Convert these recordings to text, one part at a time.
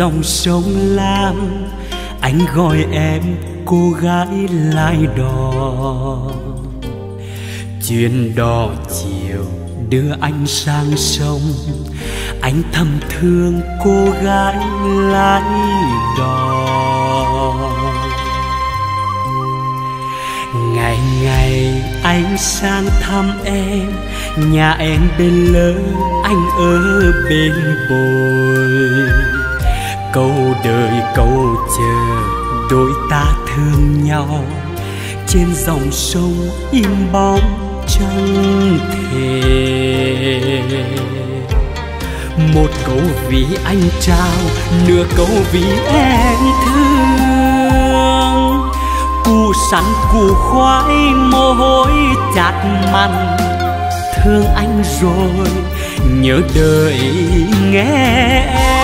dòng sông lam, anh gọi em cô gái lai đò. Chuyến đò chiều đưa anh sang sông, anh thầm thương cô gái lái đò. Ngày ngày anh sang thăm em, nhà em bên lớn anh ở bên bồi câu đời, câu chờ, đôi ta thương nhau. Trên dòng sông im bóng chẳng thề. Một câu vì anh trao, nửa câu vì em thương. Củ sắn củ khoai mồ hôi chát mặn thương anh rồi, nhớ đợi nghe em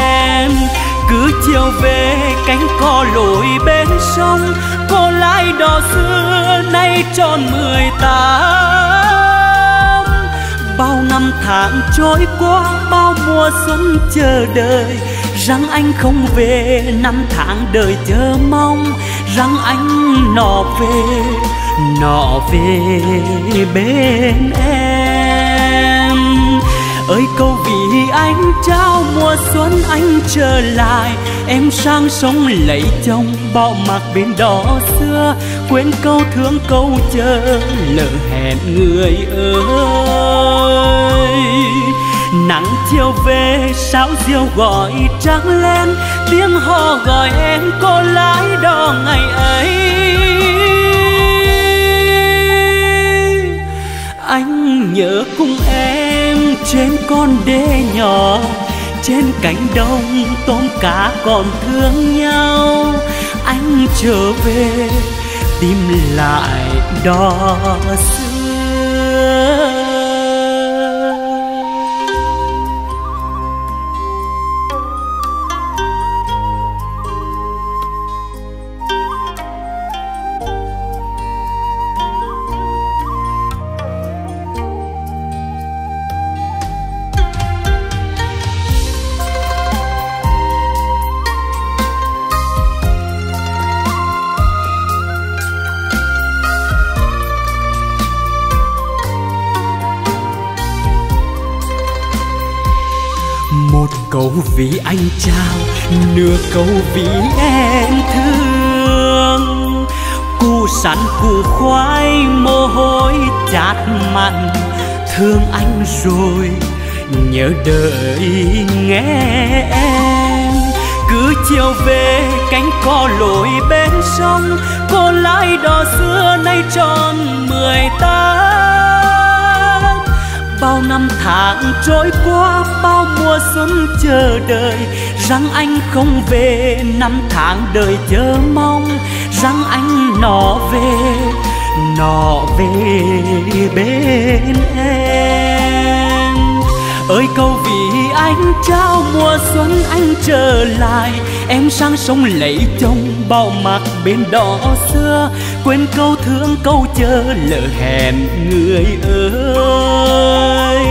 cứ chiều về, cánh cò lội bên sông cô lái đò xưa nay tròn mười tám. Bao năm tháng trôi qua, bao mùa xuân chờ đợi, rằng anh không về, năm tháng đời chờ mong, rằng anh nọ về nọ về bên em ơi, câu vì anh trao mùa xuân anh trở lại. Em sang sông lấy chồng, bỏ mặc bên đó xưa. Quên câu thương, câu chờ lỡ hẹn người ơi. Nắng chiều về sao diều gọi trắng lên. Tiếng hò gọi em, cô lái đò ngày ấy. Anh nhớ cùng em trên con đê nhỏ, trên cánh đồng tôm cá còn thương nhau. Anh trở về, tìm lại đò xưa. Anh chào, nửa câu vì em thương. Cu sắn cu khoai, mồ hôi chát mặn. Thương anh rồi, nhớ đợi nghe em. Cứ chiều về, cánh cò lội bên sông. Cô lái đò xưa nay tròn mười tám bao năm tháng trôi qua, bao mùa xuân chờ đợi, rằng anh không về. Năm tháng đời chờ mong, rằng anh nọ về nọ về bên em. Ơi câu vì anh trao mùa xuân anh trở lại, em sang sông lấy chồng, bao mặc bên đó xưa quên câu thương, câu chờ lỡ hẹn người ơi.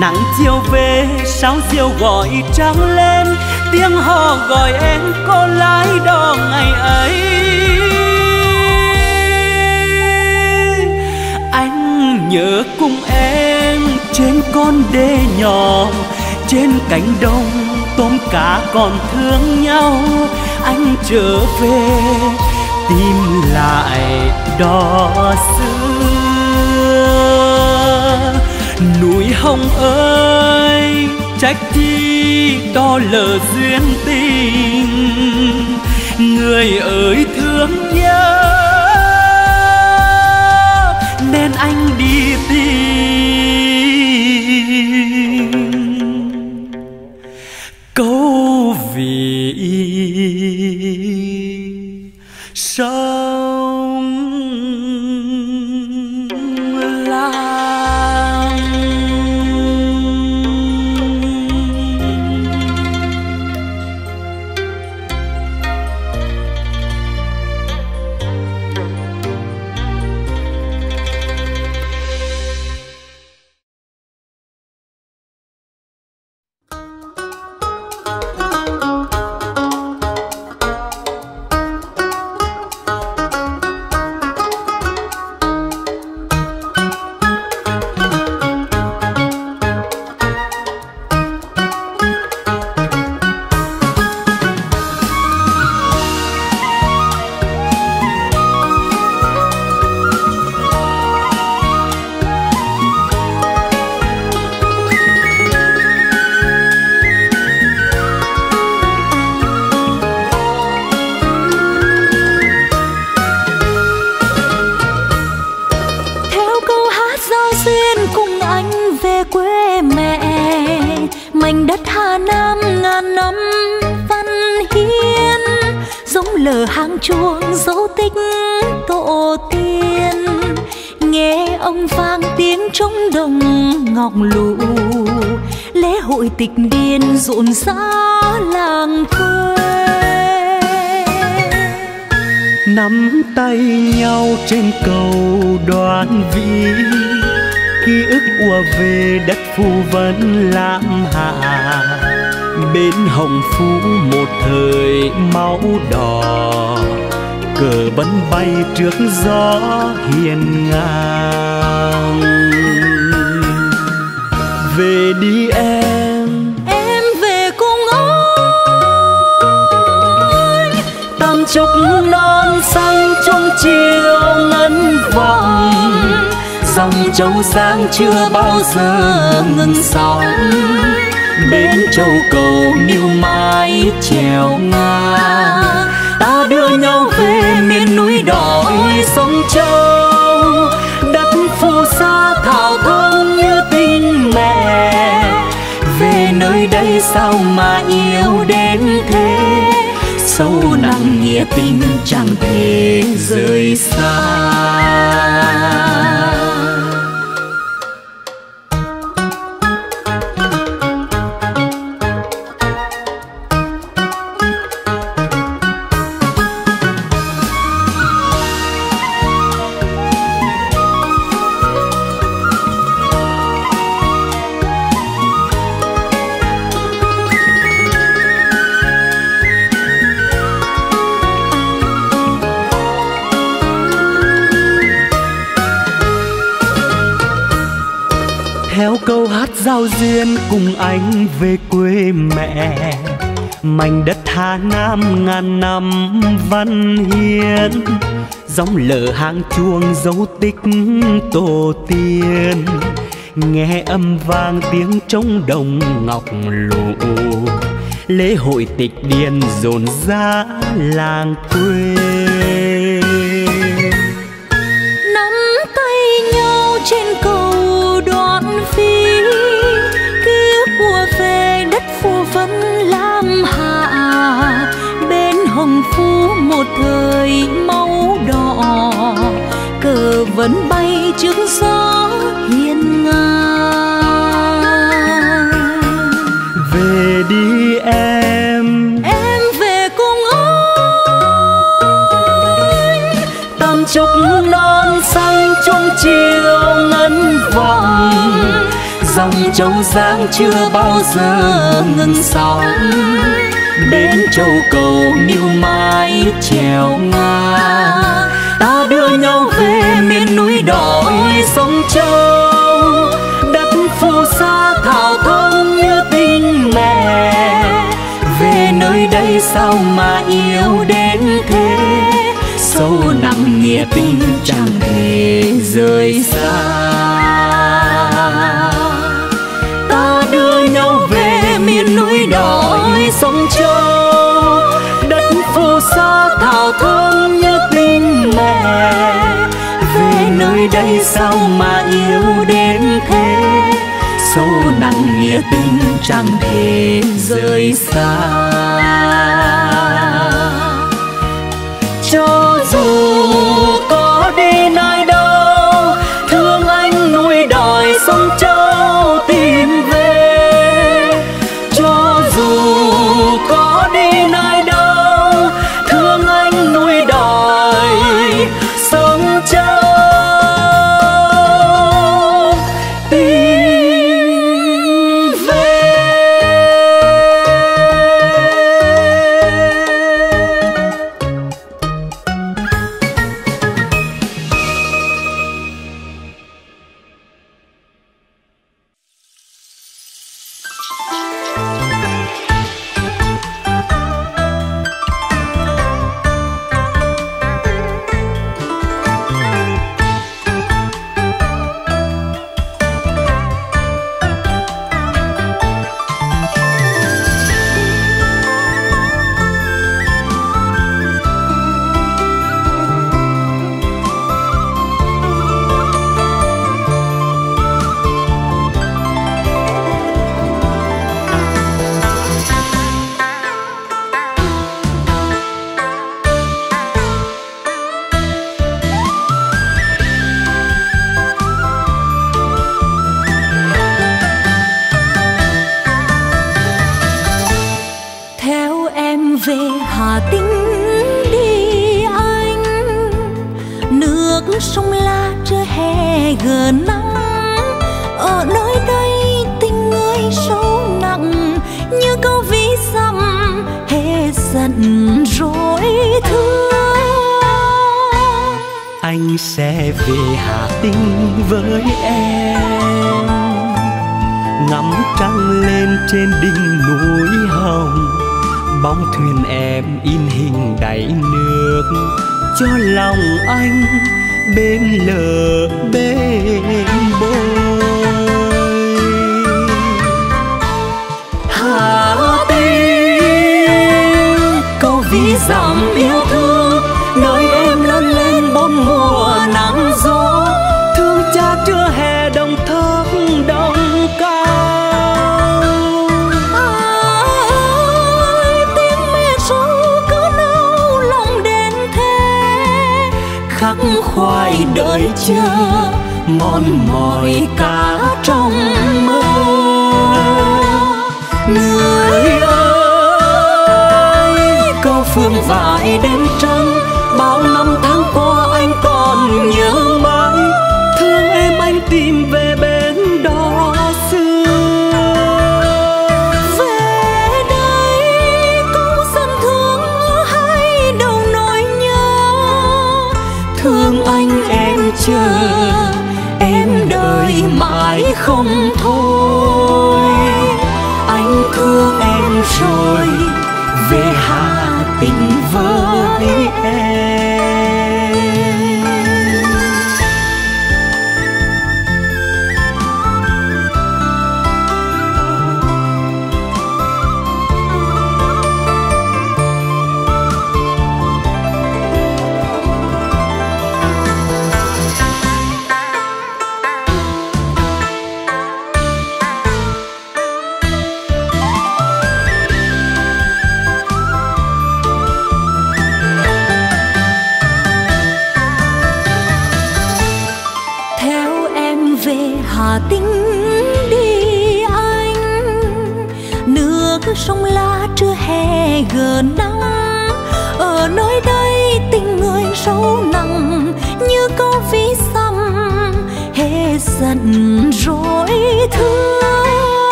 Nắng chiều về sáo diều gọi trắng lên, tiếng hò gọi em cô lái đò ngày ấy. Anh nhớ cùng em trên con đê nhỏ, trên cánh đồng tôm cá còn thương nhau. Anh trở về tìm lại đò xưa. Núi hồng ơi, trách chi đo lỡ duyên tình. Người ơi thương nhớ, nên anh đi tìm. Dấu tích tổ tiên, nghe âm vang tiếng trống đồng ngọc lụ. Lễ hội tịch điền dồn ra làng quê. Vẫn bay trước gió hiên ngang. Về đi em. Em về cùng anh. Tam trúc non xanh trong chiều ngân vọng. Dòng châu giang chưa bao giờ ngừng sóng. Bên châu cầu miêu mái trèo ngang ta đưa nhau về miền núi đỏ sông châu. Đất phù sa thảo thơm như tình mẹ về nơi đây sao mà yêu đến thế? Sâu nặng nghĩa tình chẳng thể rời xa. Ta đưa nhau về miền núi đỏ sông châu nơi đây sao mà yêu đến thế? Sâu nặng nghĩa tình chẳng thể rời xa. Cho dù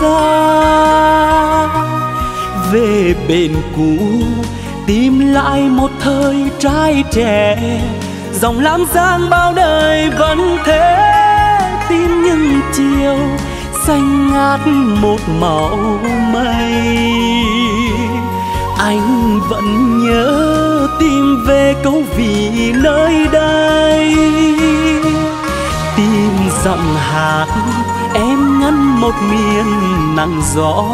xa. Về bên cũ, tìm lại một thời trai trẻ. Dòng lam giang bao đời vẫn thế tim những chiều xanh ngát một màu mây. Anh vẫn nhớ tìm về câu vì nơi đây. Tìm giọng hát em ngân miên nắng gió.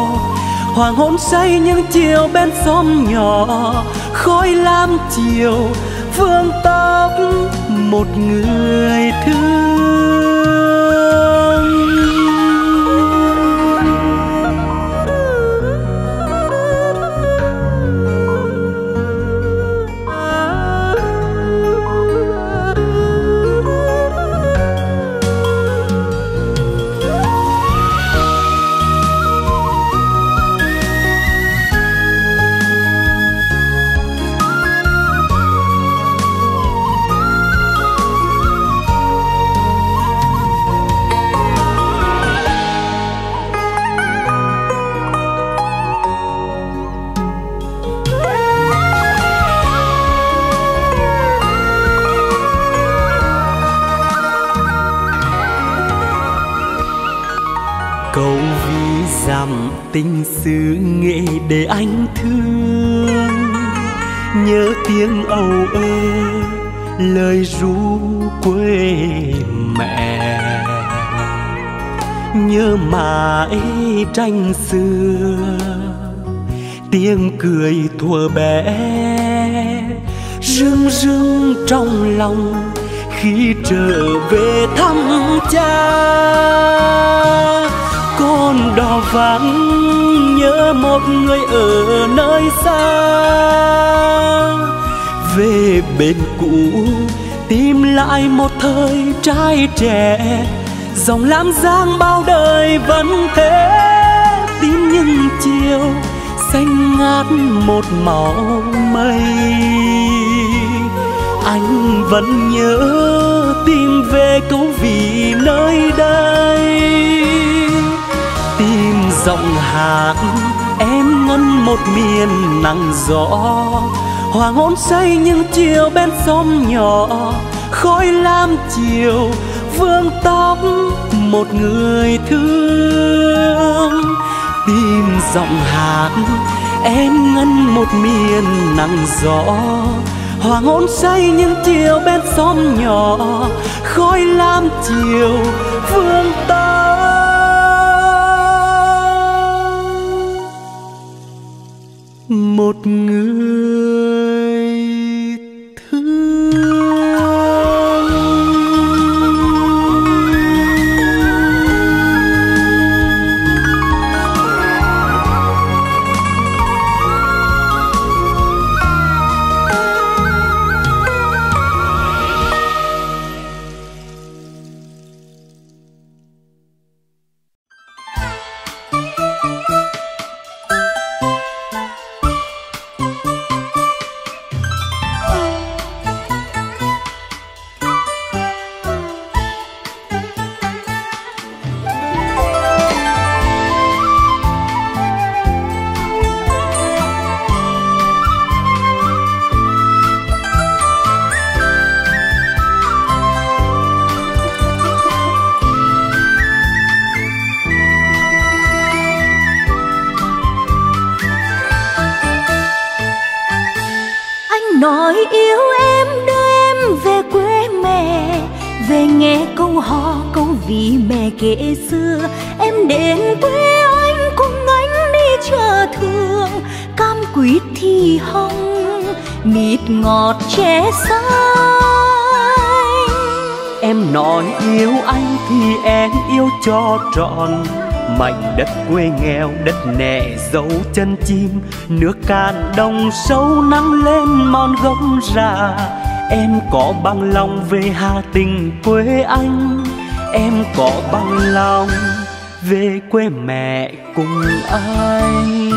Hoàng hôn say những chiều bên xóm nhỏ, khói lam chiều, vương tóc một người thương. Tranh xưa. Tiếng cười thuở bé rưng rưng trong lòng khi trở về thăm cha. Con đò vắng nhớ một người ở nơi xa. Về bên cũ, tìm lại một thời trai trẻ. Dòng lam giang bao đời vẫn thế tím những chiều, xanh ngát một màu mây. Anh vẫn nhớ tìm về câu vì nơi đây. Tìm giọng hát em ngân một miền nắng gió. Hoàng hôn say những chiều bên xóm nhỏ, khói lam chiều vương tóc một người thương tim giọng hát, em ngân một miền nắng gió. Hoàng hôn say những chiều bên xóm nhỏ, khói lam chiều vương tóc quê nghèo, đất nẻ dấu chân chim. Nước cạn đồng sâu nắng lên mòn gốc già em có bằng lòng về hà tình quê anh. Em có bằng lòng về quê mẹ cùng anh.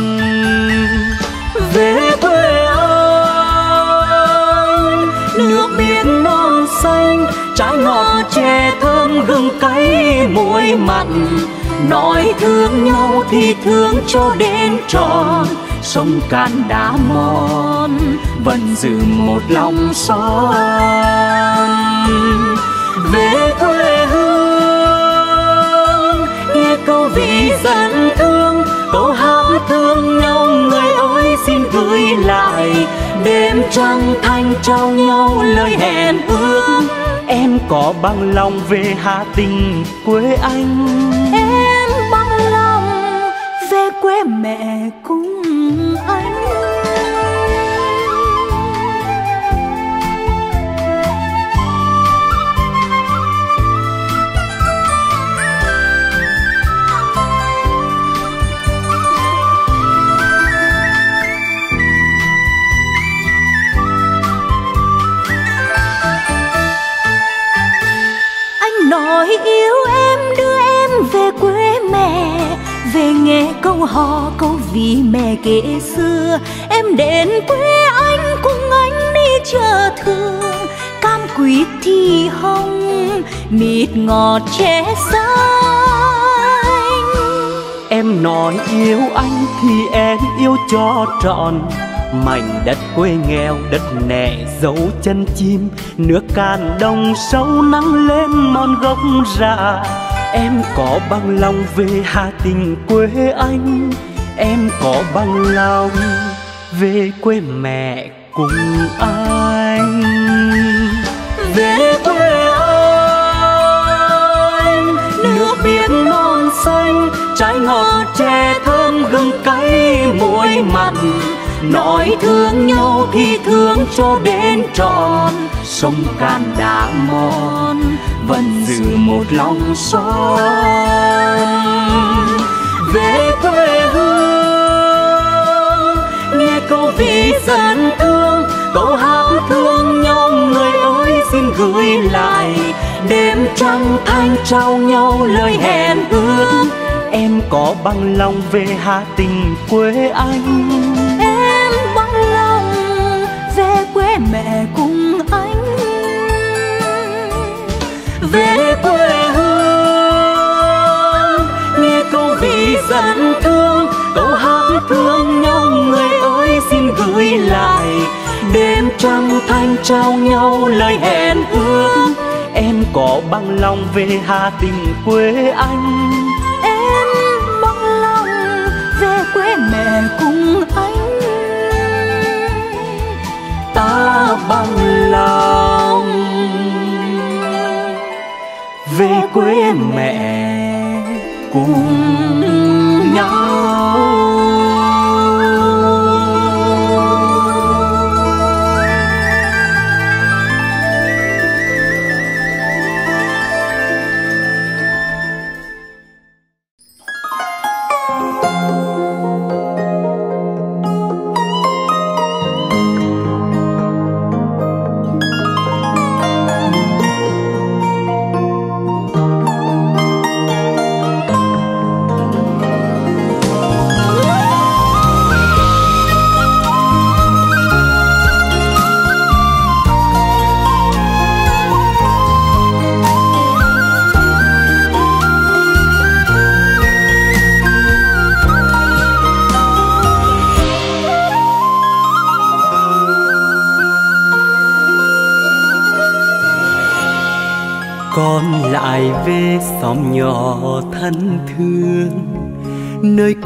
Về quê anh, nước biển non xanh, trái ngọt chè thơm gừng cay muối mặn nói thương nhau thì thương cho đến tròn. Sông cạn đá mòn vẫn giữ một lòng son. Về quê hương, nghe câu vì dân thương, câu hát thương nhau, người ơi xin gửi lại. Đêm trăng thanh trao nhau lời hẹn ước. Em có bằng lòng về hà tình quê anh. Nghe câu vì mẹ kể xưa, em đến quê anh cùng anh đi chờ thương. Cam quýt thì hồng, mịt ngọt che xanh. Em nói yêu anh thì em yêu cho trọn. Mảnh đất quê nghèo, đất nẻ dấu chân chim. Nước cạn đồng sâu nắng lên mòn gốc già em có bằng lòng về hà tình quê anh. Em có bằng lòng về quê mẹ cùng anh. Về quê anh, nước biển non xanh, trái ngọt chè thơm gừng cay muối mặn. Nói thương nhau thì thương cho đến trọn sông can đã mòn vẫn giữ một lòng son. Về quê hương, nghe câu ví dân thương, câu hát thương nhau, người ơi xin gửi lại. Đêm trăng thanh trao nhau lời hẹn ước. Em có bằng lòng về hà tình quê anh. Về quê hương, nghe câu vị dân thương, câu hát thương nhau, người ơi xin gửi lại. Đêm trăng thanh trao nhau lời hẹn ước, em có bằng lòng về hà tình quê anh. Em bằng lòng về quê mẹ cùng anh. Ta bằng lòng về quê mẹ. Cùng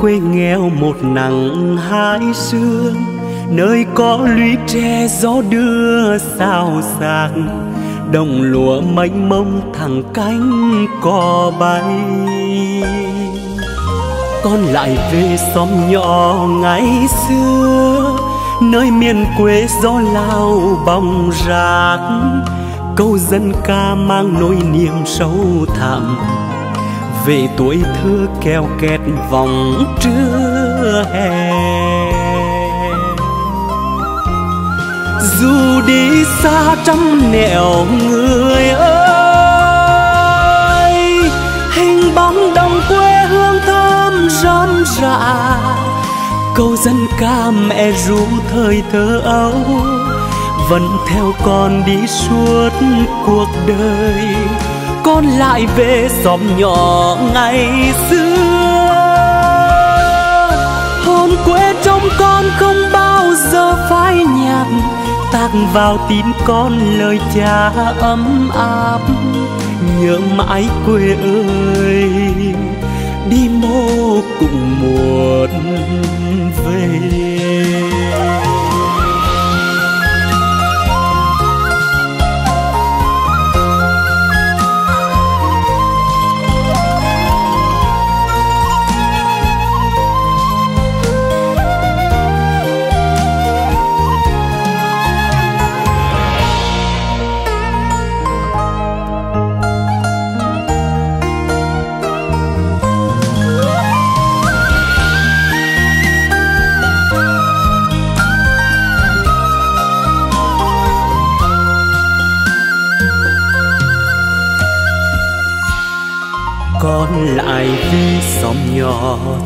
quê nghèo một nắng hai sương. Nơi có lũy tre gió đưa sao sạc, đồng lúa mênh mông thẳng cánh cò bay. Con lại về xóm nhỏ ngày xưa, nơi miền quê gió lao bóng rạc. Câu dân ca mang nỗi niềm sâu thẳm về tuổi thơ keo kẹt vòng trưa hè. Dù đi xa trăm nẻo người ơi, hình bóng đồng quê hương thơm râm rạ câu dân ca mẹ ru thời thơ ấu, vẫn theo con đi suốt cuộc đời con lại về xóm nhỏ ngày xưa. Hồn quê trong con không bao giờ phai nhạt tác vào tim con lời cha ấm áp. Nhớ mãi quê ơi, đi mô cùng muộn về.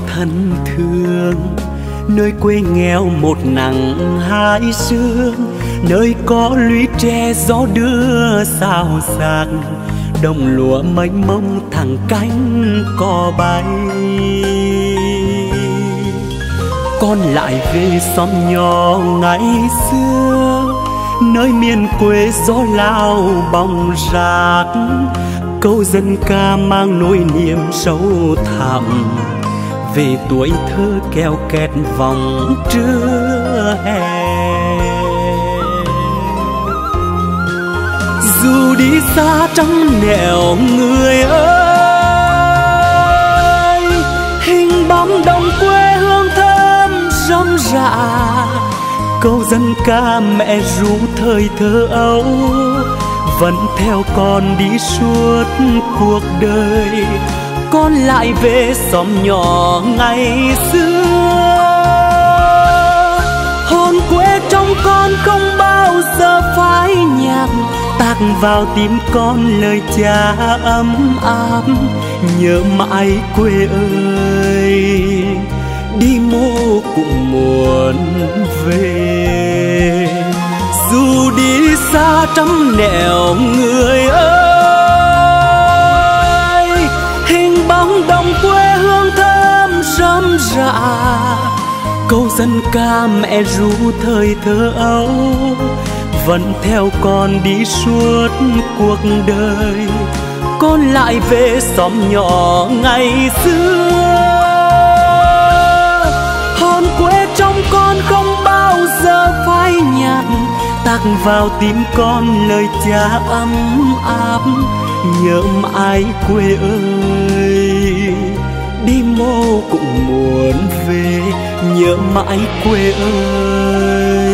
Thân thương. Nơi quê nghèo một nắng hai sương, nơi có lũy tre gió đưa sao xạc đồng lúa mênh mông thẳng cánh cò bay. Con lại về xóm nhỏ ngày xưa, nơi miền quê gió lao bóng rạc. Câu dân ca mang nỗi niềm sâu thẳm về tuổi thơ keo kẹt vòng trưa hè. Dù đi xa trăm nẻo người ơi, hình bóng đồng quê hương thơm râm rạ câu dân ca mẹ ru thời thơ ấu, vẫn theo con đi suốt cuộc đời con lại về xóm nhỏ ngày xưa. Hồn quê trong con không bao giờ phai nhạt, tạc vào tim con lời cha ấm áp. Nhớ mãi quê ơi, đi mô cũng muốn về. Dù đi xa trăm nẻo người ơi râm rạ câu dân ca mẹ ru thời thơ ấu, vẫn theo con đi suốt cuộc đời. Con lại về xóm nhỏ ngày xưa. Hồn quê trong con không bao giờ phai nhạt. Tạc vào tim con lời cha ấm áp, nhớ mãi quê ơi đi mô cũng muốn về nhớ mãi quê ơi.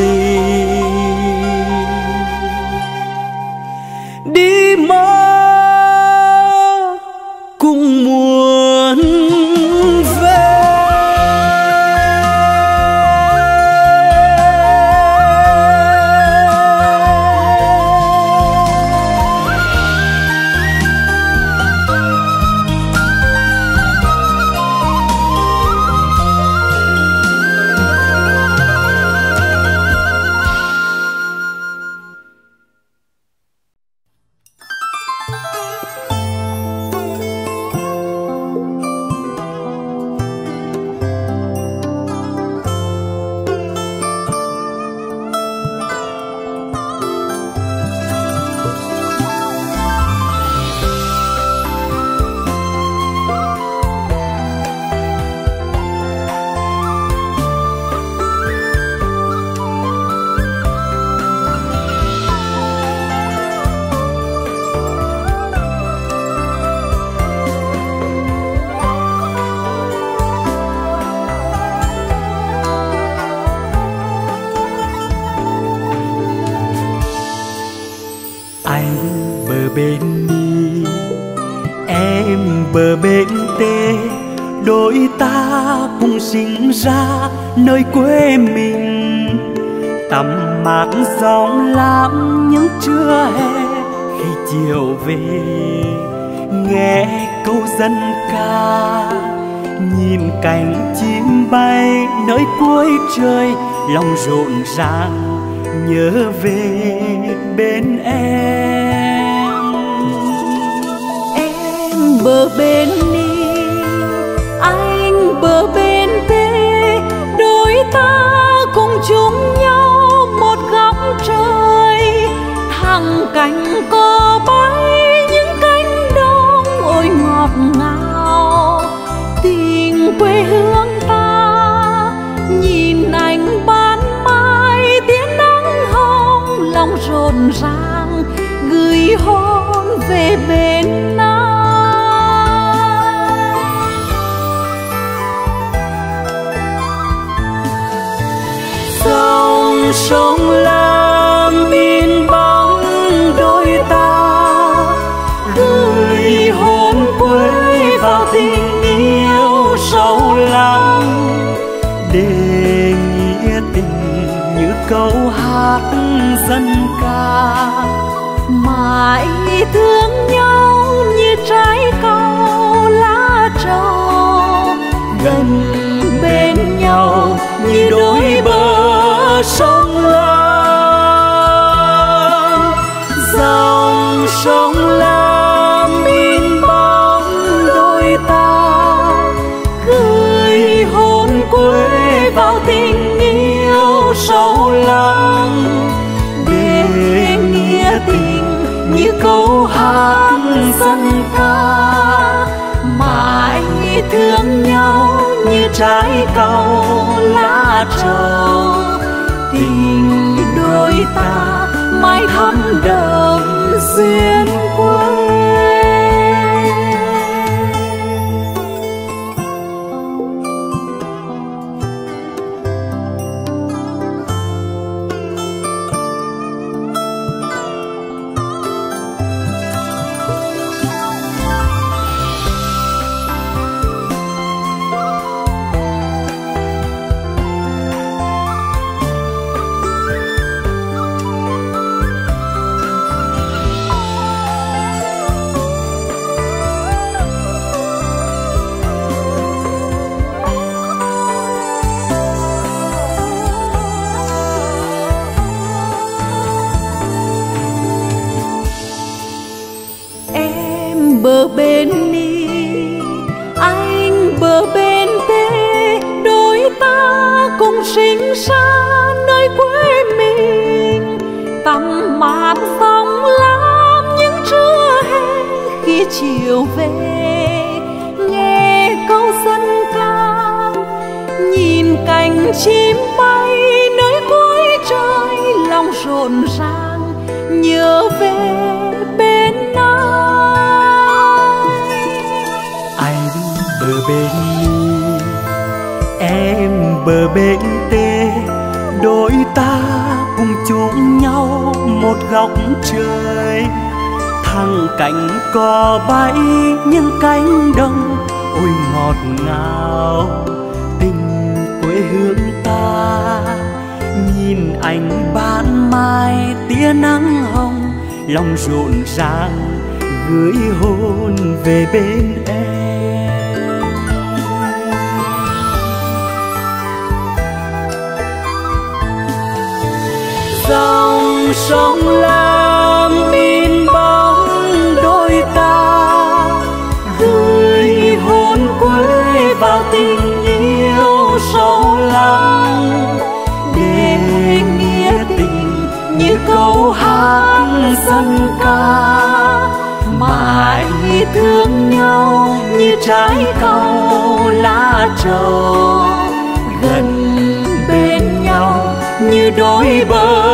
Đôi bờ.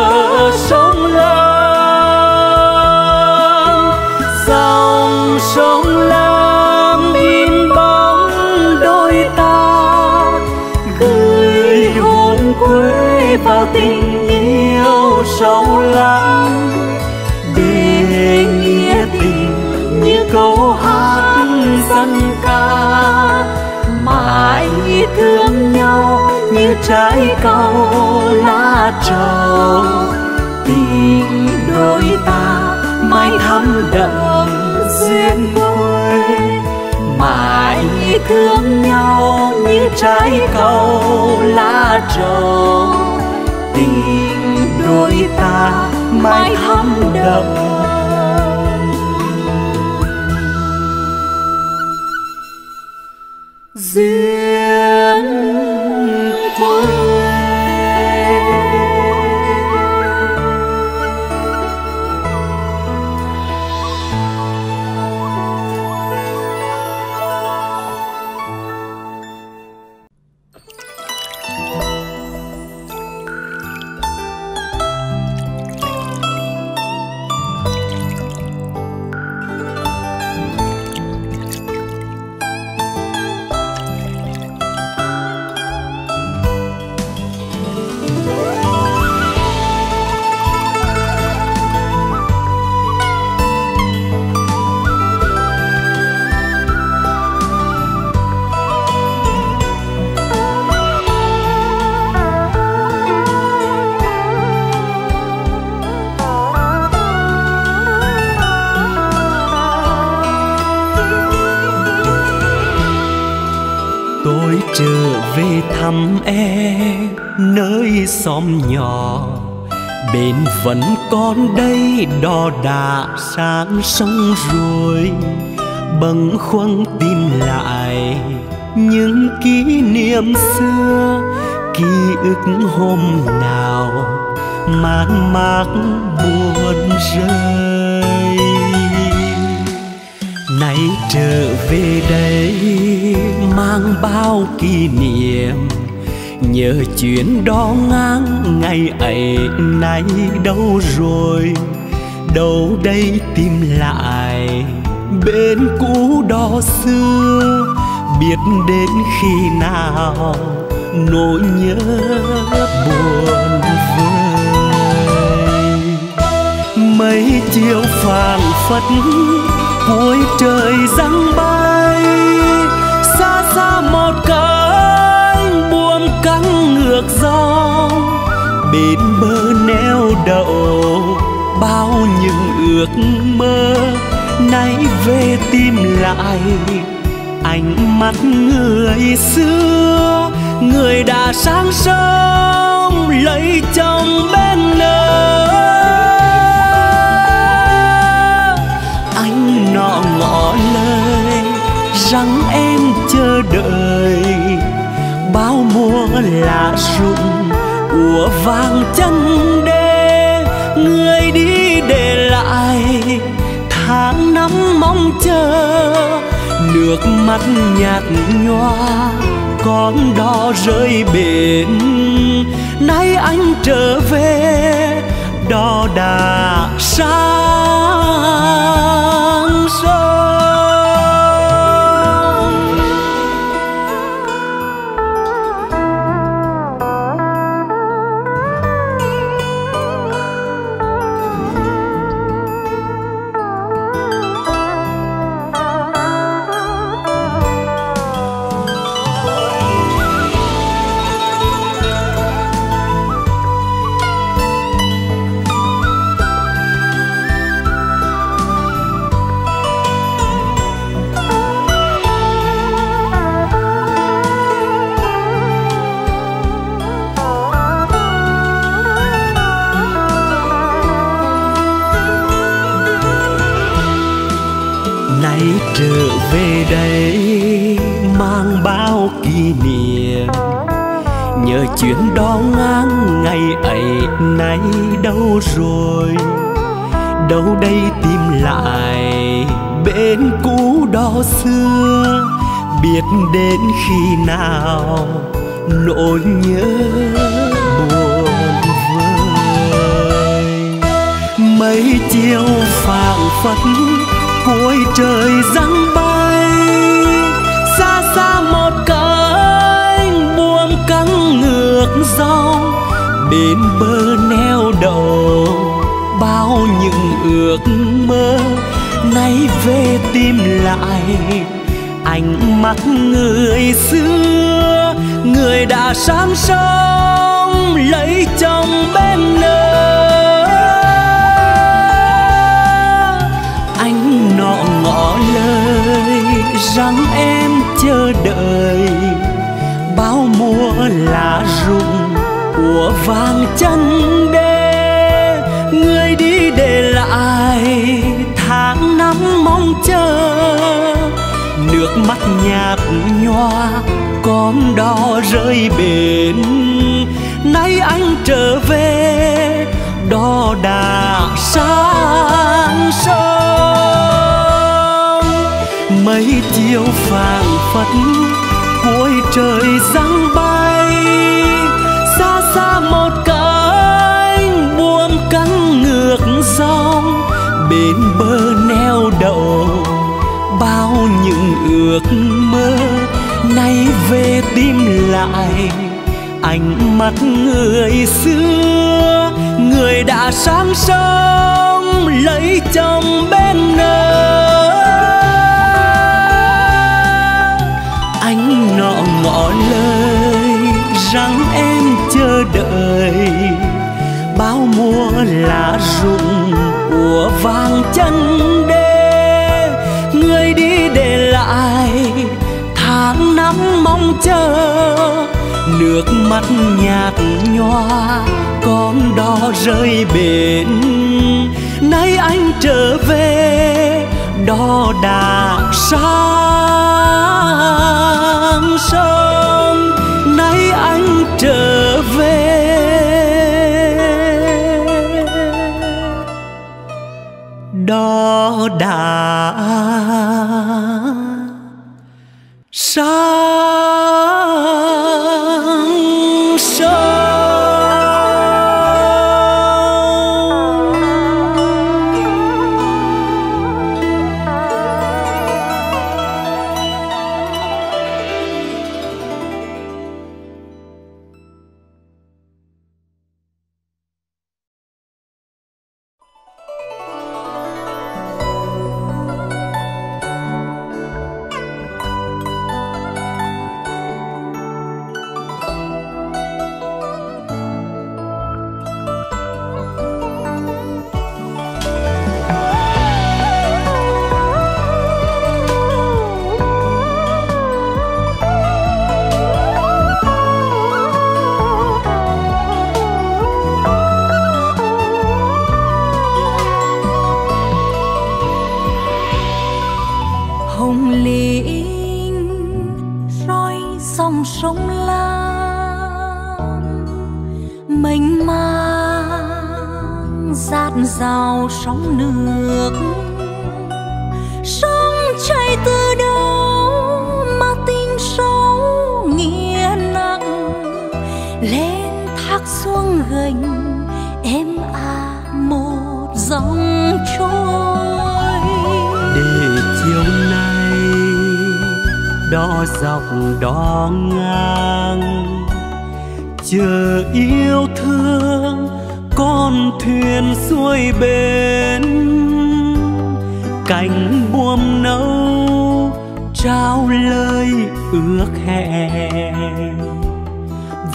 Trái câu lá trầu. Tình đôi ta mãi thắm đậm duyên môi mãi thương nhau như trái cầu lá trầu. Tình đôi ta mãi thắm đậm. Duyên con đây đò đà sáng sông rồi bâng khuâng tìm lại những kỷ niệm xưa, ký ức hôm nào mang mát buồn rơi. Nay trở về đây mang bao kỷ niệm nhớ chuyến đó ngang ngày ấy nay đâu rồi? Đâu đây tìm lại bên cũ đó xưa? Biết đến khi nào nỗi nhớ buồn vơi? Mấy chiều phảng phất cuối trời răng bay bên bờ neo đậu, bao những ước mơ nay về tìm lại. Ánh mắt người xưa, người đã sáng sớm lấy chồng bên nơi nọ ngỏ lời rằng em chờ đợi, bao mùa là rụng của vàng chân đê. Người đi để lại tháng năm mong chờ. Nước mắt nhạt nhòa, con đò rơi bến nay anh trở về, đò đà sang sông chuyện chuyến đó ngang ngày ấy nay đâu rồi? Đâu đây tìm lại bên cũ đó xưa? Biết đến khi nào nỗi nhớ buồn vơi? Mấy chiều phảng phất cuối trời răng bay nước ngược bên bờ neo đậu. Bao những ước mơ nay về tìm lại. Ánh mắt người xưa, người đã sáng sớm lấy chồng bên nơ anh nọ ngỏ lời rằng em chờ đợi bao mùa lá rụng của vàng chân đê. Người đi để lại tháng năm mong chờ. Nước mắt nhạt nhòa, con đò rơi bến nay anh trở về, đò đà sáng sớm. Mấy chiều phàng phất trời giăng bay. Xa xa một cánh buông cánh ngược dòng bên bờ neo đậu. Bao những ước mơ nay về tìm lại, ánh mắt người xưa, người đã sáng sớm lấy chồng bên nơi. Ngỏ lời rằng em chờ đợi. Bao mùa lá rụng của vàng chân đê? Người đi để lại tháng năm mong chờ. Nước mắt nhạt nhòa con đò rơi bến nay anh trở về, đò đà xa sông nay anh trở về. Đò đà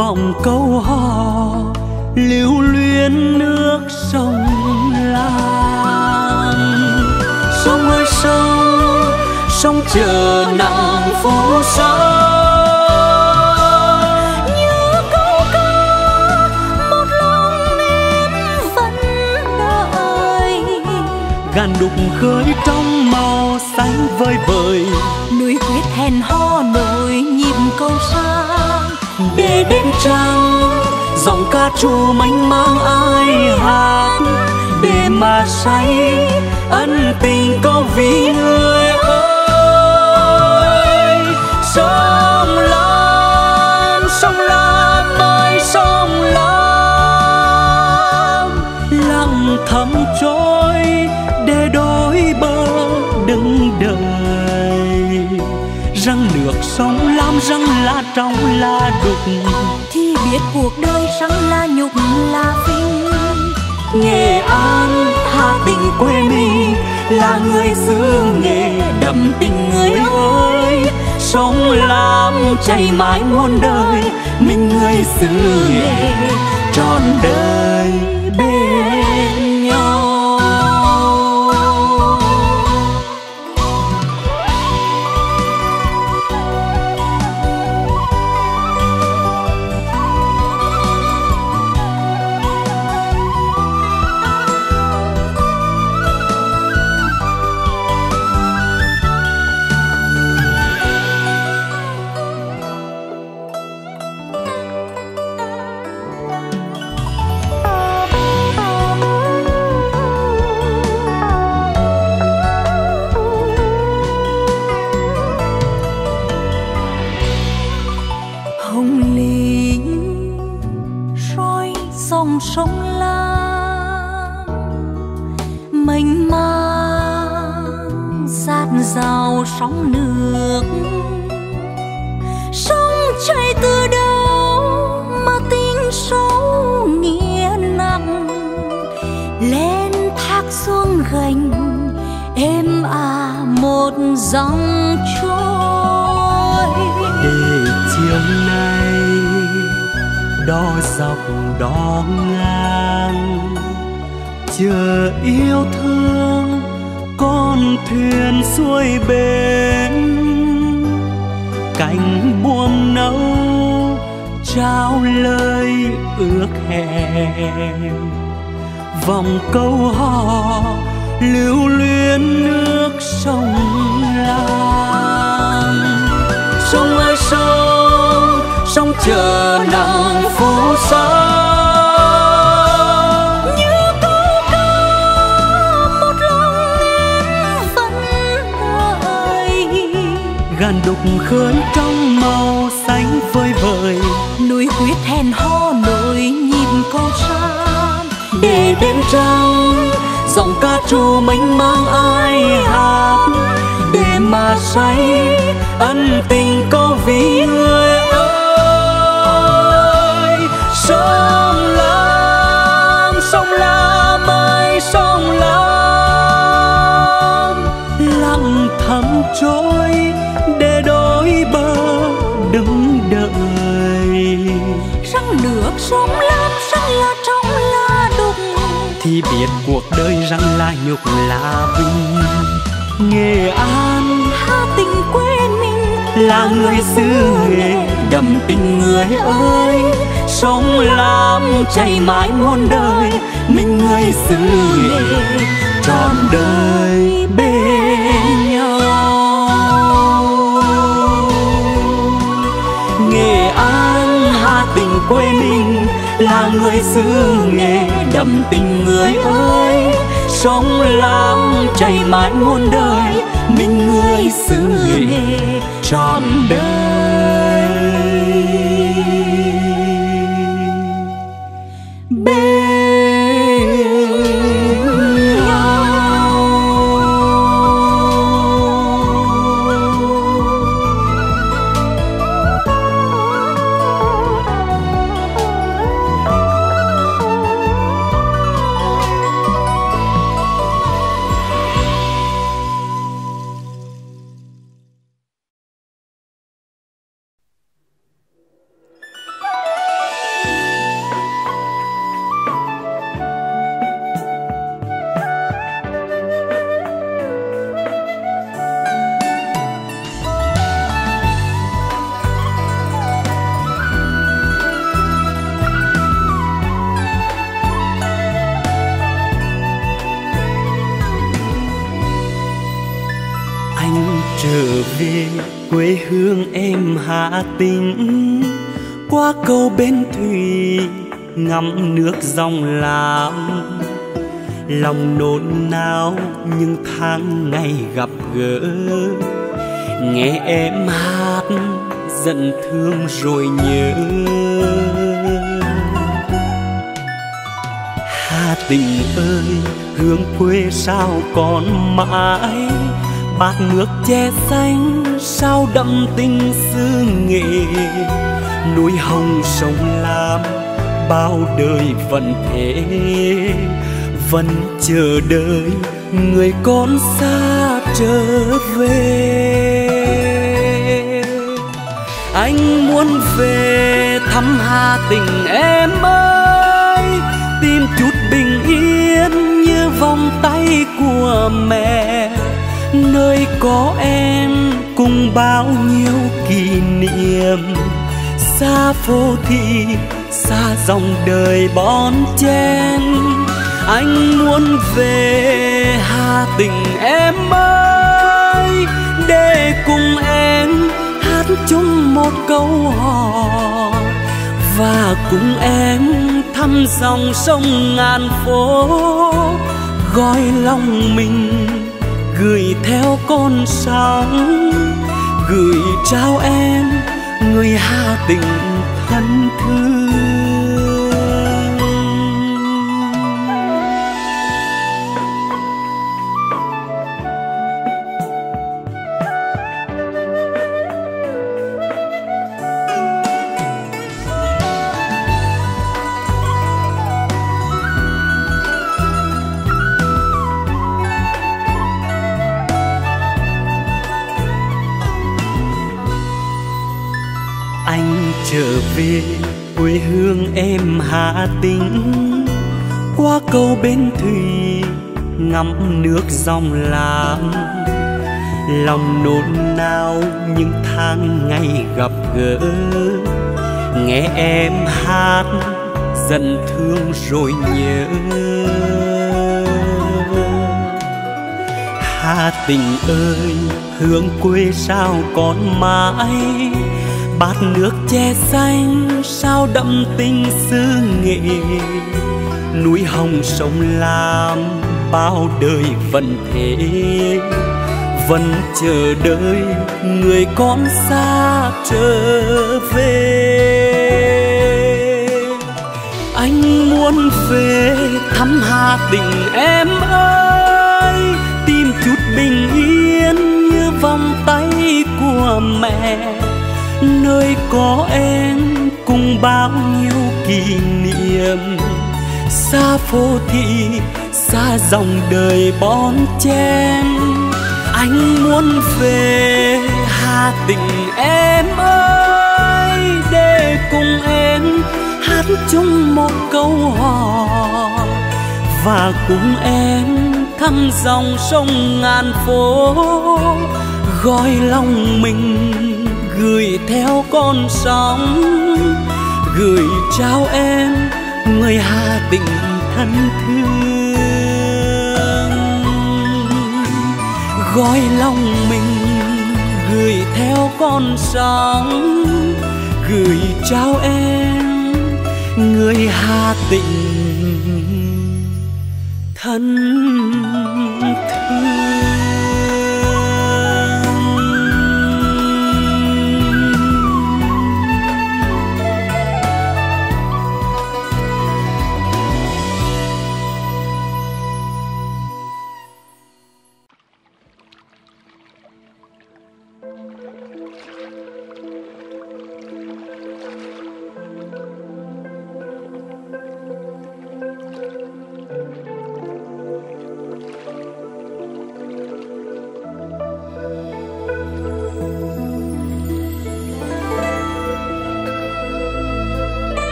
vọng câu hò, lưu luyến nước sông lam. Sông ơi, sông sông chờ nặng phố xa như câu ca, một lòng em vẫn đợi. Gàn đục khơi trong màu xanh vơi vời để đêm trăng giọng ca trù mênh mang ai hát. Để mà say, ân tình có vì người ơi. Sông lam sông lam ơi, sông lam. Lặng thầm trôi để đôi bờ được sống lam răng là trong là đục. Thì biết cuộc đời răng là nhục là vinh nghệ an hà tình quê mình là người xứ nghề đậm tình người ơi. Sống lam chảy mãi muôn đời mình người xứ nghề trọn đời. dòng làm lòng nôn nao nhưng tháng ngày gặp gỡ. Nghe em hát giận thương rồi nhớ. Hà tình ơi, hương quê sao còn mãi? Bát nước che xanh sao đậm tình xứ nghệ núi hồng sông la bao đời vẫn thế, vẫn chờ đợi người con xa trở về. Anh muốn về thăm hà tình em ơi, tìm chút bình yên như vòng tay của mẹ. Nơi có em cùng bao nhiêu kỷ niệm, xa phố thị xa dòng đời bon chen. Anh muốn về hà tình em ơi, để cùng em hát chung một câu hò. Và cùng em thăm dòng sông ngàn phố gói lòng mình gửi theo con sóng. Gửi trao em, người hà tình thân thương. Ngắm nước dòng lam lòng nôn nao những tháng ngày gặp gỡ. Nghe em hát dần thương rồi nhớ. Hà tình ơi, hương quê sao còn mãi? Bát nước che xanh, sao đậm tình xứ nghệ núi hồng sông lam bao đời vẫn thế. Vẫn chờ đợi người con xa trở về. Anh muốn về thăm hà tình em ơi. Tìm chút bình yên như vòng tay của mẹ. Nơi có em cùng bao nhiêu kỷ niệm. Xa phố thị xa dòng đời bon chen anh muốn về hà tình em ơi, để cùng em hát chung một câu hò. Và cùng em thăm dòng sông ngàn phố gói lòng mình gửi theo con sóng. Gửi trao em, người hà tình thân thương. Gói lòng mình gửi theo con sóng gửi trao em người hà Tĩnh thân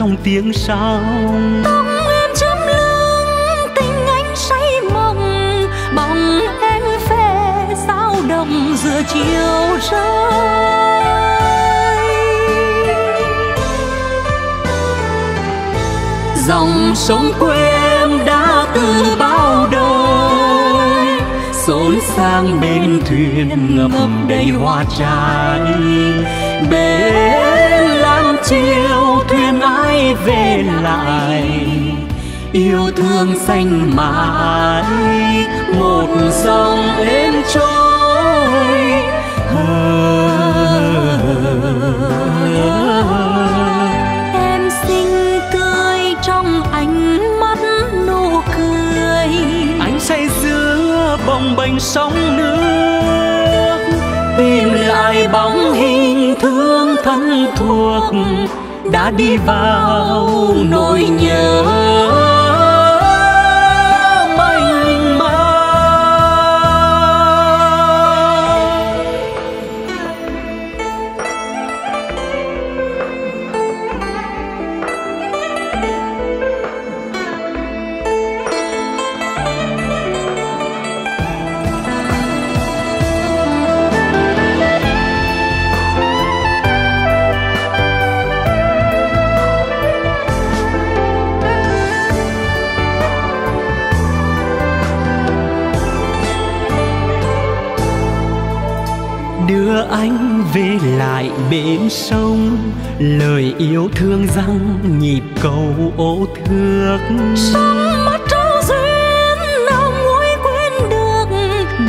trong tiếng đồng giữa chiều rơi. Dòng sông quê em đã từ bao đời xốn sang bên thuyền ngập đầy hoa trái. Bên lam chiều thuyền ai về lại. Yêu thương xanh mãi một dòng êm trôi. Em xinh tươi trong ánh mắt nụ cười. Anh say giữa bồng bềnh sóng nước. Tìm lại bóng hình thương thân thuộc đã đi vào nỗi nhớ. Bên sông lời yêu thương răng nhịp cầu ô thước. Sông mắt trao duyên nào nguôi quên được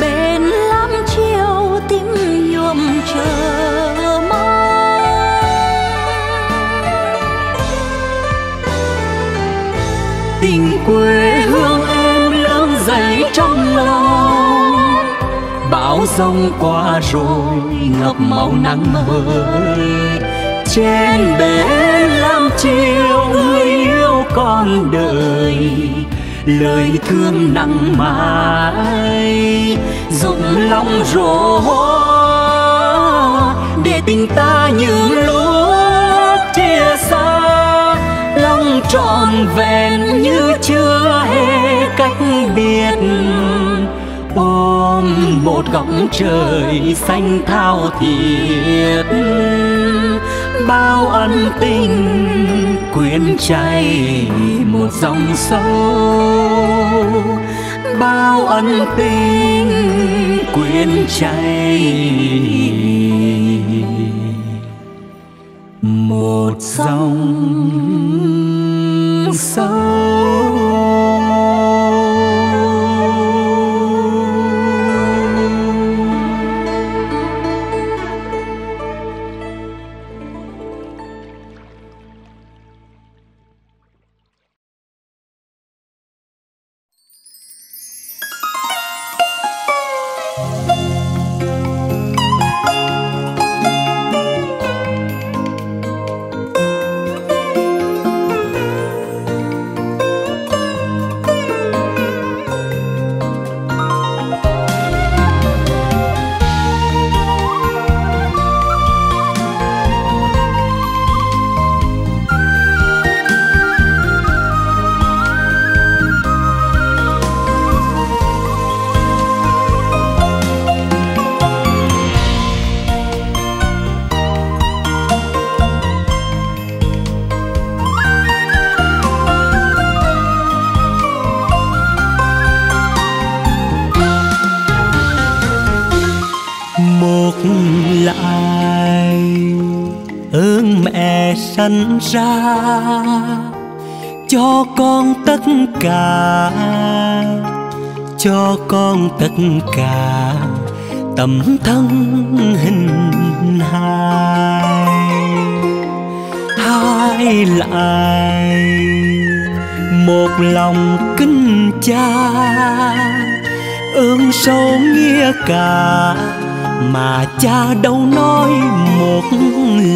bên lam chiều tim nhuộm chờ mong. Tình quê bão rông qua rồi, ngập màu nắng mới. Trên bể lam chiều, người yêu con đời. Lời thương nặng mãi, rụng lòng rổ để tình ta như lúc chia xa, lòng trọn vẹn như chưa hề cách biệt ôm một góc trời xanh thao thiệt bao ân tình quyến chảy một dòng sâu. Bao ân tình quyến chảy một dòng sâu. Ra cho con tất cả, cho con tất cả tấm thân hình hài. Hai lại một lòng kính cha ơn sâu nghĩa cả mà cha đâu nói một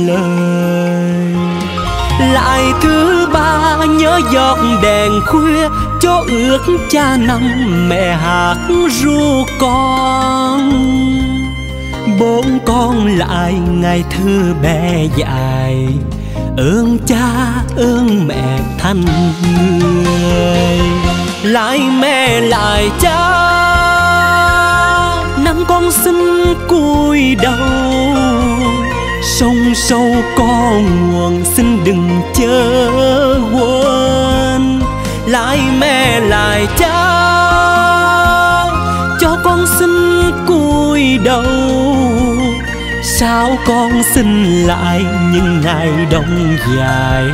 lời lại thứ ba, nhớ giọt đèn khuya cho ước cha năm mẹ hát ru con. Bốn con lại ngày thư bé dài, ơn cha, ơn mẹ thanh người. Lại mẹ, lại cha, năm con xin cúi đầu sông sâu có nguồn xin đừng chớ quên. Lại mẹ, lại cha, cho con xin cúi đầu. Sao con xin lại những ngày đông dài,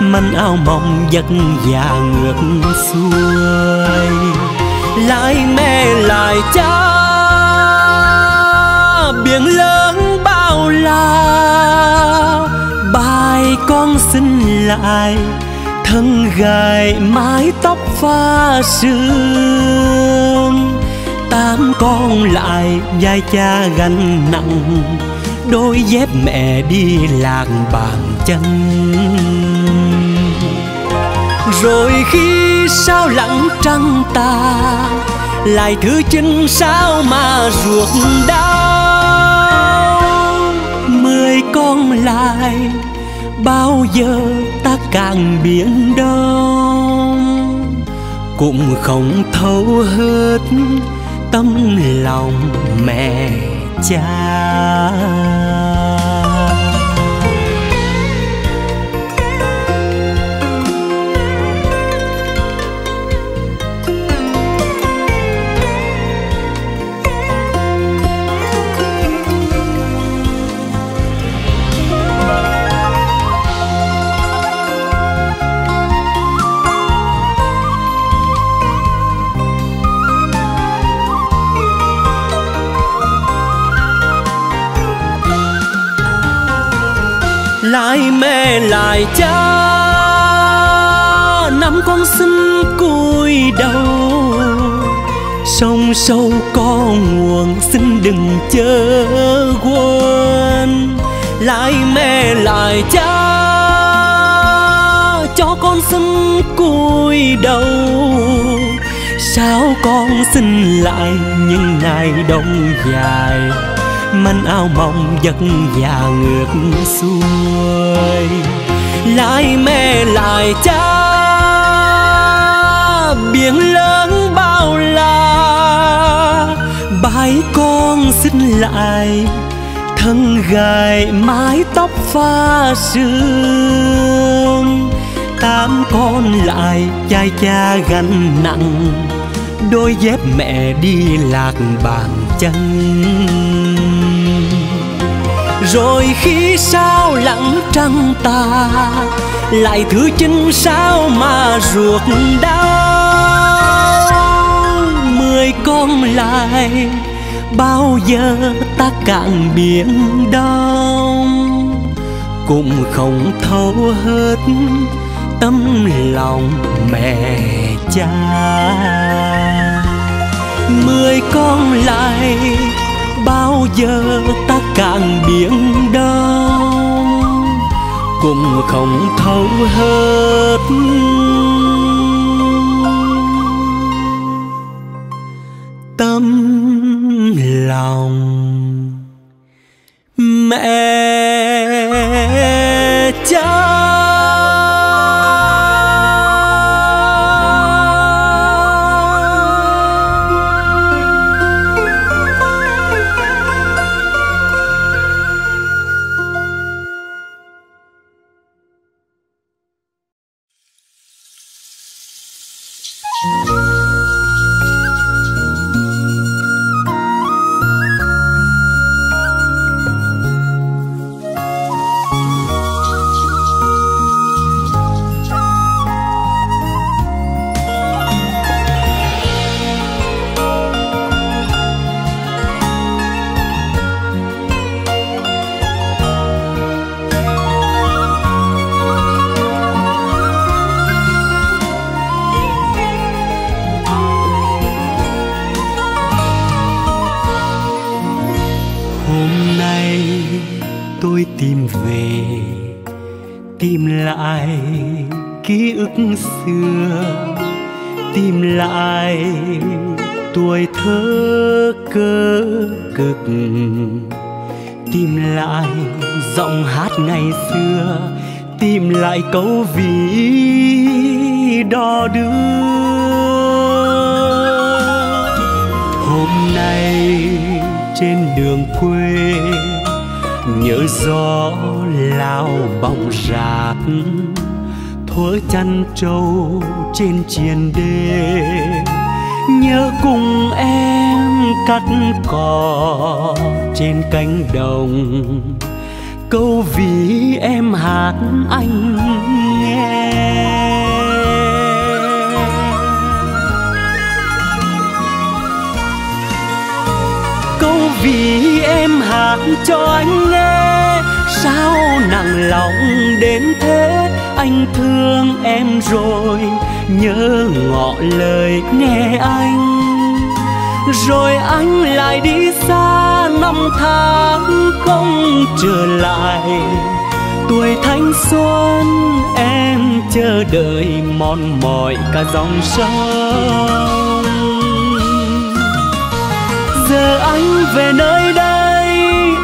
manh ao mong giấc già ngược xuôi. Lại mẹ, lại cha, biển lớn bao la, bài con xin lại, thân gài mái tóc pha sương. Tám con lại vai cha gánh nặng, đôi dép mẹ đi lạc bàn chân. Rồi khi sao lặng trăng ta lại thứ chinh sao mà ruột đau con lại, bao giờ ta càng biển đông. Cũng không thấu hết tâm lòng mẹ cha. Lại lại cha. Năm con xin cúi đầu. Sông sâu có nguồn xin đừng chớ quên. Lại mẹ lại cha. Cho con xin cúi đầu. Sao con xin lại những ngày đông dài? Manh áo mong giấc già ngược xuôi. Lại mẹ lại cha biển lớn bao la. Bãi con xin lại, thân gài mái tóc pha sương. Tám con lại chai cha gánh nặng, đôi dép mẹ đi lạc bàn chân rồi khi sao lặng trăng ta, lại thứ chinh sao mà ruột đau? Mười con lại, bao giờ ta cạn biển đông cũng không thấu hết tâm lòng mẹ cha. Mười con lại giờ ta càng biển đông cũng không thấu hết dòng sông. Giờ anh về nơi đây,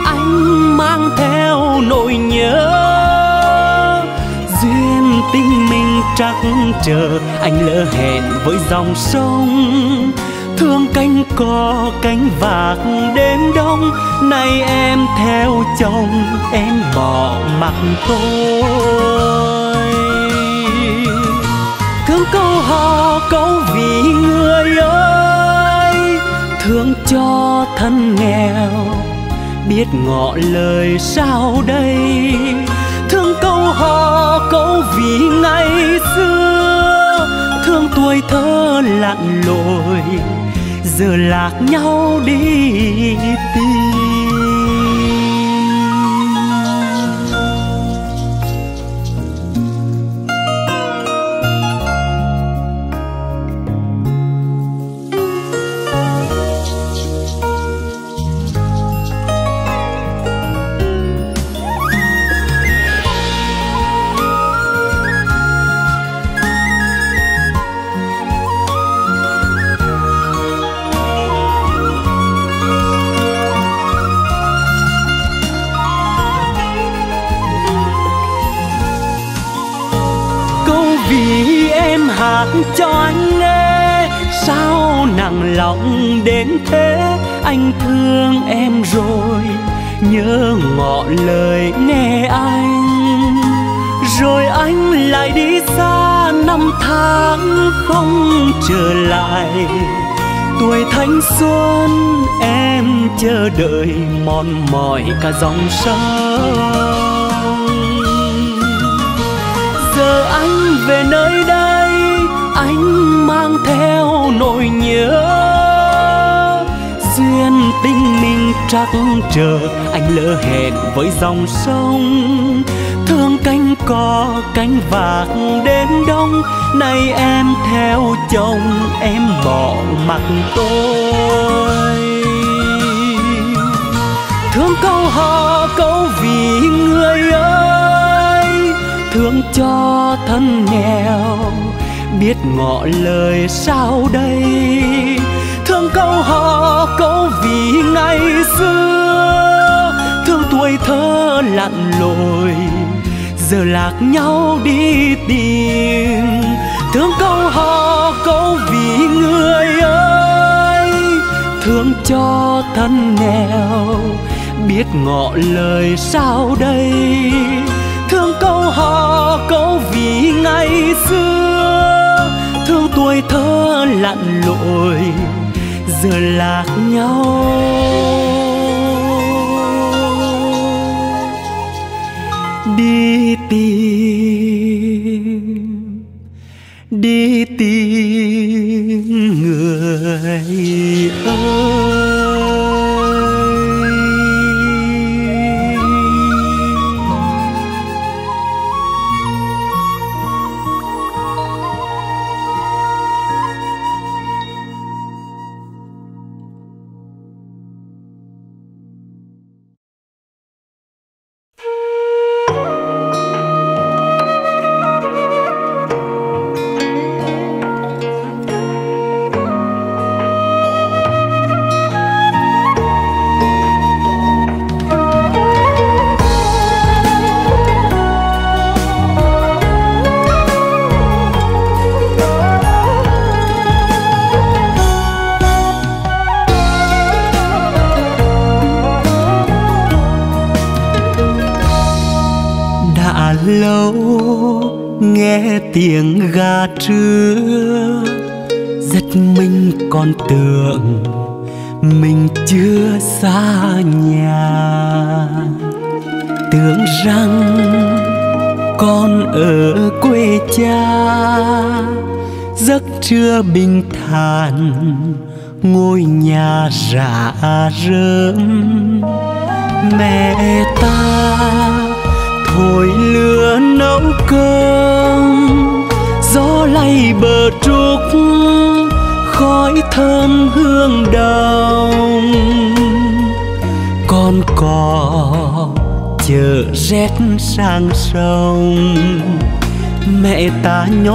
anh mang theo nỗi nhớ. Duyên tình mình trắc chờ, anh lỡ hẹn với dòng sông. Thương cánh cò cánh vạc đêm đông, nay em theo chồng, em bỏ mặc tôi. Ngọ lời sao đây? Thương câu hò, câu vì ngày xưa. Thương tuổi thơ lặn lội, giờ lạc nhau đi đến thế, anh thương em rồi, nhớ ngọ lời nghe anh. Rồi anh lại đi xa, năm tháng không trở lại. Tuổi thanh xuân em chờ đợi mòn mỏi cả dòng sông. Giờ anh về nơi đây, anh mang theo nỗi nhớ duyên tình mình trắc trở, anh lỡ hẹn với dòng sông. Thương cánh cò cánh vạc đêm đông nay em theo chồng em bỏ mặc tôi. Thương câu hò câu vì người ơi thương cho thân nghèo biết ngọ lời sao đây? Câu hò, câu vì ngày xưa. Thương tuổi thơ lặn lội, giờ lạc nhau đi tìm. Thương câu hò, câu vì người ơi, thương cho thân nghèo, biết ngọ lời sao đây. Thương câu hò, câu vì ngày xưa, thương tuổi thơ lặn lội giờ lạc nhau. Đi tìm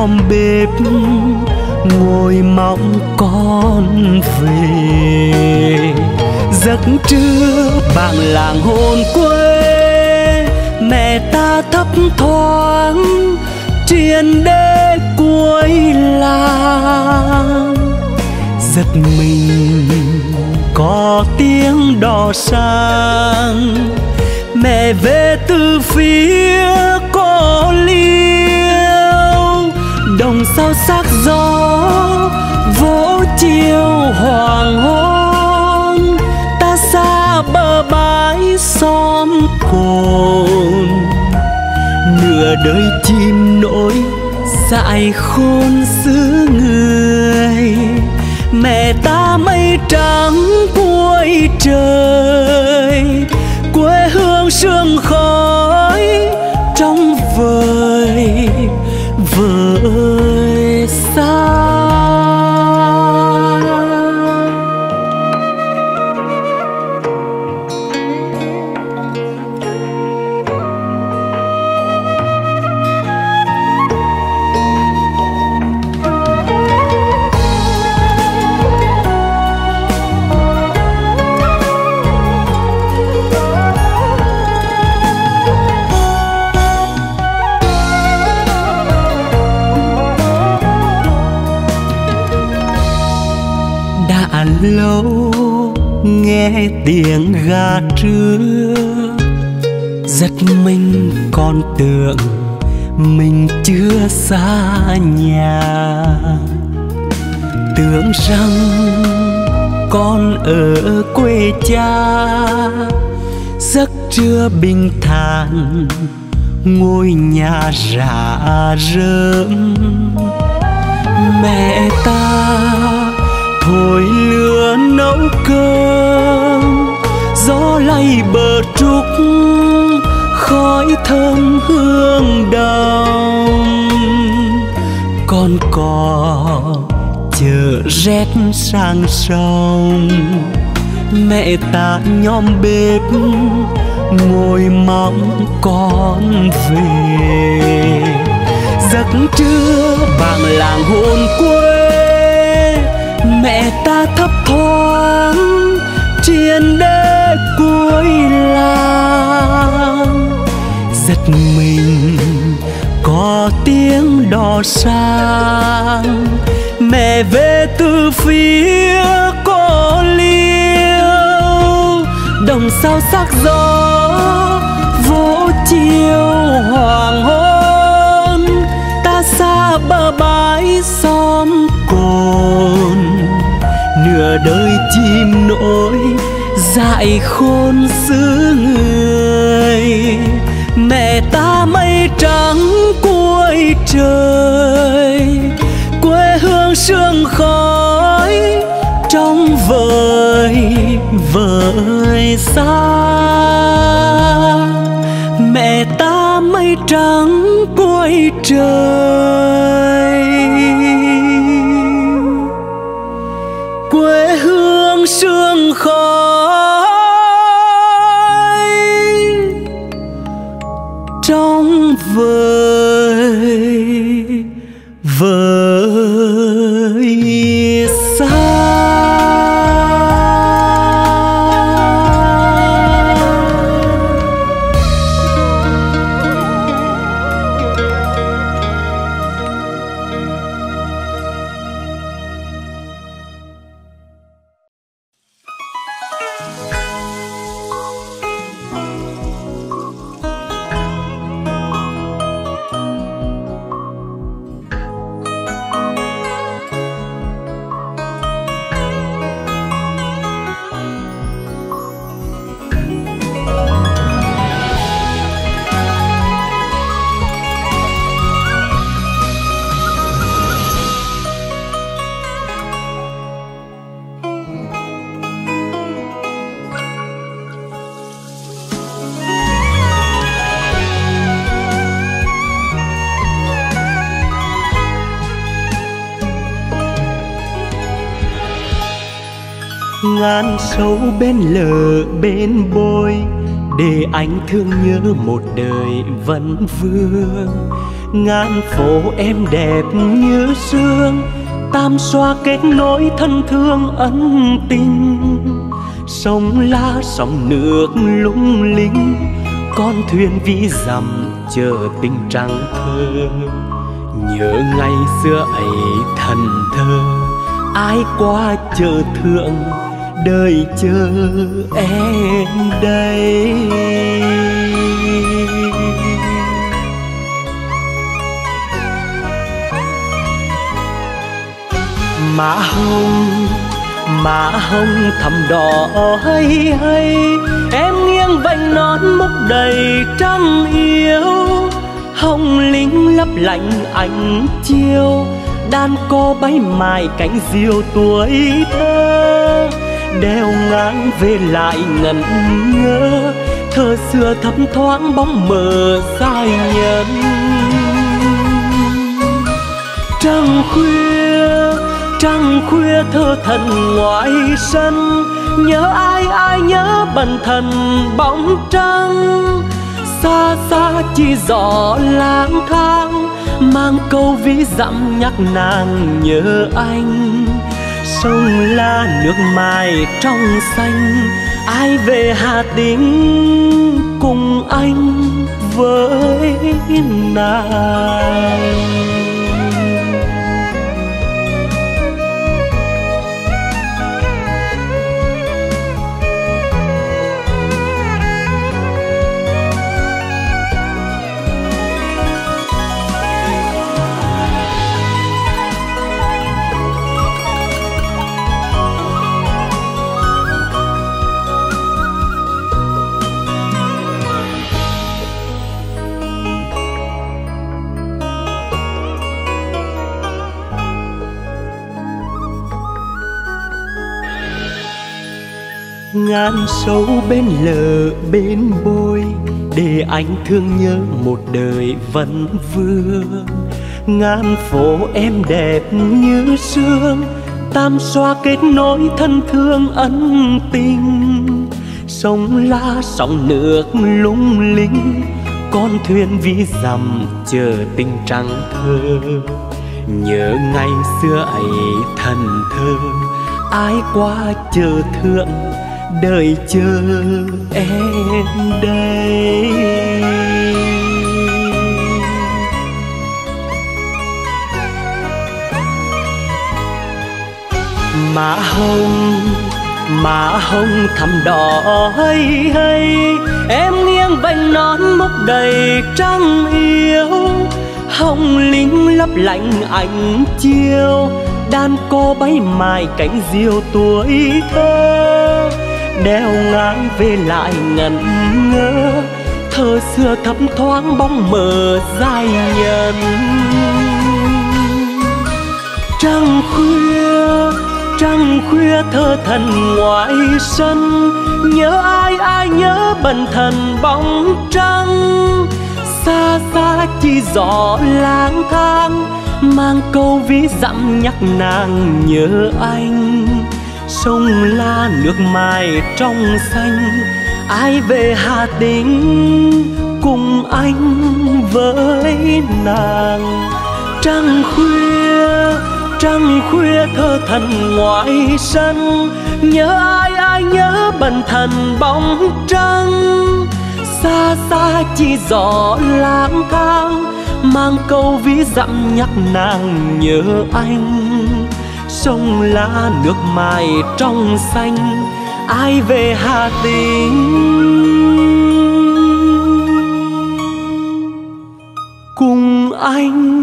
ta bếp, ngồi mong con về. Giấc trưa bạn làng hồn quê, mẹ ta thấp thoáng triền đê cuối làng. Giật mình, có tiếng đò sang, mẹ về từ phía hồn. Nửa đời chim nỗi dại khôn xứ người. Mẹ ta mây trắng cuối trời, quê hương sương nghe tiếng gà trưa. Giật mình còn tưởng mình chưa xa nhà. Tưởng rằng con ở quê cha. Giấc trưa bình thản, ngôi nhà rạ rơm mẹ ta thổi lửa nấu cơm gió lay bờ trúc khói thơm hương đồng con cò chờ rét sang sông, mẹ ta nhóm bếp ngồi mong con về. Giấc trưa vàng làng hồn quê, mẹ ta thấp thoáng, triền đêm lối làng giật mình, có tiếng đò sang. Mẹ về từ phía cô liêu. Đồng sao sắc gió vỗ chiều hoàng hôn. Ta xa bờ bãi xóm cồn. Nửa đời chim nỗi dại khôn xứ người. Mẹ ta mây trắng cuối trời, quê hương sương khói trong vời vời xa. Mẹ ta mây trắng cuối trời thương nhớ một đời vẫn vương. Ngàn phố em đẹp như sương, tam xoa kết nối thân thương ân tình. Sông la, sông nước lung linh, con thuyền vi dầm chờ tình trăng thơ. Nhớ ngày xưa ấy thần thơ, ai qua chờ thương đời chờ em đây. Má hồng má hồng thầm đỏ hay hay, em nghiêng vành nón múc đầy trăng yêu. Hồng lính lấp lạnh ánh chiều, đàn cô bay mài cánh diều tuổi thơ đeo ngang về lại ngẩn ngơ. Thơ xưa thấm thoáng bóng mờ dài nhân trăng khuya trăng khuya thơ thần ngoài sân. Nhớ ai ai nhớ bần thần bóng trăng. Xa xa chỉ rõ lang thang, mang câu ví dặm nhắc nàng nhớ anh sông la nước mai trong xanh. Ai về hà tĩnh cùng anh với nàng? Ngàn sâu bên lờ bên bôi, để anh thương nhớ một đời vẫn vương. Ngàn phố em đẹp như sương, tam xoa kết nối thân thương ân tình. Sông la sóng nước lung linh, con thuyền vi dầm chờ tình trăng thơ. Nhớ ngày xưa ấy thần thơ, ai qua chờ thượng đợi chờ em đây. Má hồng má hồng thắm đỏ hay hay, em nghiêng vành nón mốc đầy trăng yêu. Hồng lính lấp lạnh ánh chiều, đàn cô bay mài cánh diều tuổi thơ đeo ngang về lại ngẩn ngơ. Thơ xưa thấm thoáng bóng mờ dài nhân. Trăng khuya trăng khuya thơ thần ngoài sân. Nhớ ai ai nhớ bần thần bóng trăng. Xa xa chỉ rõ lang thang, mang câu ví dặm nhắc nàng nhớ anh sông la nước mai trong xanh. Ai về hà tĩnh cùng anh với nàng. Trăng khuya trăng khuya thơ thần ngoại sân. Nhớ ai ai nhớ bần thần bóng trăng. Xa xa chỉ gió lang thang, mang câu ví dặm nhắc nàng nhớ anh sông lá nước mai trong xanh ai về hà tĩnh? Cùng anh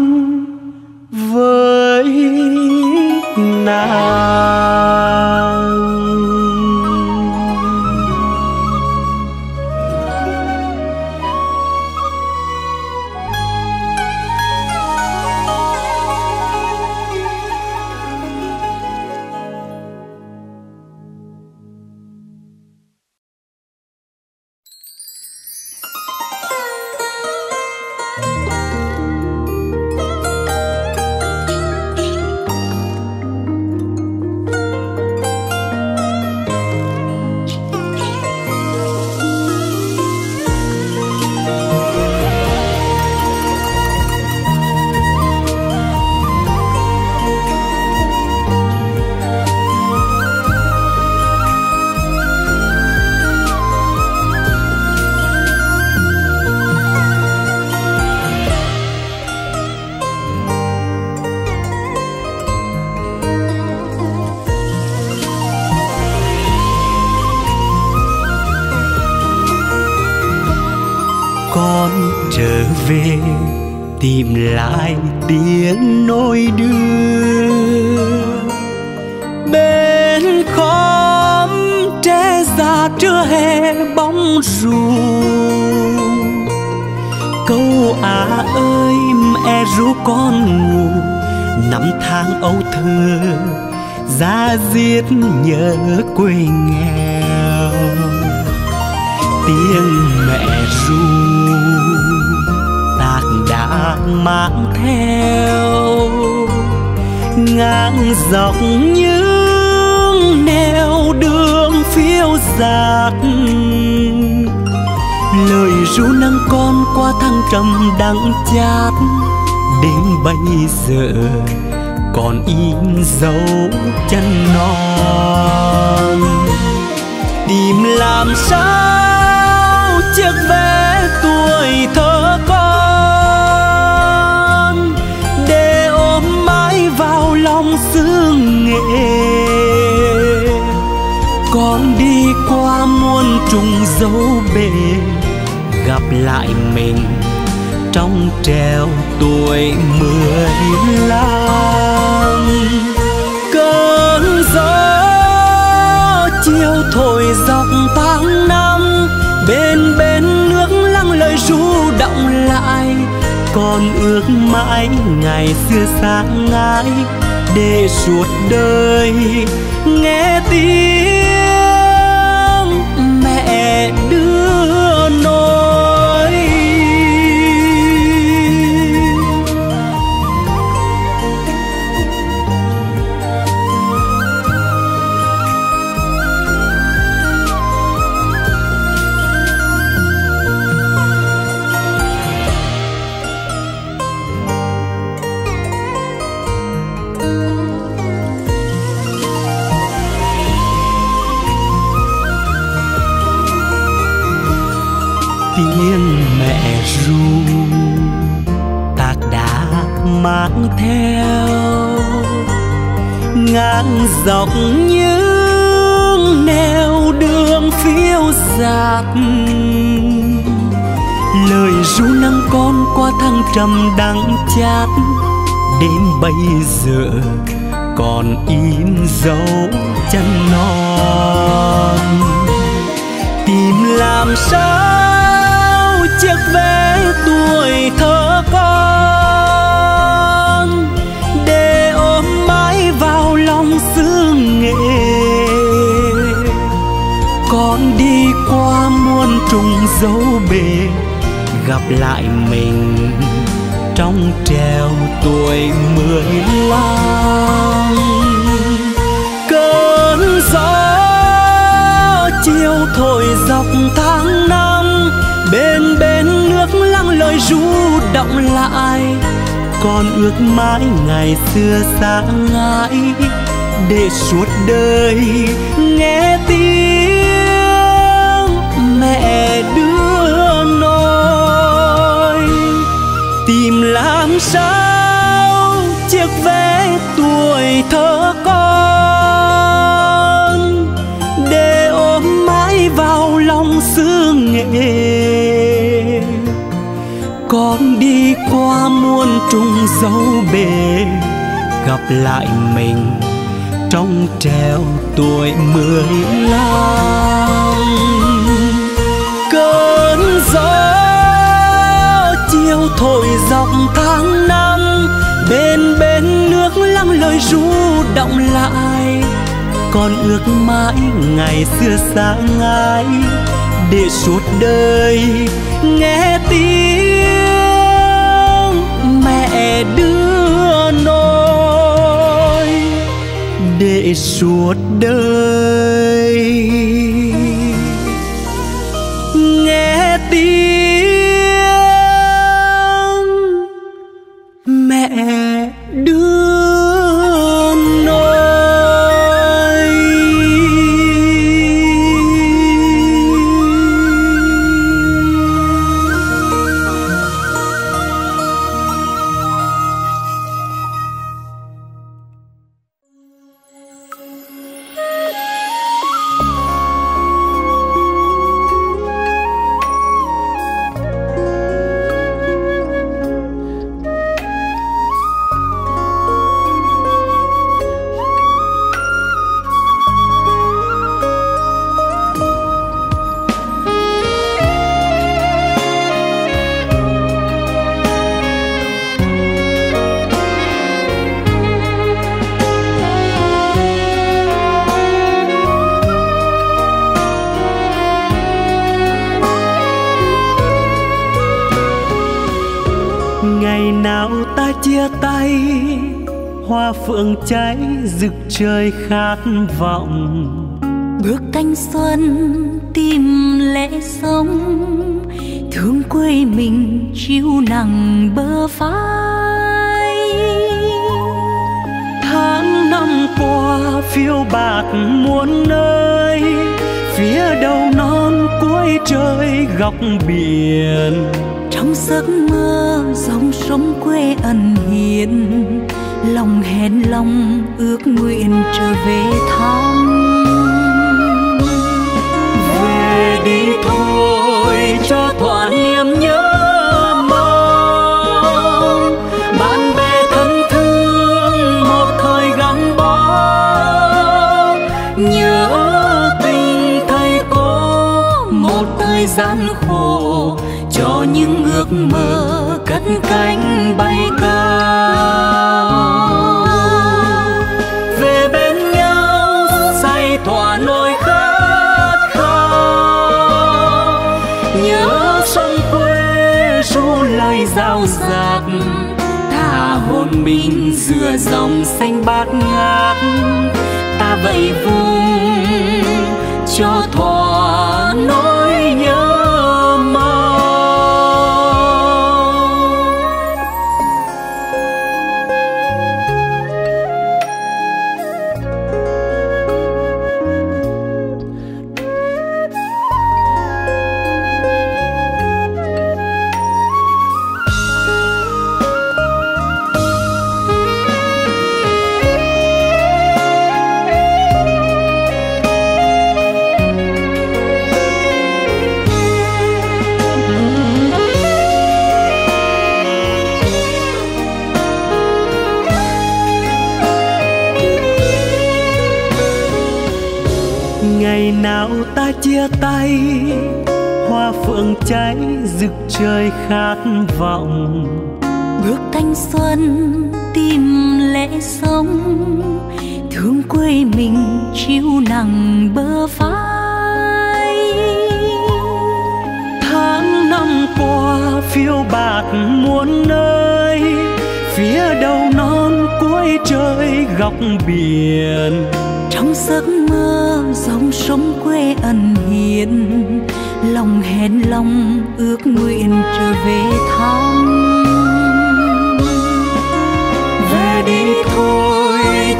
chung dấu bề gặp lại mình trong treo tuổi mười lăm. Cơn gió chiều thổi dọc tháng năm, bên bên nước lăng lời ru động lại, còn ước mãi ngày xưa sáng ngái để suốt đời nghe tiếng ngang dọc những nẻo đường phiêu dạt. Lời ru nắng con qua thăng trầm đắng chát. Đến bây giờ còn in dấu chân non. Tìm làm sao chiếc vé tuổi thơ con nghệ con đi qua muôn trùng dấu bể, gặp lại mình trong treo tuổi mười lăm. Cơn gió chiều thổi dọc tháng năm, bên bên nước lăng lời ru động lại. Con ước mãi ngày xưa xa ngãi để suốt đời nghe tiếng mẹ đưa nôi tìm làm sao chiếc vé tuổi thơ con để ôm mãi vào lòng xứ nghệ. Con đi qua muôn trùng dấu bể, gặp lại mình trong treo tuổi mười lăm. Cơn gió chiều thổi dọc tháng năm, bên bên nước lăng lời ru động lại. Còn ước mãi ngày xưa xa ngái để suốt đời nghe tiếng suốt đời.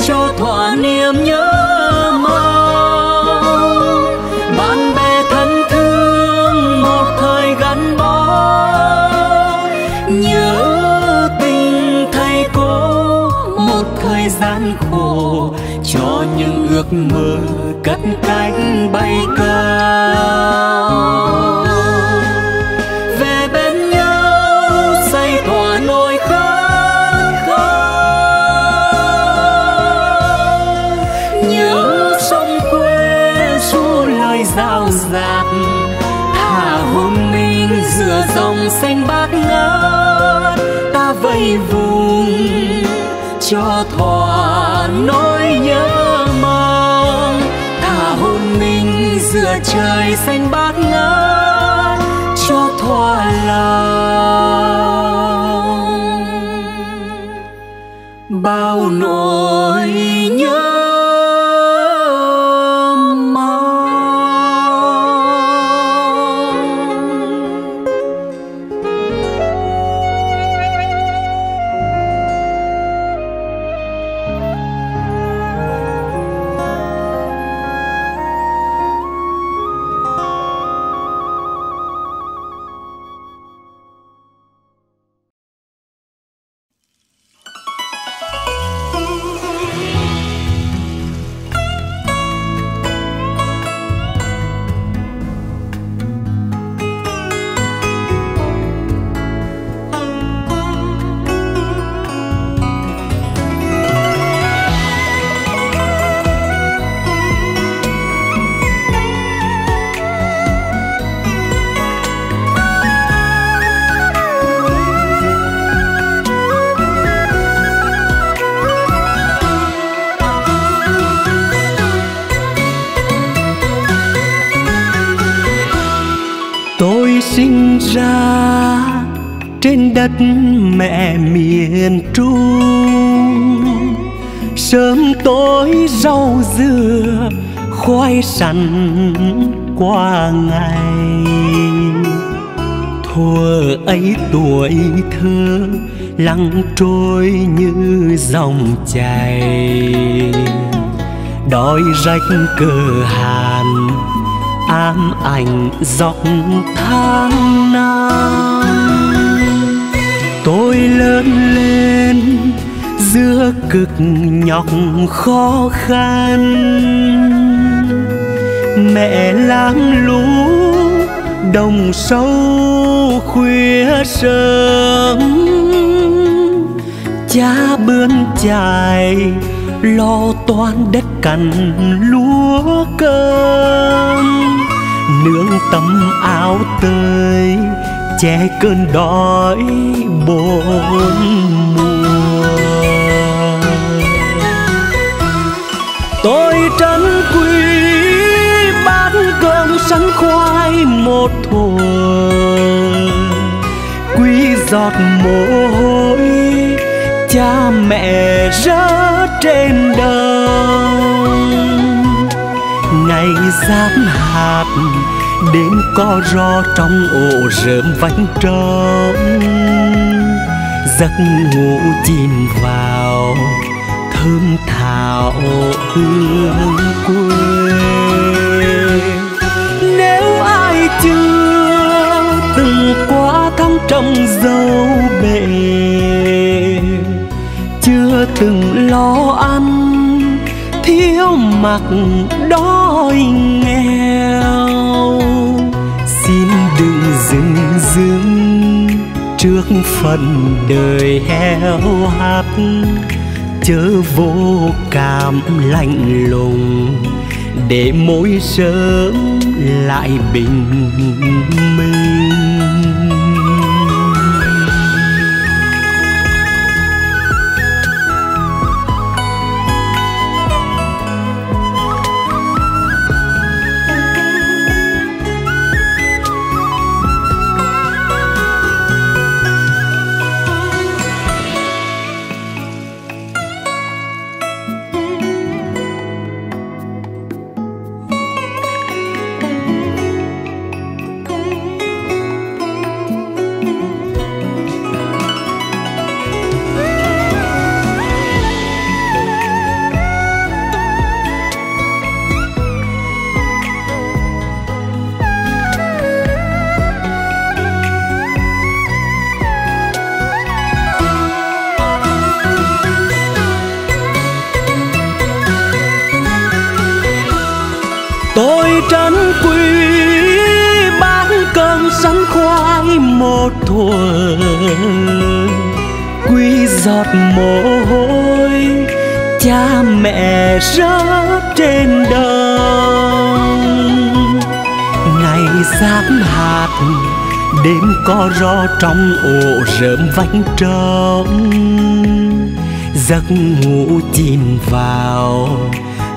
cho thỏa niềm nhớ mong. Bạn bè thân thương một thời gắn bó. Nhớ tình thầy cô một thời gian khổ cho những ước mơ cất cánh bay cao cho thỏa nỗi nhớ mong thả hồn mình giữa trời xanh bát ngát cho thỏa lòng. Bao nỗi nhớ lặng trôi như dòng chảy. Đói rách cờ hàn, ám ảnh dọc tháng năm. Tôi lớn lên giữa cực nhọc khó khăn. Mẹ làm lũ đồng sâu khuya sớm cha bươn chài, lo toan đất cằn lúa cơm. Nương tấm áo tơi, che cơn đói bốn mùa. Tôi trân quý bát cơm sắn khoai một thuở quý giọt mồ hôi cha mẹ rớt trên đời. Ngày giáp hạt, đêm co ro trong ổ rơm vánh trống. Giấc ngủ chìm vào thơm thảo hương quê. Nếu ai chưa từng qua thăng trong dâu bể chưa từng lo ăn, thiếu mặc đói nghèo. Xin đừng dừng dừng trước phần đời heo hắt chớ vô cảm lạnh lùng để mỗi sớm lại bình minh. Đêm có ro trong ổ rơm vánh trống, giấc ngủ chìm vào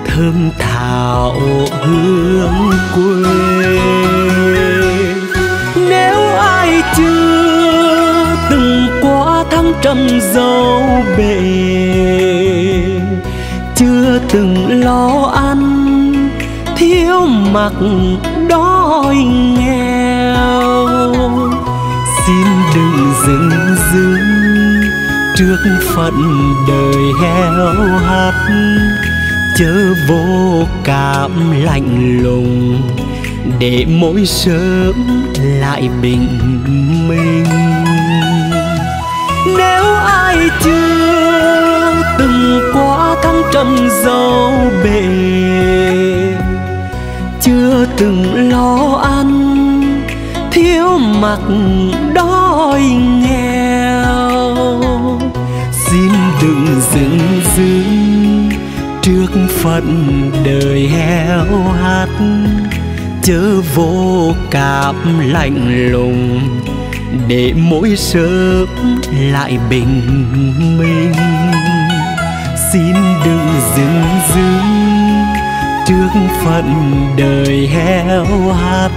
thơm thảo hương quê. Nếu ai chưa từng qua thăng trầm dâu bể, chưa từng lo ăn, thiếu mặc đói nghèo rừng dừng dừng trước phận đời heo hắt chớ vô cảm lạnh lùng, để mỗi sớm lại bình minh. Nếu ai chưa từng qua thăng trầm dâu bể chưa từng lo ăn thiếu mặc đói nghèo. Xin đừng dừng dừng trước phận đời heo hắt, chớ vô cảm lạnh lùng, để mỗi sớm lại bình minh. Xin đừng dừng dừng trước phận đời heo hắt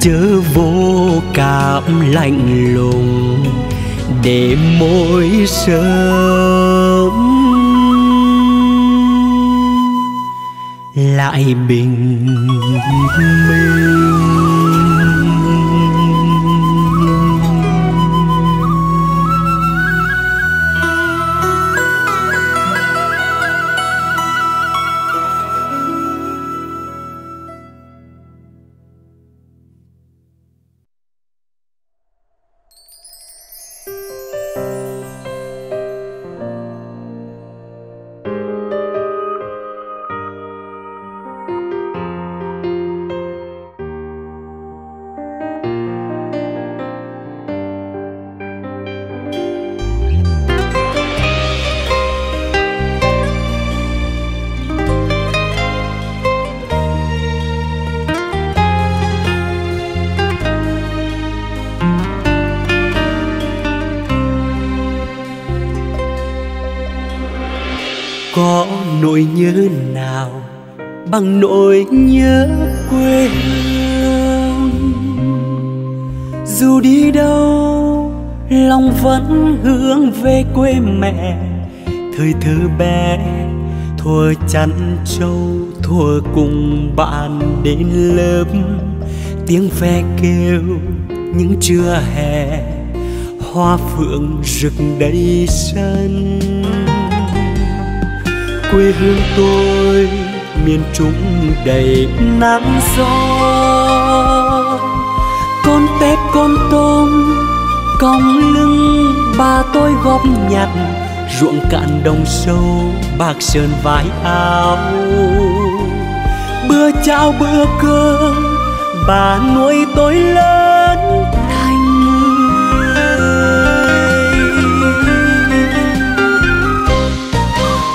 chớ vô cảm lạnh lùng để môi sớm lại bình minh. Chăn trâu thua cùng bạn đến lớp. Tiếng ve kêu những trưa hè, hoa phượng rực đầy sân. Quê hương tôi miền trung đầy nắng gió. Con tép con tôm cong lưng, bà tôi góp nhặt ruộng cạn đồng sâu, bạc sơn vai áo bữa cháo bữa cơm, bà nuôi tôi lớn thành người.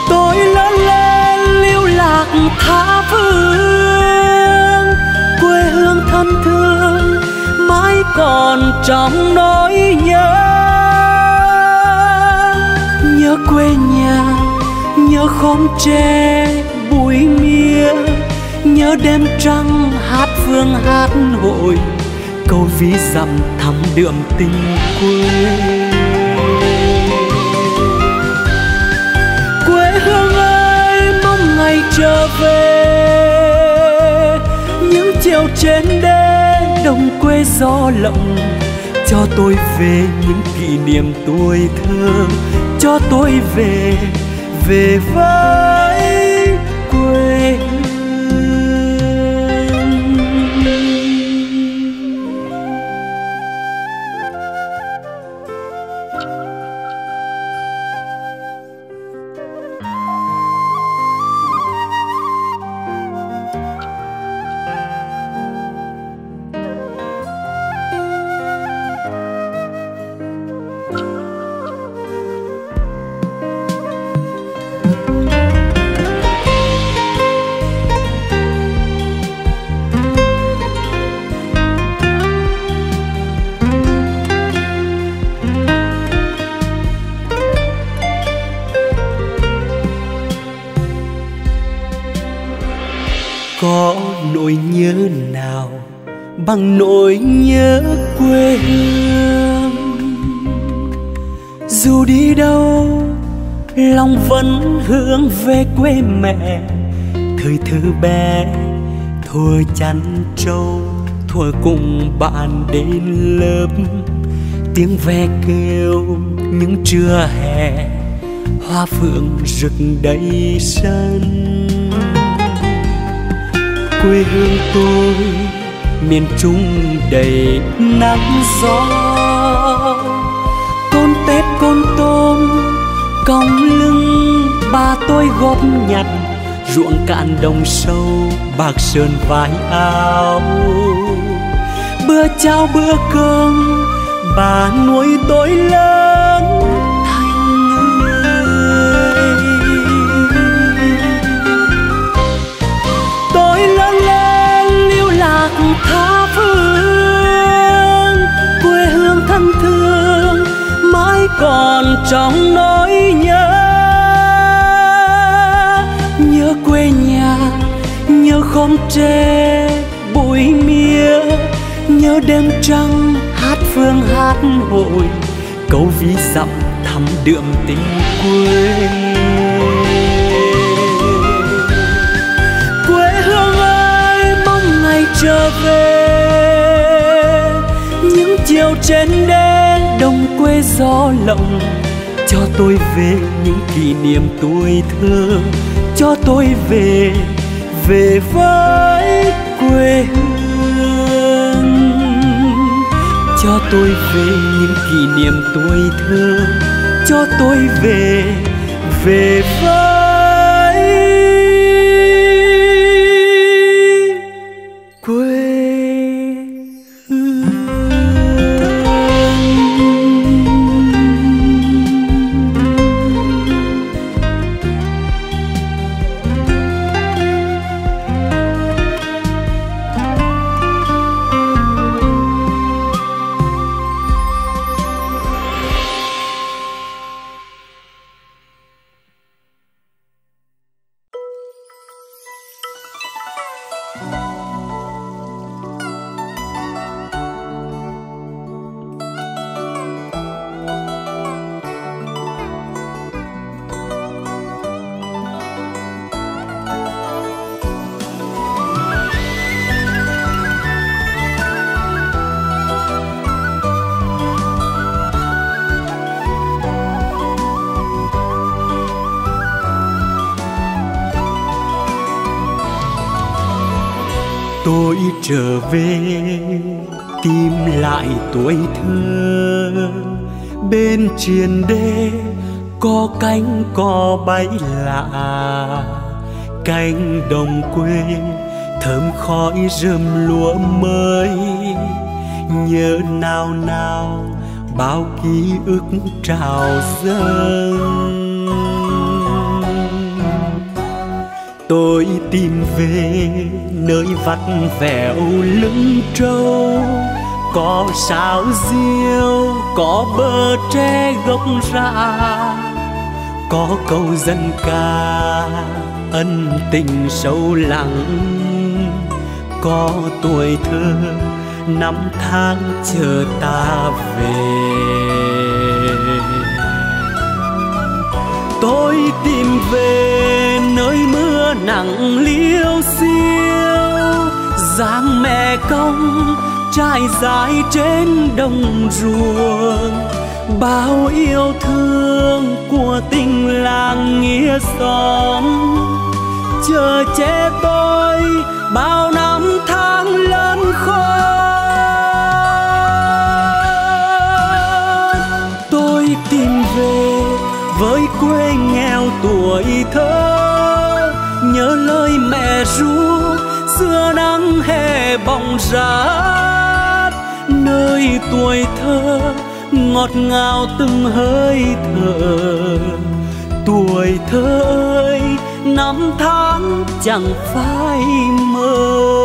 Tôi lớn lên lưu lạc tha phương, quê hương thân thương, mãi còn trong nỗi nhớ khóm tre bụi mía, nhớ đêm trăng hát phương hát hội, câu ví dặm thắm đượm tình quê. Quê hương ơi mỗi ngày trở về, những chiều trên đê đồng quê gió lộng, cho tôi về những kỷ niệm tuổi thơ, cho tôi về về bằng nỗi nhớ quê hương. Dù đi đâu, lòng vẫn hướng về quê mẹ. Thời thơ bé thuở chăn trâu thuở cùng bạn đến lớp. Tiếng ve kêu, những trưa hè, hoa phượng rực đầy sân. Quê hương tôi miền trung đầy nắng gió. Con tép con tôm, cong lưng, ba tôi góp nhặt ruộng cạn đồng sâu, bạc sơn vai áo. Bữa cháo, bữa cơm, bà nuôi tôi lớn. Tha phương, quê hương thân thương, mãi còn trong nỗi nhớ. Nhớ quê nhà, nhớ khóm tre, bụi mía, nhớ đêm trăng hát phương hát hội câu ví dặm thắm đượm tình quê quê. Trở về. Những chiều trên đê đồng quê gió lộng, cho tôi về những kỷ niệm tuổi thơ, cho tôi về về với quê hương. Cho tôi về những kỷ niệm tuổi thơ, cho tôi về về với triền đê, có cánh cò bay lạ. Cánh đồng quê, thơm khói rơm lúa mới. Nhớ nào nào bao ký ức trào dâng. Tôi tìm về nơi vắt vẻo lưng trâu có sao diêu, có bờ tre gốc ra. Có câu dân ca, ân tình sâu lắng có tuổi thơ, năm tháng chờ ta về. Tôi tìm về nơi mưa nặng liêu xiêu. Dáng mẹ công trải dài trên đồng ruộng, bao yêu thương của tình làng nghĩa xóm. Chờ che tôi bao năm tháng lớn khôn tôi tìm về với quê nghèo tuổi thơ, nhớ lời mẹ ru, xưa nắng hè bóng rát nơi tuổi thơ, ngọt ngào từng hơi thở. Tuổi thơ ơi, năm tháng chẳng phai mơ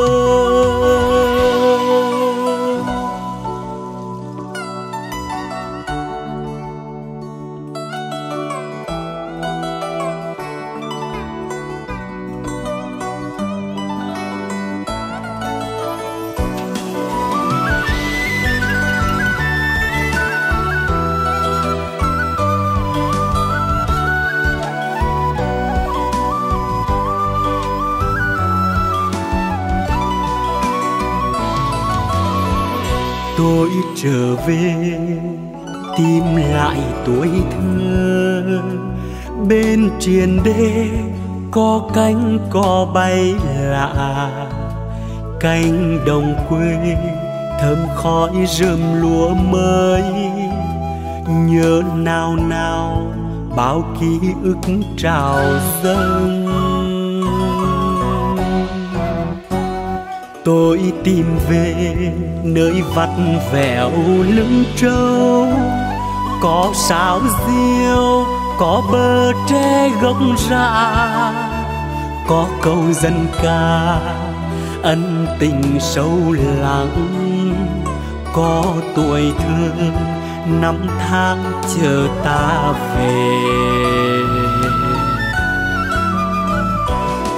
trở về, tìm lại tuổi thơ. Bên triền đê có cánh cò bay lạ, cánh đồng quê thơm khói rơm lúa mới. Nhớ nào nào bao ký ức trào dâng. Tôi tìm về nơi vắt vẻo lưng trâu. Có sao diêu, có bờ tre gốc rạ có câu dân ca ân tình sâu lắng. Có tuổi thơ năm tháng chờ ta về.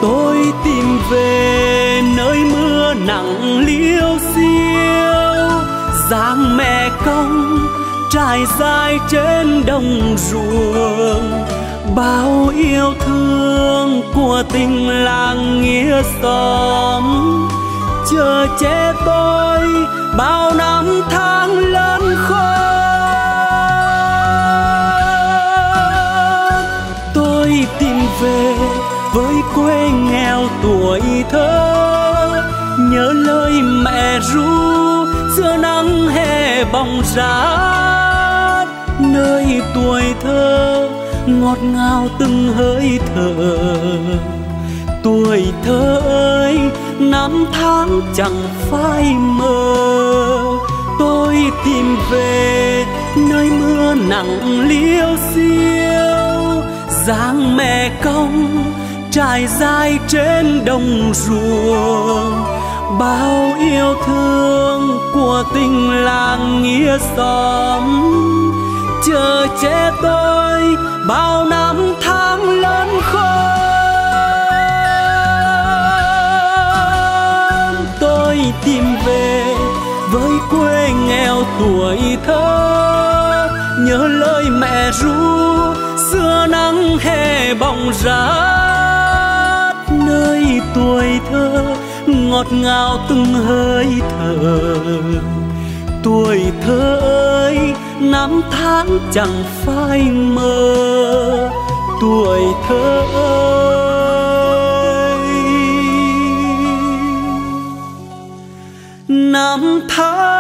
Tôi tìm về nơi mưa nặng liêu xiêu. Dáng mẹ công trải dài trên đồng ruộng. Bao yêu thương của tình làng nghĩa xóm. Chờ che tôi bao năm tháng lớn khôn. Tôi tìm về với quê nghèo tuổi thơ nhớ lời mẹ ru giữa nắng hè bóng rát. Nơi tuổi thơ ngọt ngào từng hơi thở. Tuổi thơ ơi, năm tháng chẳng phai mờ. Tôi tìm về nơi mưa nặng liêu xiêu. Dáng mẹ cong, trải dài trên đồng ruộng bao yêu thương của tình làng nghĩa xóm. Chờ che tôi bao năm tháng lớn khôn. Tôi tìm về với quê nghèo tuổi thơ. Nhớ lời mẹ ru, xưa nắng hè bóng rát. Nơi tuổi thơ ngọt ngào từng hơi thở. Tuổi thơ ơi, năm tháng chẳng phai mờ. Tuổi thơ ơi, năm tháng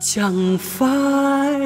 chẳng phai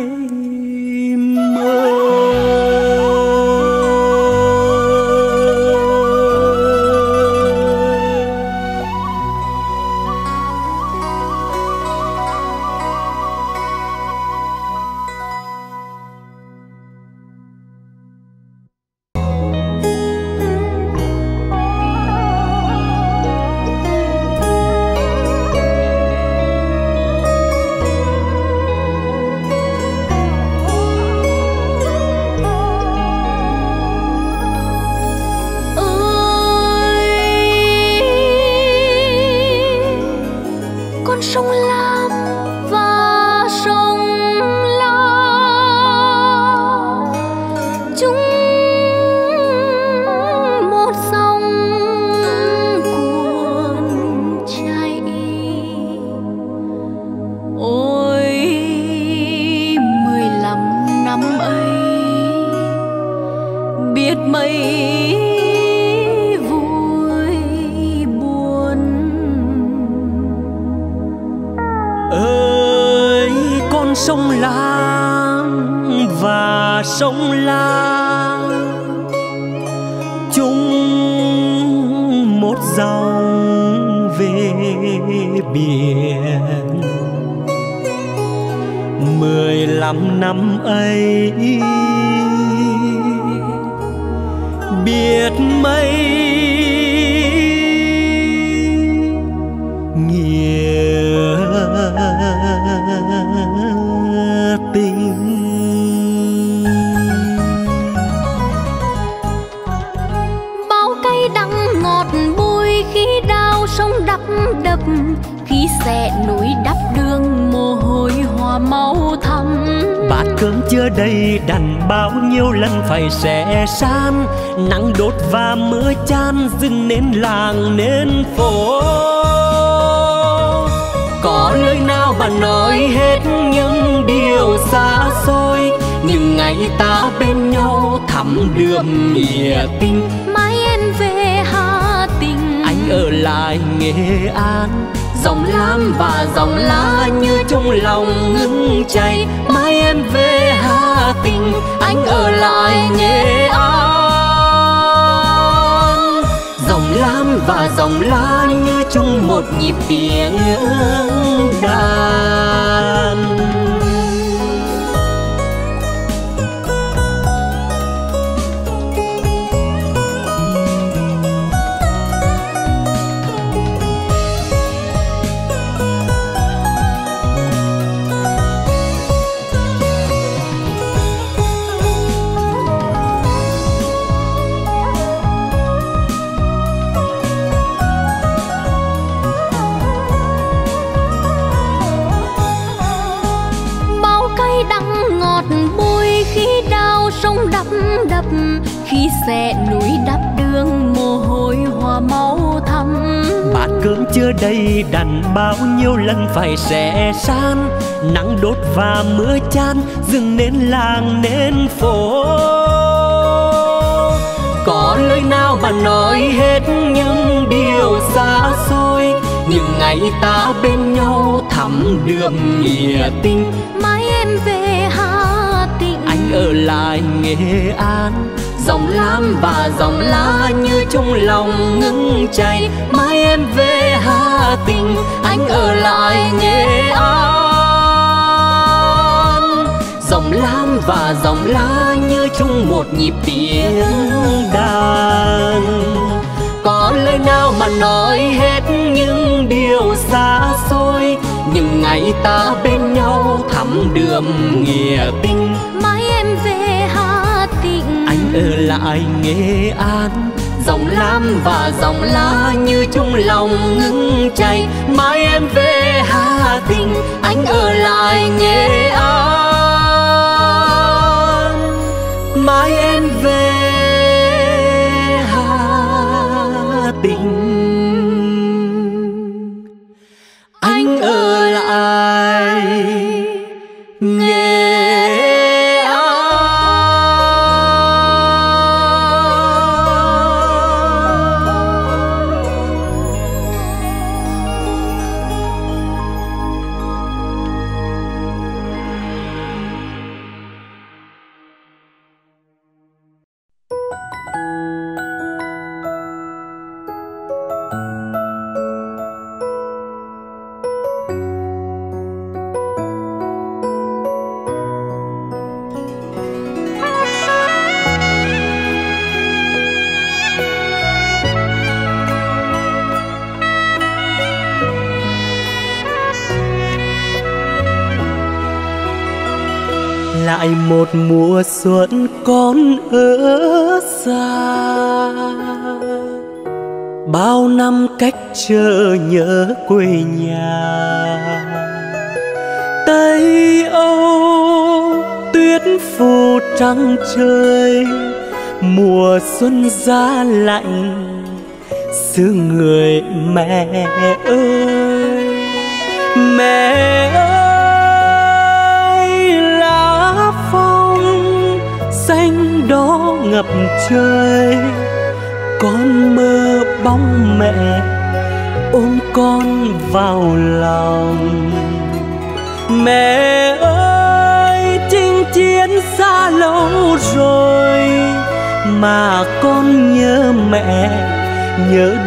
ra lại.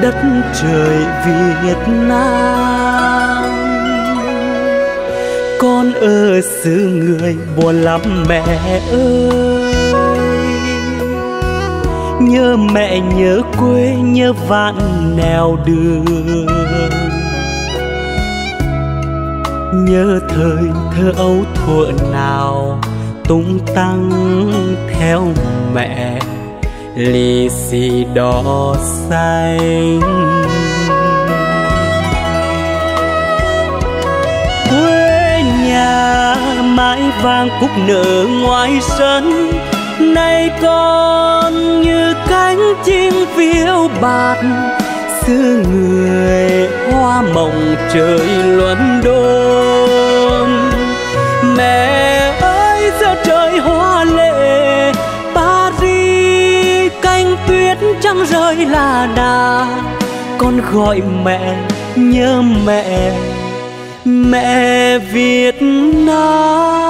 đất trời Việt Nam. Con ở xứ người buồn lắm mẹ ơi. Nhớ mẹ nhớ quê nhớ vạn nẻo đường. Nhớ thời thơ ấu thuở nào tung tăng theo mẹ lì xì đỏ xanh. Quê nhà mãi vang cúc nở ngoài sân. Nay con như cánh chim phiêu bạt. Xứ người hoa mộng trời luân đôn. Mẹ trăng rơi là đà. Con gọi mẹ nhớ mẹ mẹ việt nam.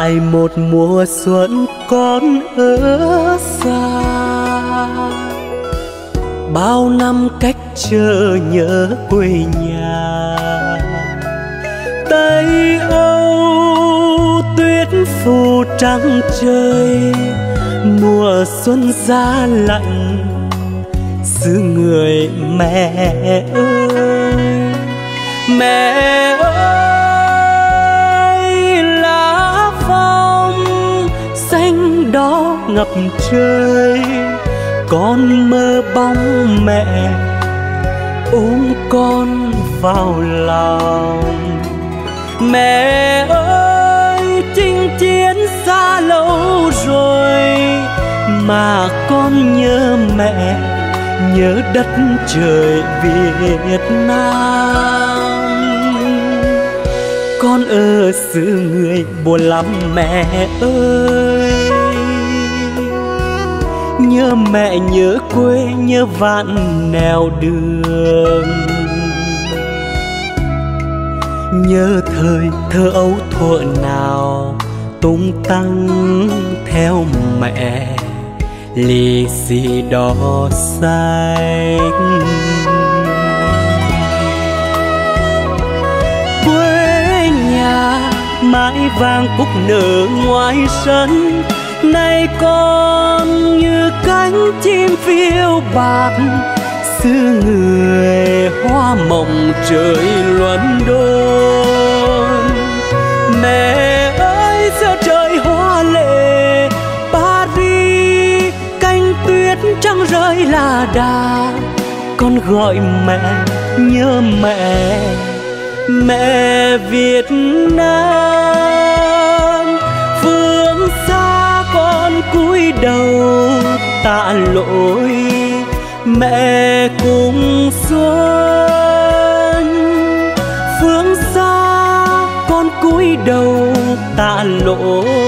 lại một mùa xuân con ở xa. Bao năm cách chờ nhớ quê nhà. Tây âu tuyết phủ trắng trời, mùa xuân giá lạnh, xứ người mẹ ơi. Mẹ ngập trời, con mơ bóng mẹ ôm con vào lòng. Mẹ ơi, chinh chiến xa lâu rồi mà con nhớ mẹ nhớ đất trời Việt Nam. Con ở xứ người buồn lắm mẹ ơi nhớ mẹ, nhớ quê, nhớ vạn nẻo đường. Nhớ thời thơ ấu thuở nào, tung tăng theo mẹ, lì xì đỏ xanh. Quê nhà mãi vang cúc nở ngoài sân nay con như cánh chim phiêu bạc xứ người hoa mộng trời luân đôn. Mẹ ơi giữa trời hoa lệ paris cánh tuyết trăng rơi là đà. Con gọi mẹ, nhớ mẹ mẹ việt nam. Cúi đầu tạ lỗi mẹ cùng xuân phương xa con cúi đầu tạ lỗi.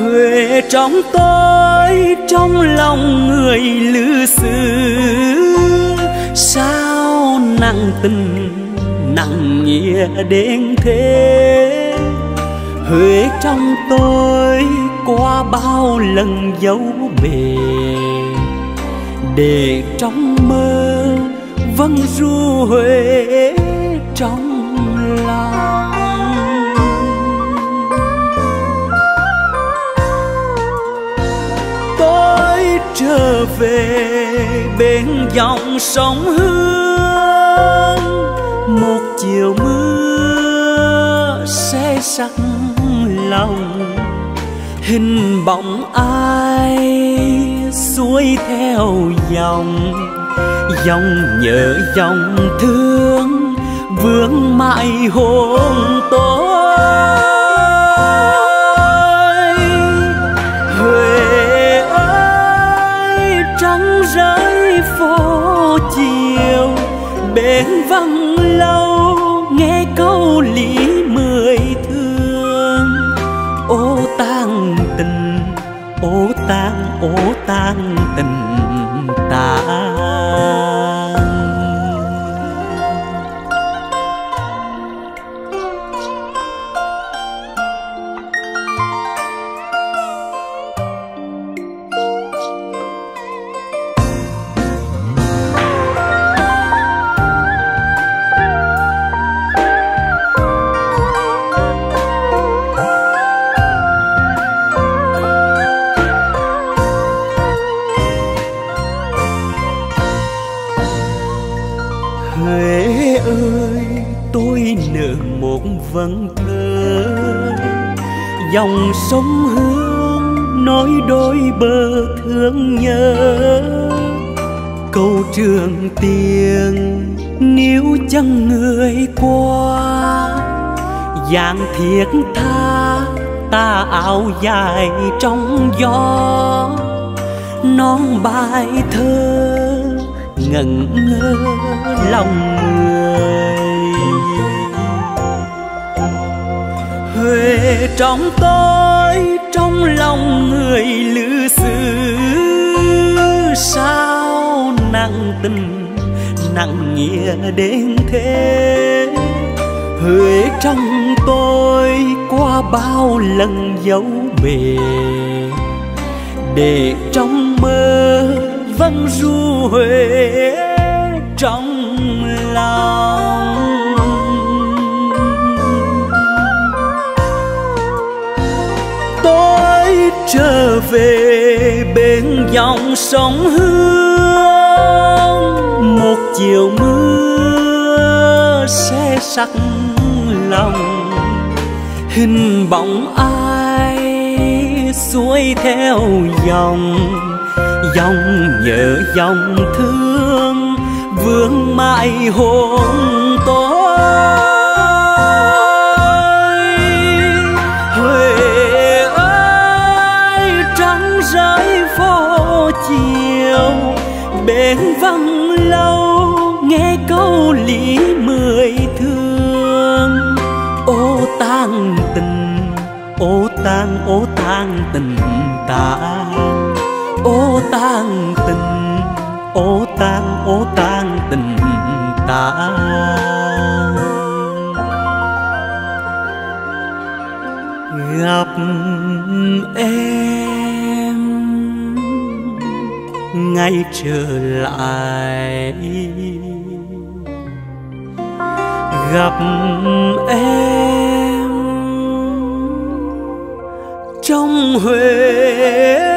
huệ trong tôi, trong lòng người lư xứ sao nặng tình nặng nghĩa đến thế? Huệ trong tôi qua bao lần dấu bề. Để trong mơ vẫn ru huệ trong trở về bên dòng sông hương. Một chiều mưa sẽ sắc lòng, hình bóng ai xuôi theo dòng. Dòng nhớ, dòng thương, vương mãi hồn tôi. Rơi phố chiều bên vắng lâu, nghe câu lý mười thương. Ô tang tình, ô tang ô tang tình ta. Tiếng tiền nếu chẳng người qua. Dạng thiệt tha, ta áo dài trong gió. Non bài thơ ngẩn ngơ lòng người. Huế trong tôi trong lòng người lữ sử sao nặng tình, nặng nghĩa đến thế. Huệ trong tôi qua bao lần dấu bề, để trong mơ vẫn du huệ trong lòng. Tôi trở về bên dòng sông hương chiều mưa sẽ sắc lòng, hình bóng ai xuôi theo dòng. Dòng nhớ, dòng thương, vương mãi hồn tôi. Bên vắng lâu lý mười thương. Ô tang tình, ô tang ô tang tình ta. Ô tang tình, ô tang ô tang tình ta. Gặp em ngay trở lại gặp em trong huế.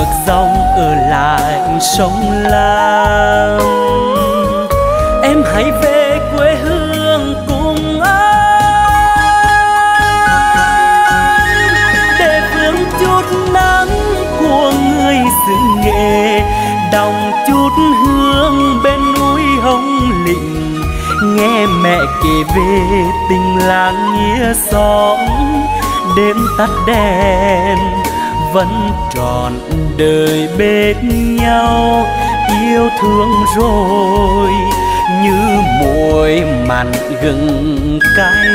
Ngược dòng ở lại sông lam. Em hãy về quê hương cùng anh. Để vương chút nắng của người xứ nghệ đồng chút hương bên núi hồng lịnh nghe mẹ kể về tình làng nghĩa xóm, đêm tắt đèn vẫn tròn đời bên nhau yêu thương rồi như muối mặn gừng cay.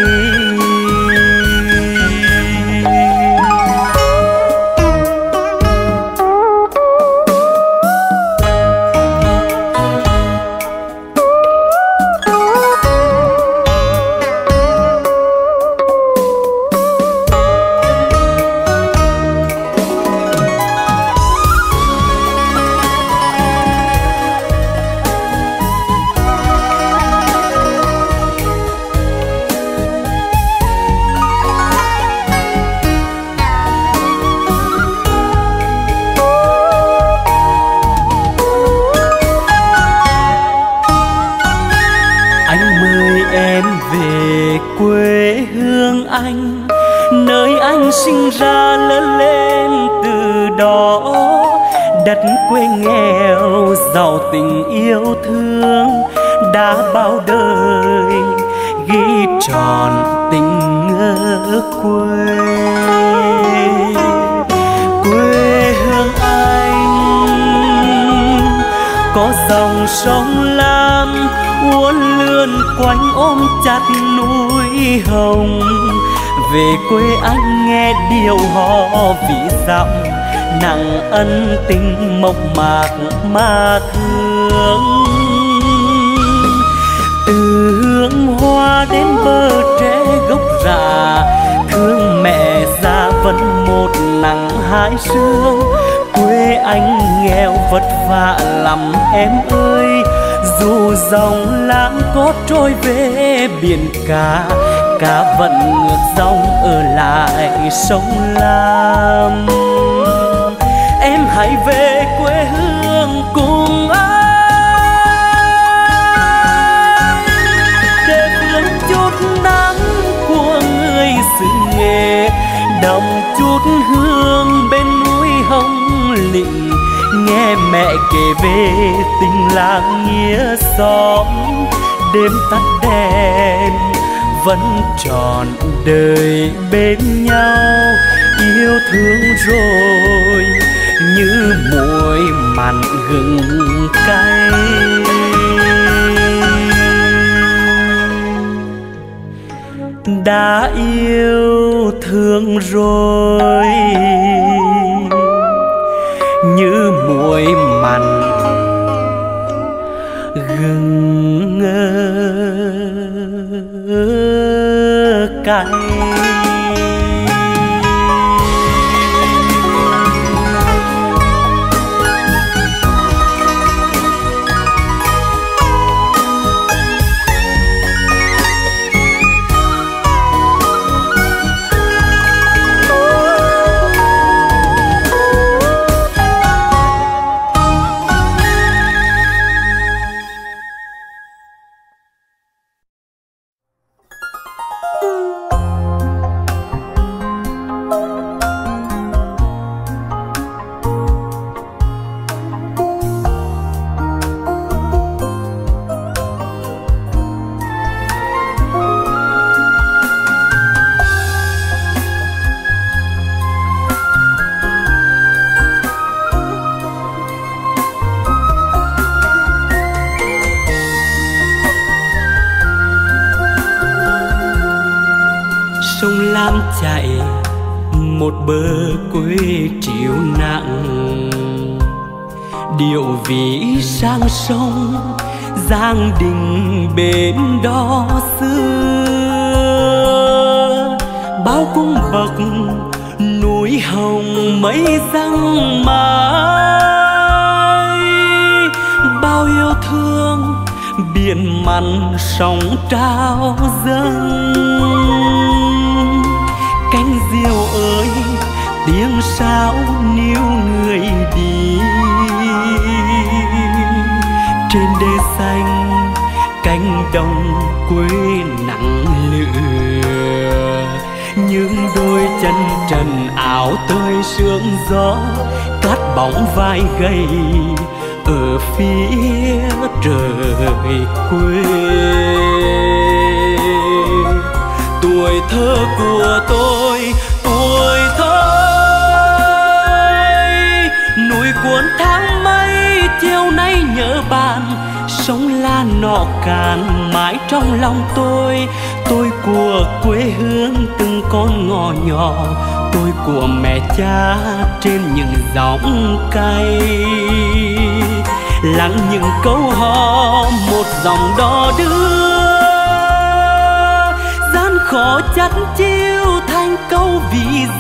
Quê quê hương anh có dòng sông lam uốn lượn quanh ôm chặt núi hồng về quê anh nghe điệu hò vì dặm nặng ân tình mộc mạc mà thương. Từ hương hoa đến bờ tre gốc già mẹ già vẫn một nắng hai sương quê anh nghèo vất vả lắm em ơi. Dù dòng lãng có trôi về biển cả cá vẫn ngược dòng ở lại sông lam. Em hãy về quê hương cùng anh để hưởng chút nắng của người xứ nghề đồng chút hương bên núi hồng lịnh nghe mẹ kể về tình làng nghĩa xóm, đêm tắt đèn vẫn tròn đời bên nhau. Yêu thương rồi như muối mặn gừng cay. Đã yêu thương rồi. Như muối mặn gừng cay.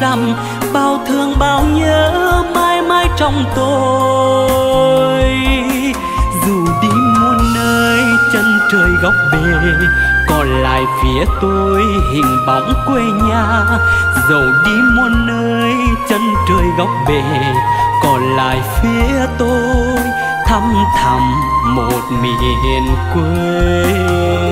Dặm, bao thương bao nhớ, mãi mãi trong tôi. Dù đi muôn nơi, chân trời góc bể, còn lại phía tôi hình bóng quê nhà. Dầu đi muôn nơi, chân trời góc bể, còn lại phía tôi thăm thẳm một miền quê.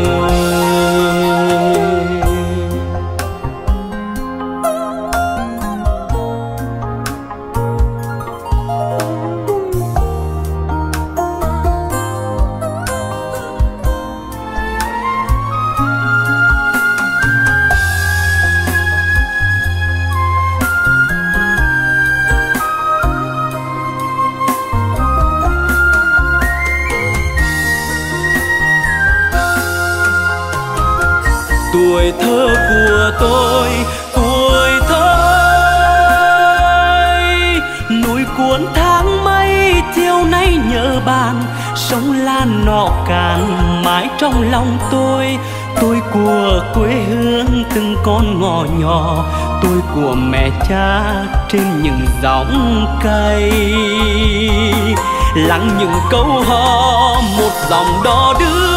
Lắng những câu hò, một dòng đò đưa.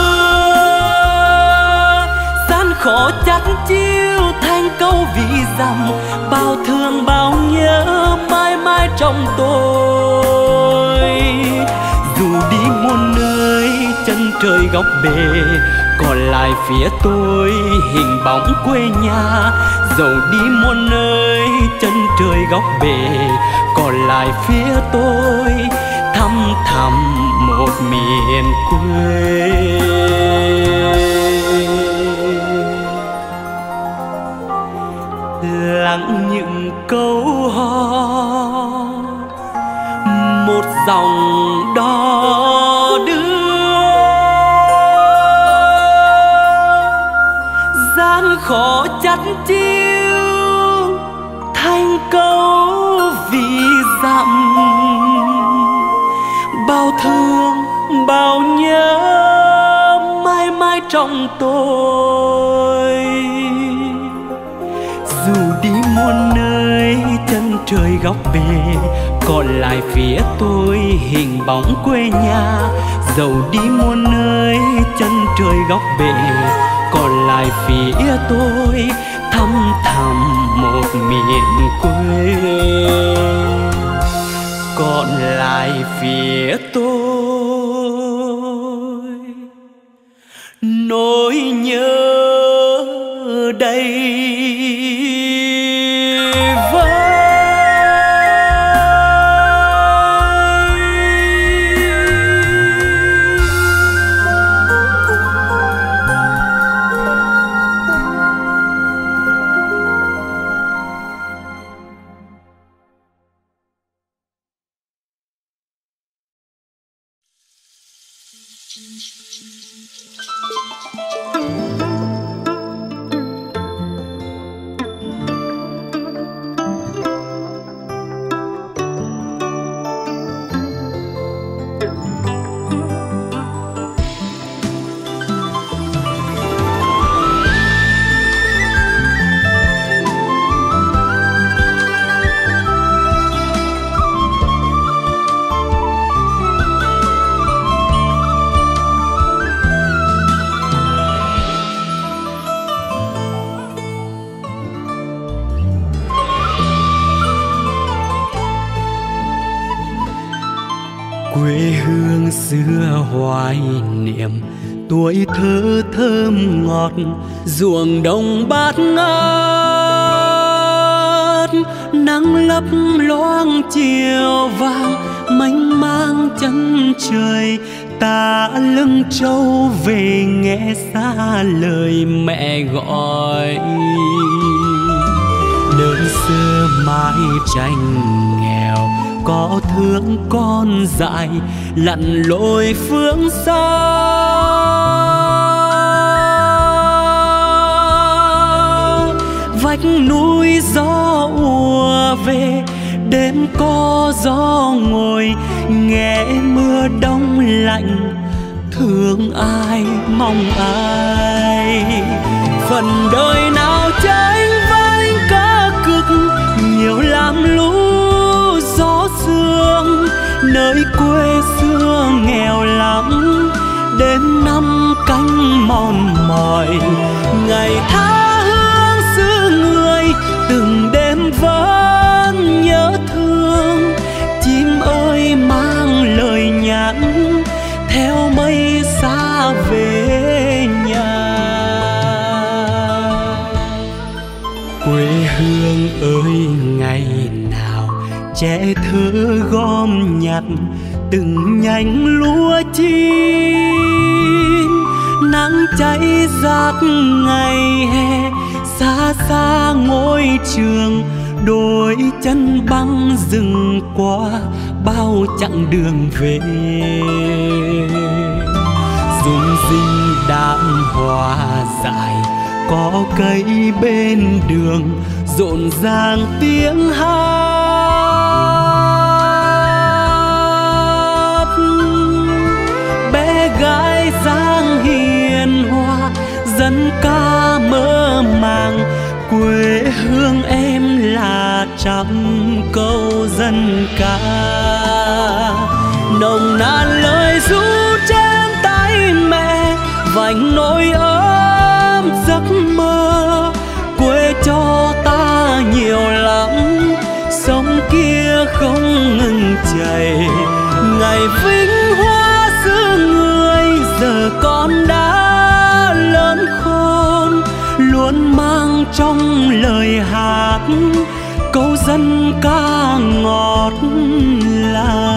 Gian khó chắt chiêu thành câu vì rằng bao thương, bao nhớ, mãi mãi trong tôi. Dù đi muôn nơi, chân trời góc bể còn lại phía tôi, hình bóng quê nhà. Dầu đi muôn nơi, chân trời góc bể còn lại phía tôi thăm thầm một miền quê. Lắng những câu hò một dòng đò đưa. Gian khó chắn chi trong tôi. Dù đi muôn nơi, chân trời góc bể, còn lại phía tôi hình bóng quê nhà. Dầu đi muôn nơi, chân trời góc bể, còn lại phía tôi thăm thầm một miền quê. Còn lại phía tôi ruộng đồng bát ngát, nắng lấp loáng chiều vàng, mênh mang chân trời. Ta lưng trâu về nghe xa lời mẹ gọi. Đơn xưa mãi tranh nghèo, có thương con dại lặn lội phương xa. Vách núi gió ùa về, đêm có gió ngồi, nghe mưa đông lạnh, thương ai mong ai. Phần đời nào trái vai cá cực, nhiều lam lũ gió sương, nơi quê xưa nghèo lắm, đêm năm canh mòn mỏi, ngày tháng trẻ thơ gom nhặt từng nhánh lúa chín nắng cháy rát ngày hè, xa xa ngôi trường đôi chân băng rừng qua bao chặng đường về. Rung rinh đạm hoa dài có cây bên đường rộn ràng tiếng hát. Quê hương em là trăm câu dân ca. Nồng nàn lời ru trên tay mẹ, vành nỗi ấm giấc mơ. Quê cho ta nhiều lắm sông kia không ngừng chảy. Ngày vinh hoa xưa người giờ con đã trong lời hát câu dân ca ngọt lành.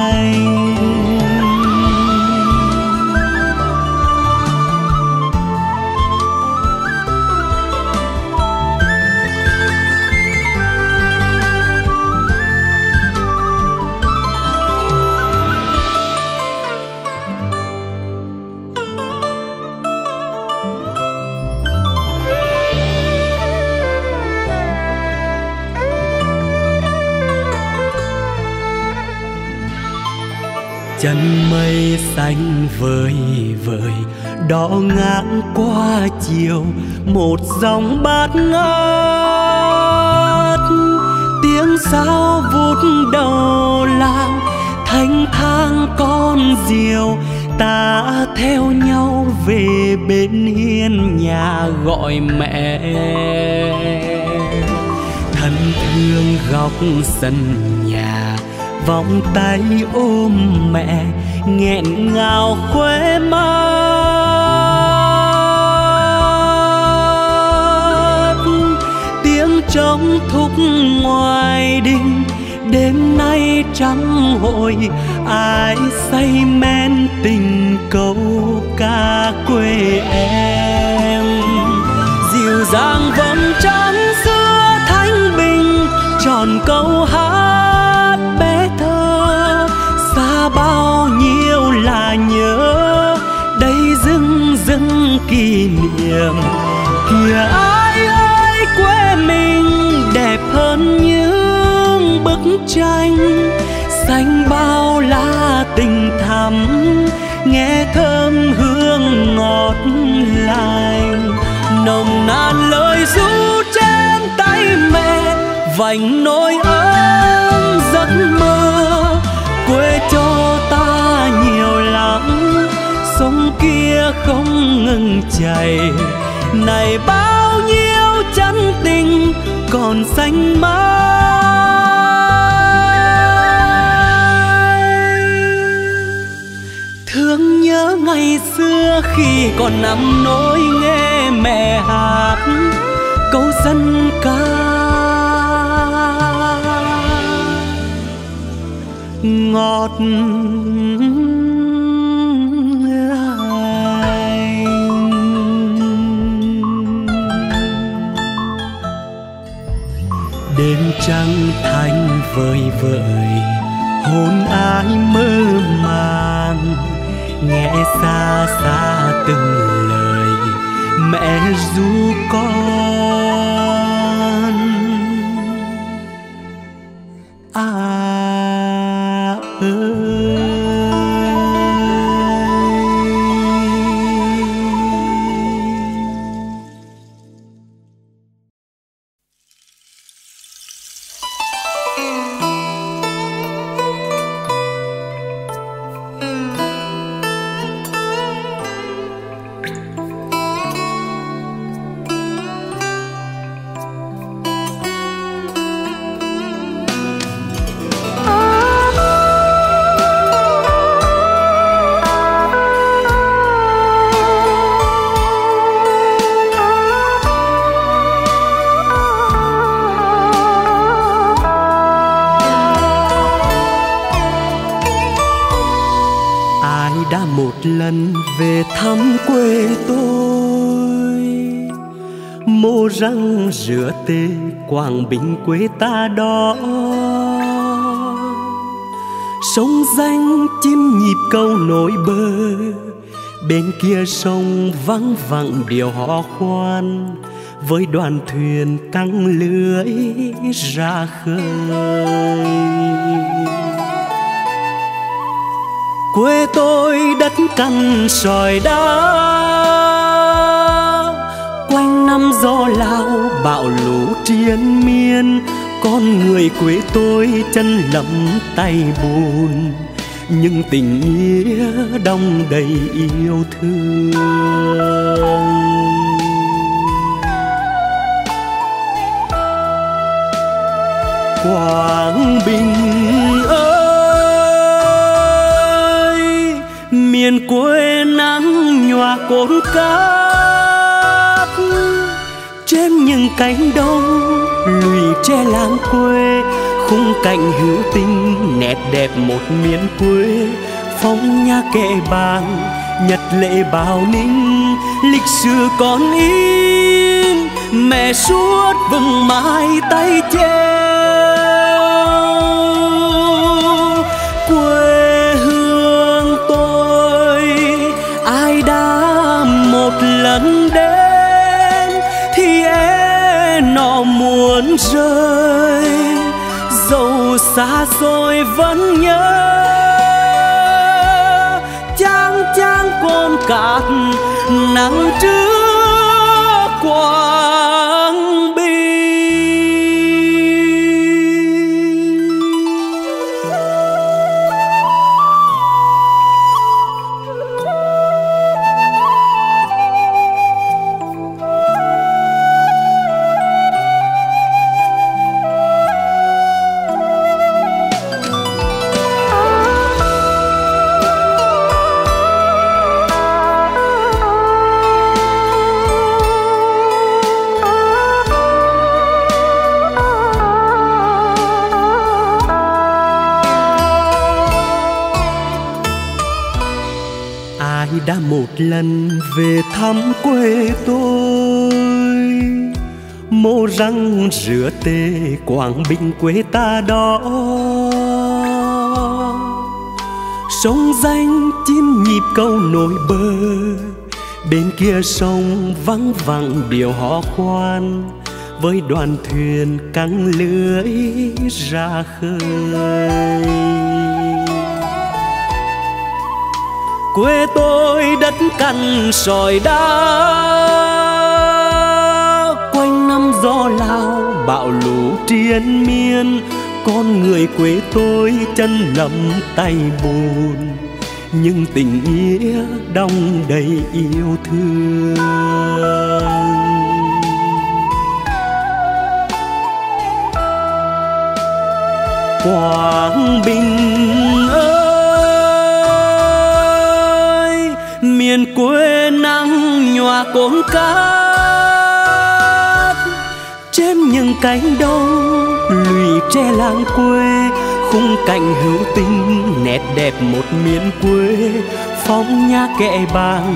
Chân mây xanh vời vời, đỏ ngang qua chiều, một dòng bát ngát. Tiếng sao vút đầu làng, thanh thang con diều, ta theo nhau về bên hiên nhà gọi mẹ. Thân thương góc sân nhà vòng tay ôm mẹ, nghẹn ngào khóe mắt tiếng trống thúc ngoài đình, đêm nay trắng hội ai say men tình câu ca quê em. Dịu dàng vòng trắng xưa thanh bình, tròn câu hát bao nhiêu là nhớ. Đây dưng dưng kỷ niệm. Kìa ai ơi, quê mình đẹp hơn những bức tranh. Xanh bao lá tình thắm, nghe thơm hương ngọt lành. Nồng nàn lời ru trên tay mẹ, vành nỗi ấm giấc mơ. Không ngừng chảy. Này bao nhiêu chân tình còn xanh mãi. Thương nhớ ngày xưa khi còn nằm nỗi nghe mẹ hát câu dân ca. Ngọt trăng thanh vơi vợi hôn ai mơ màng. Nghe xa xa từng lời, mẹ ru con quảng bình quê ta đó. Sông danh chim nhịp câu nổi bờ bên kia sông vắng vặng điều họ khoan, với đoàn thuyền căng lưới ra khơi. Quê tôi đất cằn sỏi đá, quanh năm gió lao bão lũ triền miên, con người quê tôi chân lấm tay bùn. Nhưng tình nghĩa đong đầy yêu thương. Quảng Bình ơi, miền quê nắng nhòa cồn cát trên những cánh đồng, lùi tre làng quê, khung cảnh hữu tình, nét đẹp một miền quê. Phong nha kệ bàn nhật lệ bào ninh, lịch sử còn in. Mẹ suốt vừng mãi tay treo quê hương tôi, ai đã một lần đến? Nó muốn rơi dẫu xa rồi vẫn nhớ. Chang chang con cạn nắng trước lần về thăm quê tôi. Mô răng rửa tê quảng bình quê ta đó. Sông danh chim nhịp câu nổi bờ. Bên kia sông vắng vắng điều họ khoan. Với đoàn thuyền căng lưới ra khơi. Quê tôi đất cằn sỏi đá quanh năm gió lao bão lũ triền miên. Con người quê tôi chân lầm tay buồn, nhưng tình nghĩa đong đầy yêu thương. Quảng Bình Quê nắng nhòa cồn cát. Trên những cánh đồng lùi tre làng quê, khung cảnh hữu tình nét đẹp một miền quê. Phong nha kệ bàng,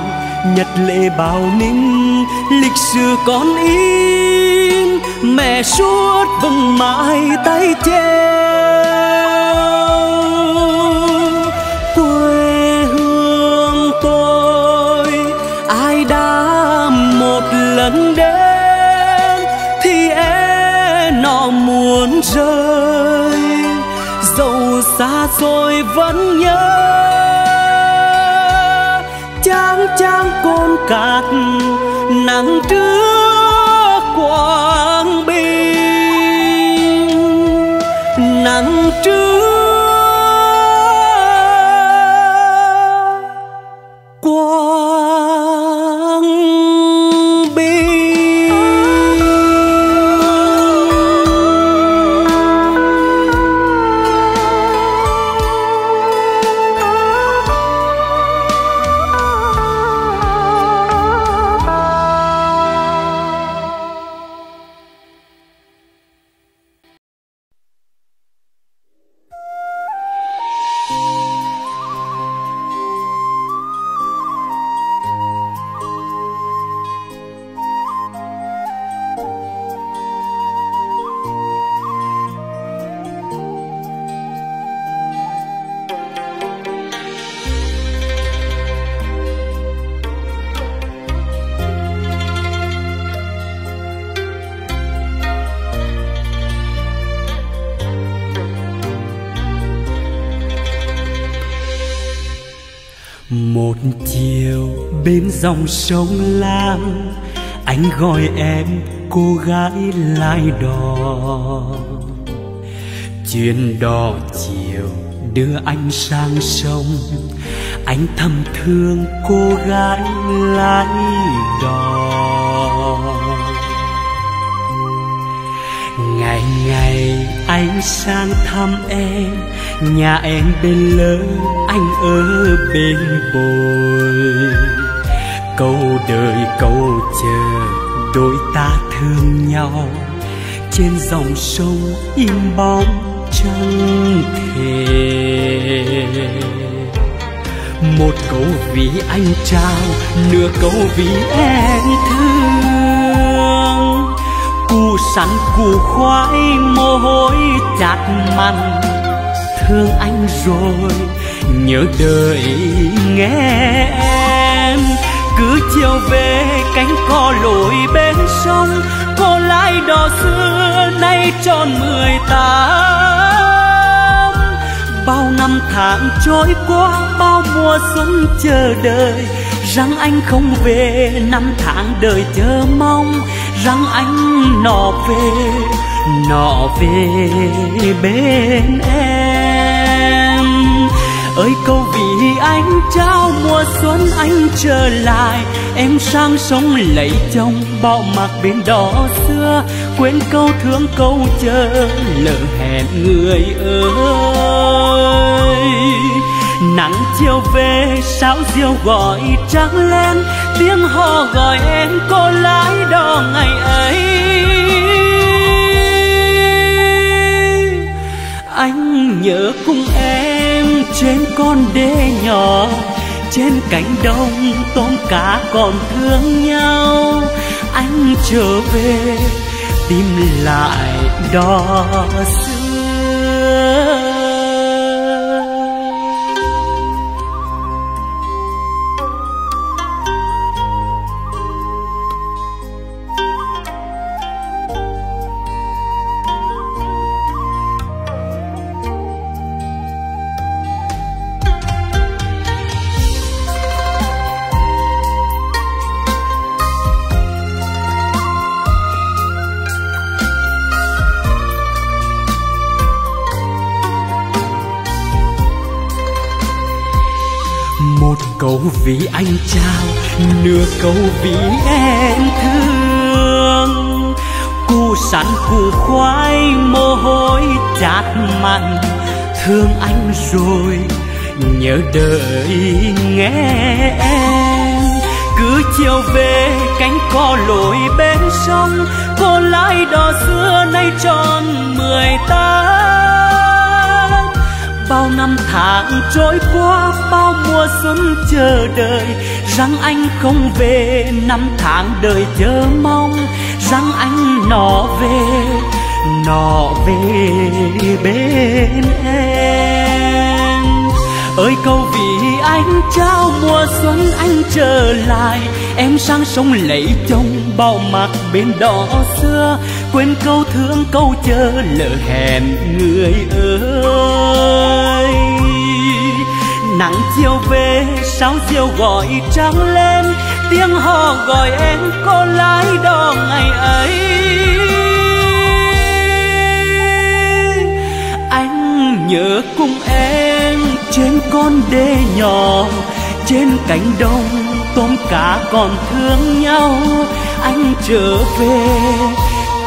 nhật lệ bảo ninh, lịch sử con in. Mẹ suốt vầng mãi tay trên rơi. Dẫu xa rồi vẫn nhớ trang trang cồn cát nắng trước dòng sông lam, anh gọi em cô gái lai đò. Chuyến đò chiều đưa anh sang sông, anh thầm thương cô gái lái đò. Ngày ngày anh sang thăm em, nhà em bên lớn anh ở bên bồi câu đời, câu chờ, đôi ta thương nhau. Trên dòng sông im bóng trăng thề một câu vì anh trao, nửa câu vì em thương. Cù sắn cù khoai, mồ hôi chát mặn thương anh rồi, nhớ đời, nghe em cứ chiều về, cánh cò lội bên sông cô lái đò xưa nay tròn mười tám. Bao năm tháng trôi qua, bao mùa xuân chờ đợi, rằng anh không về, năm tháng đời chờ mong, rằng anh nọ về nọ về bên em ơi, câu vì anh trao mùa xuân anh trở lại. Em sang sông lấy chồng bao mặc bên đỏ xưa. Quên câu thương, câu chờ lỡ hẹn người ơi. Nắng chiều về sao diều gọi trắng lên. Tiếng hò gọi em, cô lái đò ngày ấy. Anh nhớ cùng em trên con đê nhỏ, trên cánh đồng tôm cá còn thương nhau. Anh trở về, tìm lại đò xưa. Thương anh rồi, nhớ đợi nghe em. Cứ chiều về, cánh cò lội bên sông, cô lái đò xưa nay tròn mười tám. Bao năm tháng trôi qua, bao mùa xuân chờ đợi, rằng anh không về, năm tháng đời chờ mong, rằng anh nọ về nọ về bên em ơi, câu vì anh trao mùa xuân anh trở lại. Em sang sông lấy chồng, bao mặt bên đỏ xưa. Quên câu thương, câu chờ lỡ hẹn người ơi. Nắng chiều về, sáo chiều gọi trắng lên. Tiếng hò gọi em có lái đò ngày ấy. Anh nhớ cùng em trên con đê nhỏ, trên cánh đồng tôm cá còn thương nhau. Anh trở về,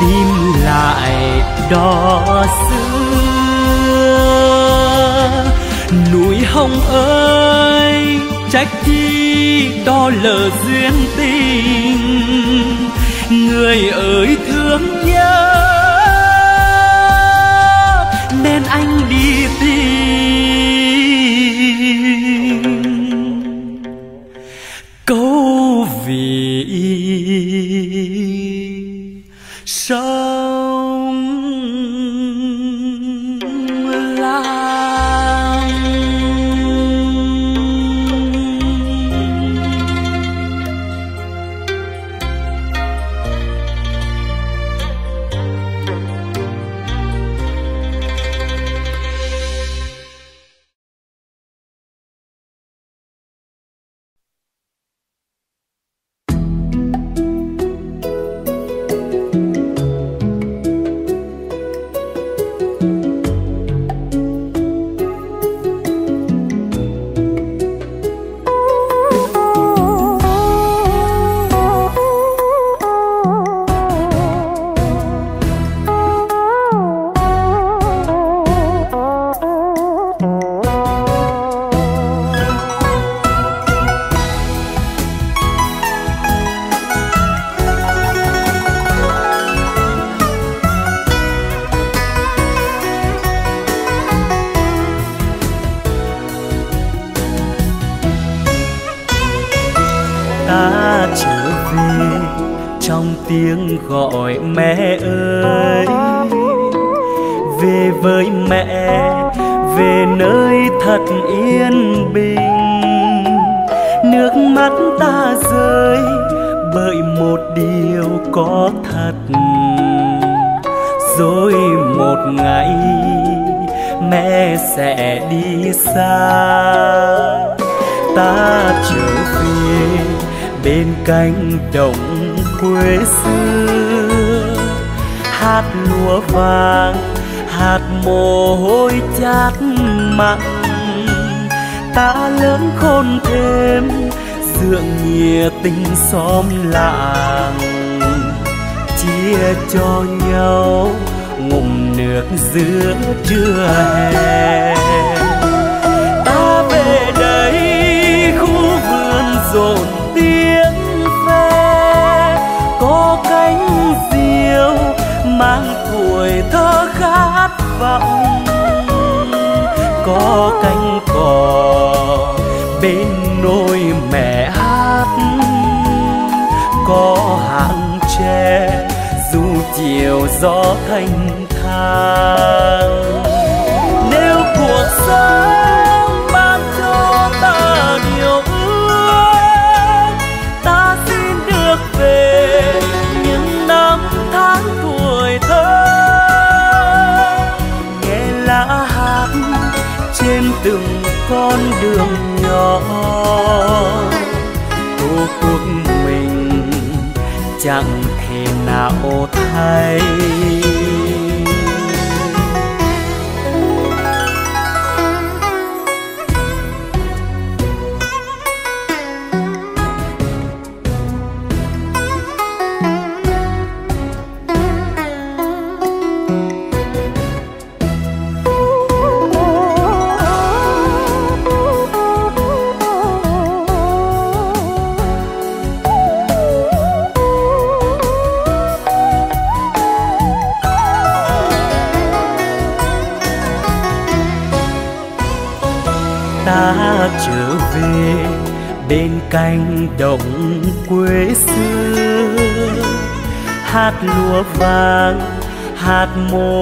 tìm lại đò xưa. Núi hồng ơi, trách chi đo lỡ duyên tình. Người ơi thương nhớ, nên anh đi tìm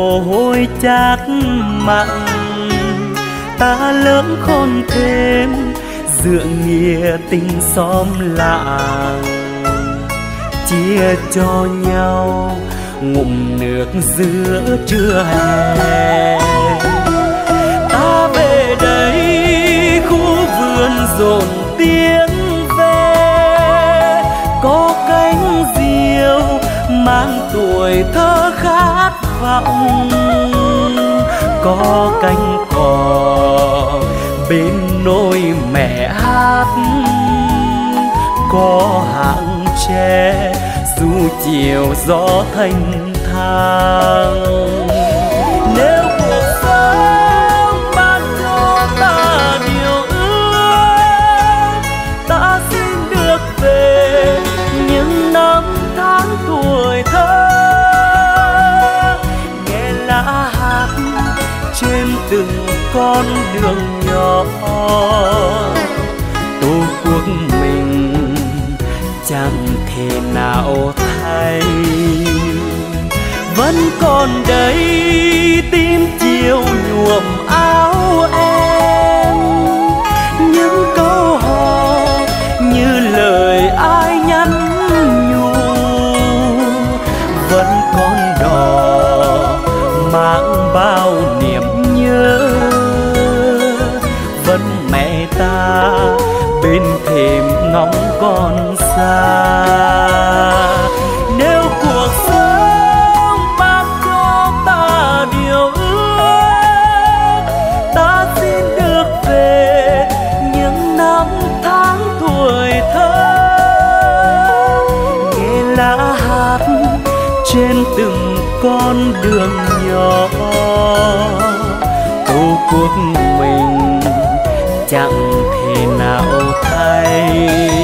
mồ hôi chát mặn. Ta lớn khôn thêm, dựa nghĩa tình xóm làng. Chia cho nhau ngụm nước giữa trưa hè. Ta về đây, khu vườn rộn tiếng ve. Có cánh diều mang tuổi thơ vọng. Có cánh cò bên nôi mẹ hát. Có hàng tre dù chiều gió thanh thang. Con đường nhỏ. Tổ quốc mình chẳng thể nào thay. Vẫn còn đây tim chiều nhuộm còn xa. Nếu cuộc sống ban cho ta điều ước, ta xin được về những năm tháng tuổi thơ. Nghe lá hát trên từng con đường nhỏ tổ quốc mình chẳng thể nào thay.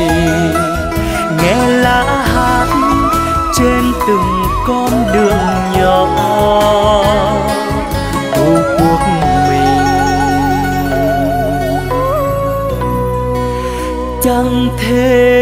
Thế. thể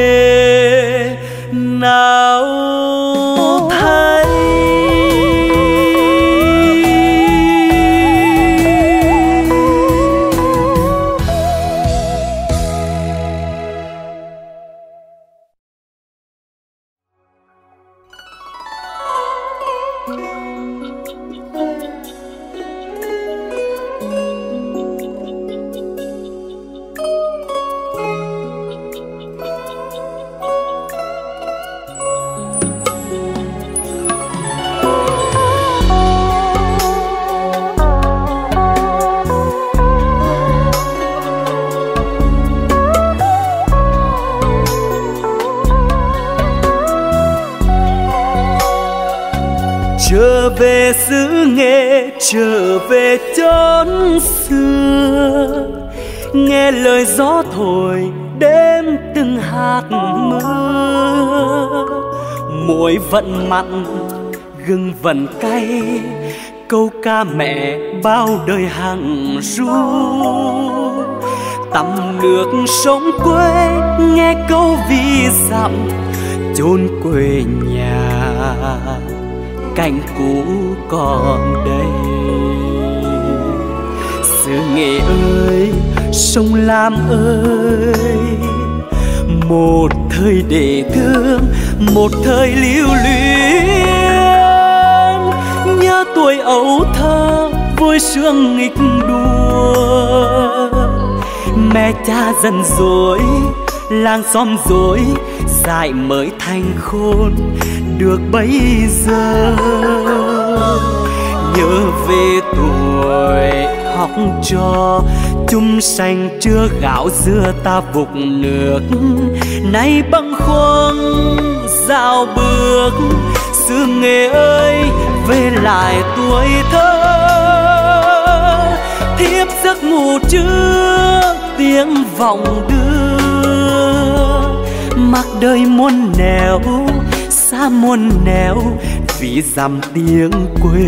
vẫn mặn, gừng vẫn cay, câu ca mẹ bao đời hàng ru. Tắm nước sông quê, nghe câu vi dặm chôn quê nhà, cảnh cũ còn đây. Xứ nghệ ơi, sông lam ơi, một thời để thương một thời lưu luyến, nhớ tuổi ấu thơ, vui sướng nghịch đùa mẹ cha dần dối, làng xóm dối, dại mới thành khôn, được bấy giờ. Nhớ về tuổi học trò, chung sành chưa gạo dưa ta vục nước. Nay băng khoăng dạo bước xưa nghề ơi, về lại tuổi thơ. Thiếp giấc ngủ trước, tiếng vọng đưa. Mặc đời muôn nẻo, xa muôn nẻo, vì dằm tiếng quê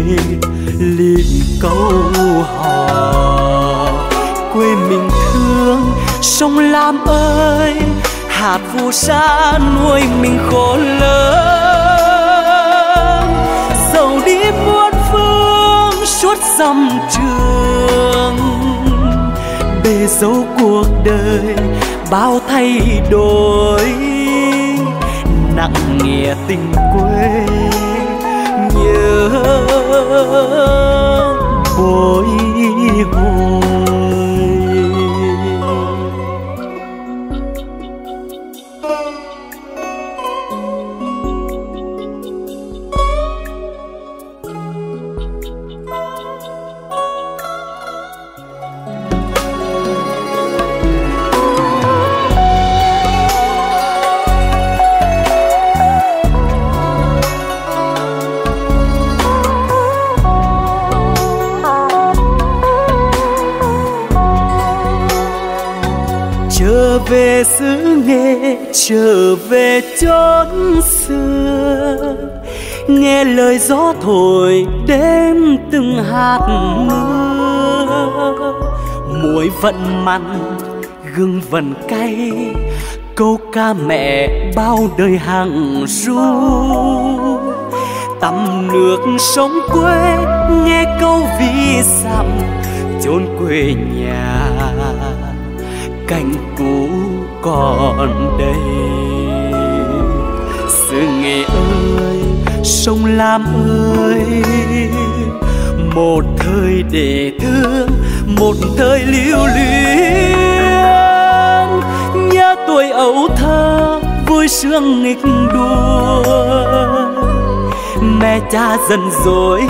liền câu hò. Quê mình thương, sông lam ơi phù sa nuôi mình khổ lớn. Dầu đi muôn phương suốt dòng trường. Bề dấu cuộc đời bao thay đổi. Nặng nghĩa tình quê nhớ bồi hồi. Về xứ nghệ trở về chốn xưa. Nghe lời gió thổi đêm từng hạt mưa. Muối vẫn mặn, gừng vẫn cay, câu ca mẹ bao đời hàng ru. Tắm nước sông quê, nghe câu ví dặm chốn quê nhà. Cảnh cũ còn đây. Sự nghệ ơi sông lam ơi một thời để thương một thời lưu luyến. Nhớ tuổi ấu thơ vui sướng nghịch đua, mẹ cha dần dối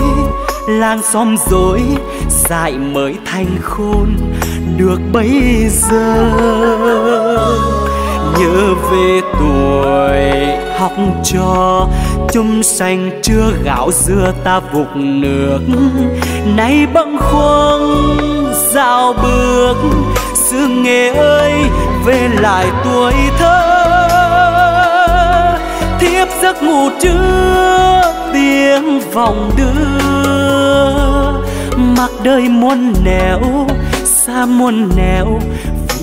làng xóm dối dại mới thành khôn được bây giờ nhớ về tuổi học trò, chung xanh chưa gạo dưa ta vục nước. Nay bâng khuâng dạo bước xưa nghề ơi, về lại tuổi thơ. Thiếp giấc ngủ trưa tiếng vòng đưa. Mặc đời muôn nẻo, xa muôn nẻo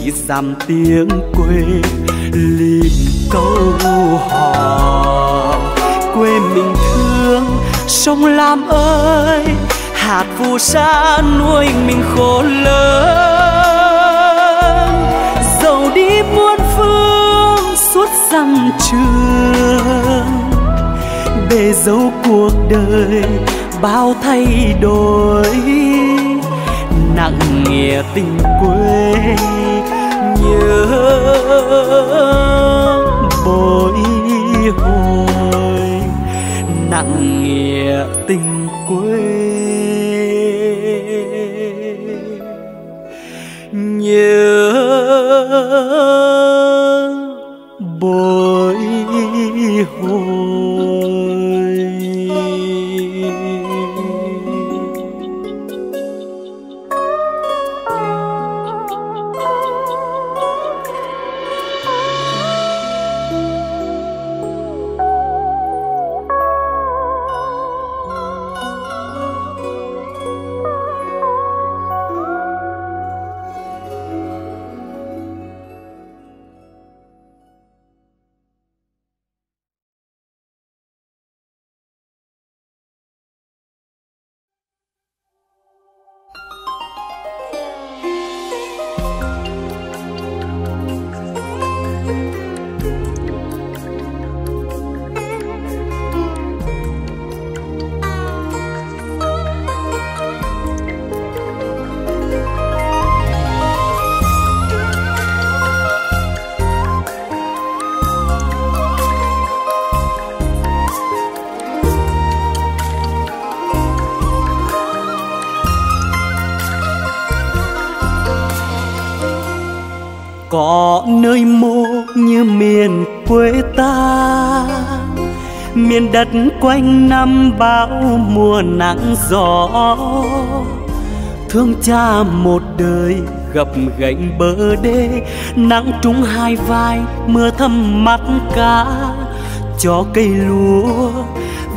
chỉ dằm tiếng quê ly câu hò. Quê mình thương, sông lam ơi, hạt phù sa nuôi mình khổ lớn. Dầu đi muôn phương, suốt dặm trường. Bề dấu cuộc đời, bao thay đổi. Nặng nghĩa tình quê bồi hồi. Nặng nghĩa tình quê. Có nơi mô như miền quê ta. Miền đất quanh năm bão, mùa nắng, gió. Thương cha một đời gập gánh bờ đê. Nắng trúng hai vai, mưa thấm mắt cá. Cho cây lúa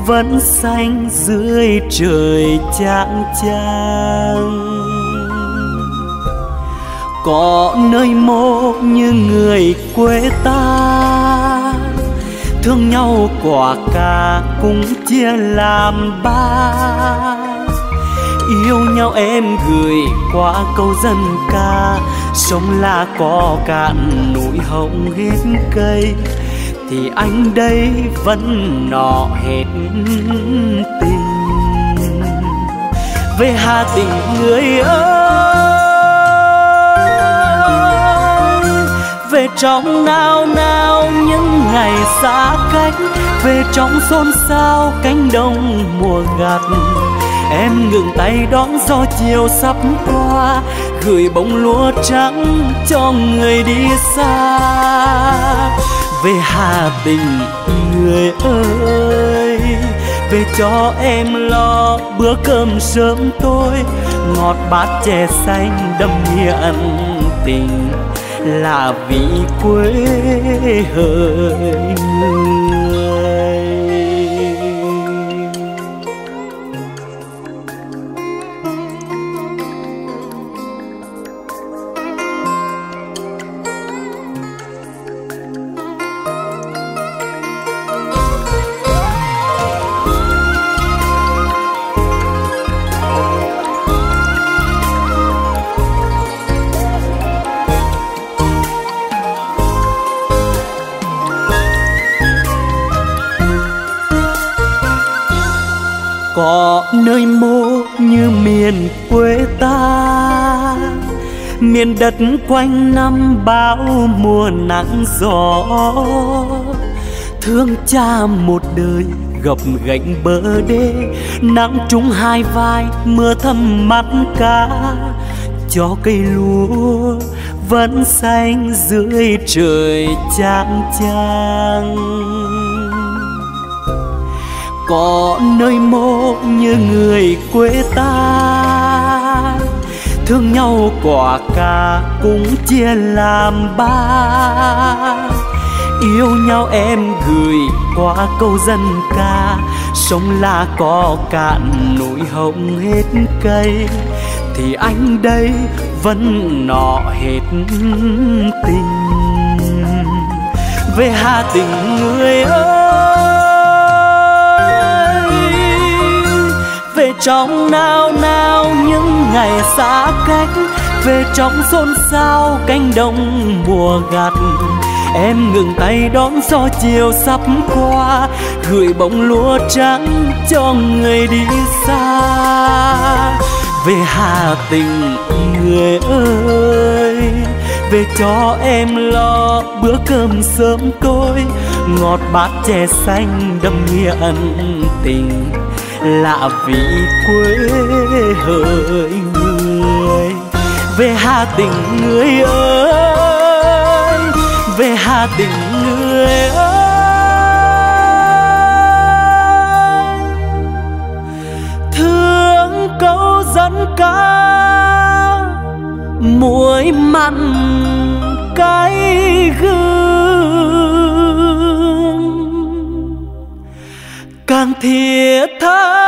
vẫn xanh dưới trời chang chang có nơi mộ như người quê ta. Thương nhau quả cả cũng chia làm ba. Yêu nhau em gửi qua câu dân ca. Sông là có cạn núi hồng hết cây. Thì anh đây vẫn nọ hết tình. Về hà tình người ơi về trong nao nao những ngày xa cách, về trong xôn xao cánh đồng mùa gặt. Em ngừng tay đón gió chiều sắp qua, gửi bông lúa trắng cho người đi xa. Về hà tình người ơi, về cho em lo bữa cơm sớm tối. Ngọt bát chè xanh đậm nghĩa ân tình là vị quê hơi người. Miền đất quanh năm bão mùa nắng gió. Thương cha một đời gập gánh bờ đê, nắng trúng hai vai, mưa thấm mắt cá. Cho cây lúa vẫn xanh dưới trời chang chang. Có nơi mộ như người quê ta, thương nhau quả cả cũng chia làm ba. Yêu nhau em gửi qua câu dân ca, sông la có cạn núi hồng hết cây. Thì anh đây vẫn nọ hết tình. Về hà tình người ơi, về trong nao nao những ngày xa cách về trong xôn xao cánh đồng mùa gặt, em ngừng tay đón gió chiều sắp qua, gửi bông lúa trắng cho người đi xa. Về hà tình người ơi, về cho em lo bữa cơm sớm tối. Ngọt bát chè xanh đậm nghĩa ân tình, lạ vị quê hỡi về hà tĩnh, người ơi. Về hà tĩnh, người ơi. Thương câu dân ca, muối mặn cay gương. Càng thiết tha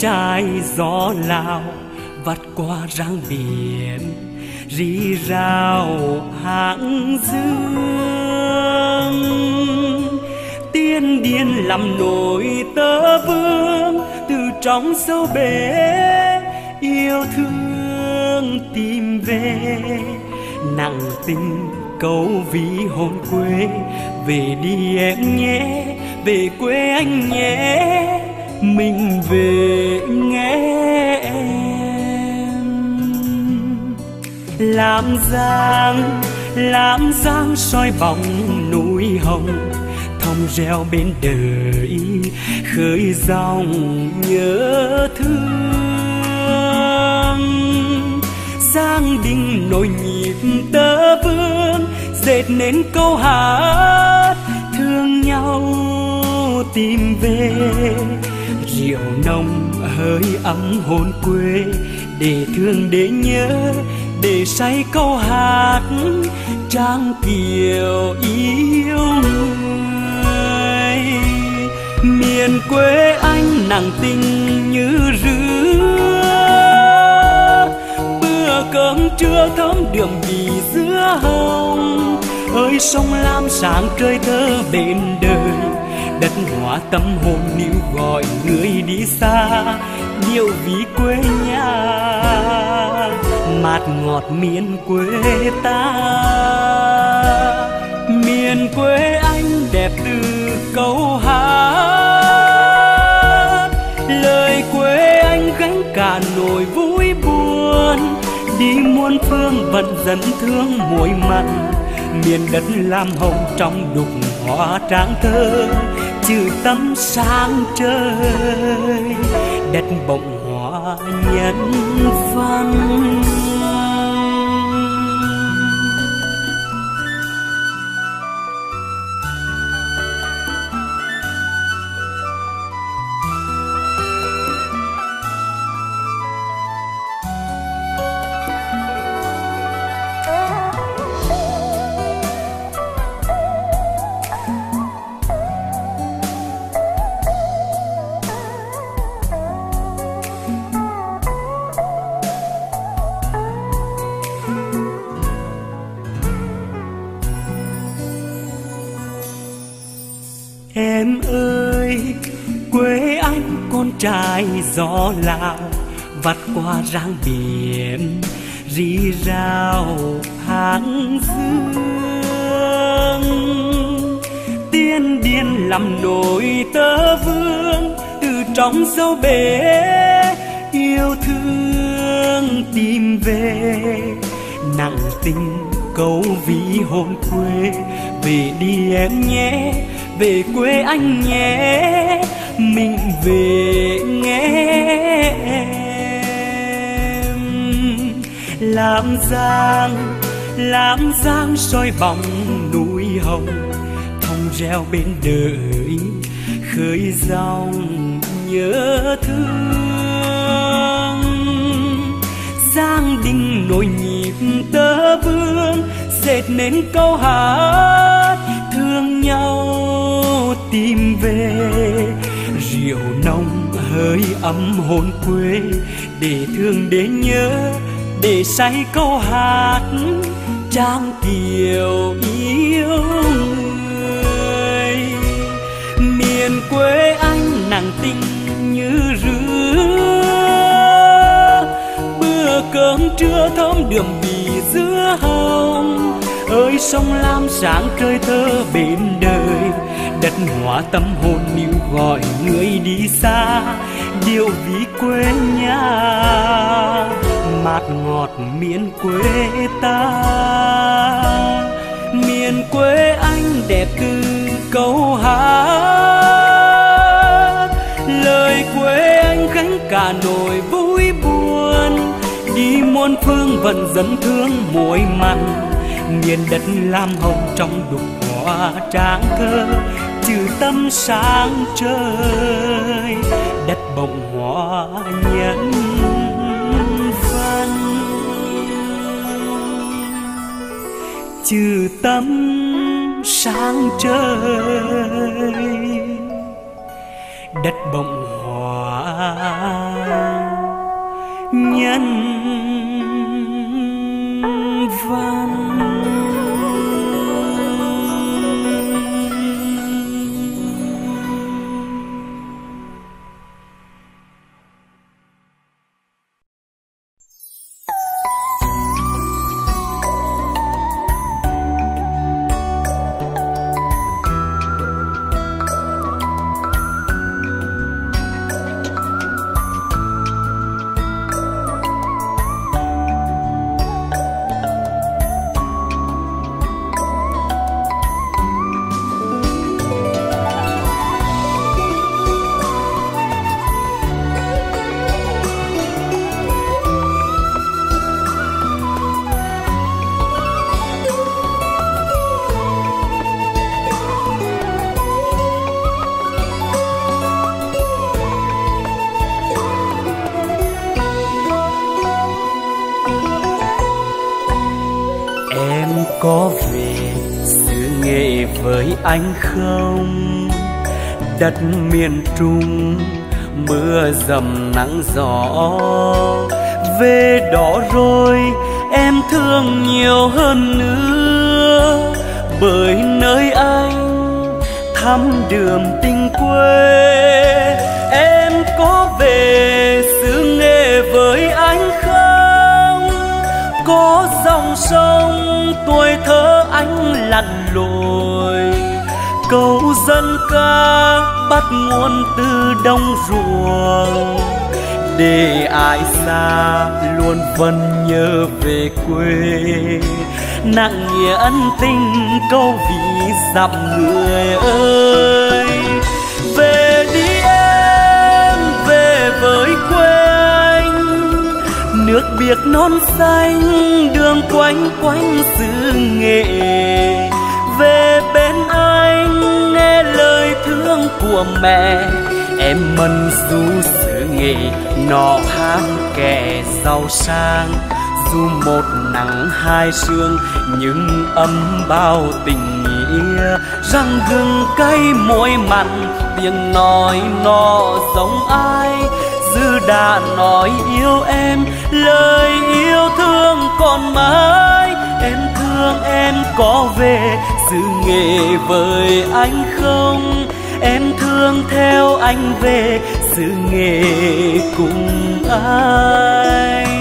trái trai gió lao vắt qua răng biển, rì rào hãng dương. Tiên điên làm nổi tơ vương, từ trong sâu bể yêu thương tìm về. Nặng tình câu ví hồn quê, về đi em nhé, về quê anh nhé mình về nghe em. Làm giang làm giang soi bóng núi hồng thông reo bên đời, khơi dòng nhớ thương. Giang đình nổi nhịp tơ vương, dệt nên câu hát, thương nhau tìm về rượu nồng hơi ấm hồn quê, để thương để nhớ, để say câu hát trang kiều yêu người. Miền quê anh nặng tình như rứa, bữa cơm trưa thơm đường vì dưa hồng. Ơi sông lam sáng trời thơ bên đời đất hóa tâm hồn níu gọi người đi xa, điệu ví quê nhà. Mạt ngọt miền quê ta, miền quê anh đẹp từ câu hát. Lời quê anh gánh cả nỗi vui buồn, đi muôn phương vẫn dẫn thương muối mặn. Miền đất lam hồng trong đục hoa tráng thơ chữ tâm sáng trời đất bồng hoa nhân văn. Rang biển, rì rào hàng dương. Tiên điên làm nổi tơ vương, từ trong sâu bể yêu thương tìm về. Nặng tình câu ví hồn quê, về đi em nhé, về quê anh nhé, mình về nghe. Làm giang làm giang soi bóng núi hồng thông reo bên đời, khơi dòng nhớ thương. Giang đình nổi nhịp tơ vương, dệt nên câu hát thương nhau tìm về. Rượu nồng hơi ấm hồn quê, để thương để nhớ để say câu hát trang kiều yêu người. Miền quê anh nặng tình như rứa. Bữa cơm trưa thơm đượm bì giữa hồng. Ơi, sông lam sáng trời thơ bên đời. Đất hóa tâm hồn níu gọi người đi xa. Điều ví quê nhà mát ngọt miền quê ta. Miền quê anh đẹp từ câu hát. Lời quê anh gánh cả nỗi vui buồn. Đi muôn phương vẫn dẫn thương mỗi mặn. Miền đất lam hồng trong đục hoa tráng thơ. Trừ tâm sáng trời, đất bồng hoa nhân chữ tâm sáng trời. Đất bồng hoa nhân mưa bắt từ đông ruộng. Để ai xa luôn vẫn nhớ về quê. Nặng nghĩa ân tình câu vì dặm người ơi. Về đi em, về với quê anh nước biếc non xanh, đường quanh quanh xứ nghệ. Về thương của mẹ. Em mân du xứ nghệ nọ ham kẻ giàu sang. Dù một nắng hai sương, nhưng âm bao tình nghĩa. Răng gừng cay môi mặn, tiếng nói nó giống ai. Dư đã nói yêu em, lời yêu thương còn mãi. Em thương em có về, sự nghề với anh không? Em thương theo anh về sự nghề cùng anh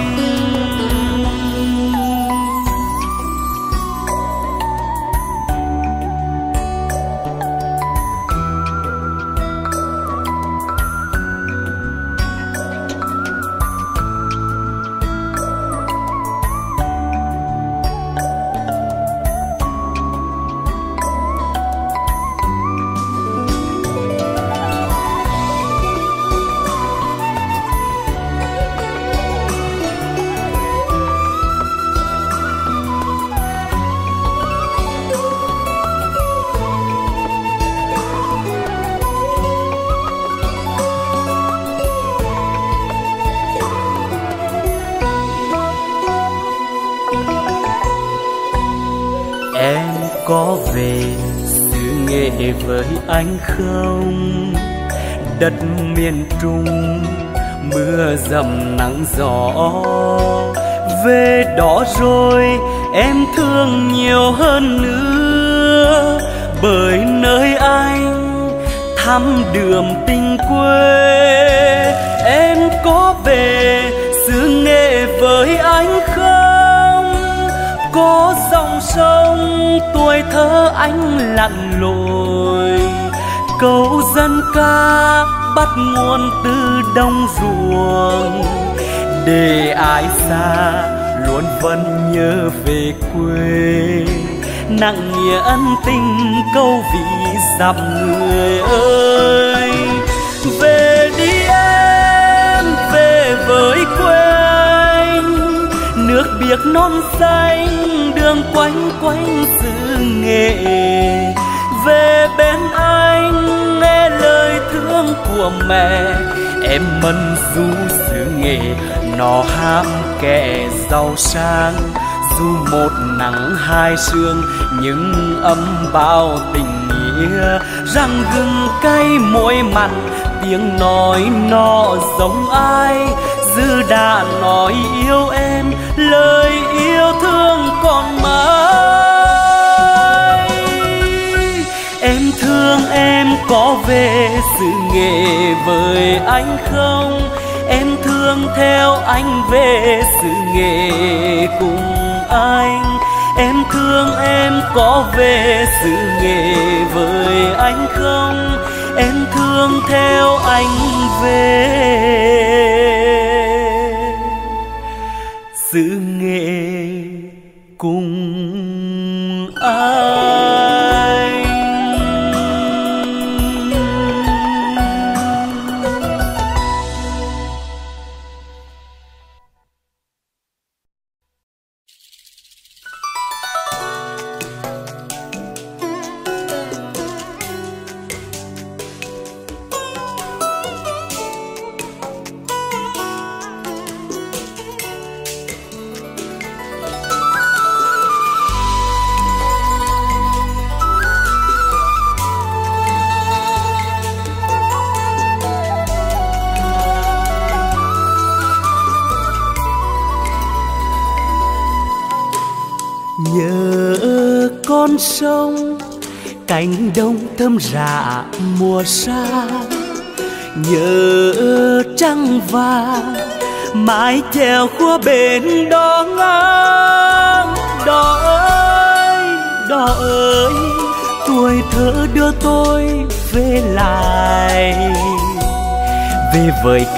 không? Đất miền trung, mưa dầm nắng gió. Về đó rồi em thương nhiều hơn nữa. Bởi nơi anh thăm đường tình quê. Em có về xứ nghệ với anh không? Có dòng sông, tuổi thơ anh lặn lội câu dân ca bắt nguồn từ đông ruộng. Để ai xa luôn vẫn nhớ về quê. Nặng nghĩa ân tình câu vị dặm người ơi. Về đi em, về với quê anh nước biếc non xanh đường quanh quanh xứ nghệ. Của mẹ. Em mân du xứ nghệ nó ham kẻ giàu sang. Dù một nắng hai sương nhưng âm bao tình nghĩa. Răng gừng cay môi mặn, tiếng nói nó giống ai. Dư đã nói yêu em, lời yêu thương còn mãi. Thương em có về sự nghề với anh không? Em thương theo anh về sự nghề cùng anh. Em thương em có về sự nghề với anh không? Em thương theo anh về sự nghề cùng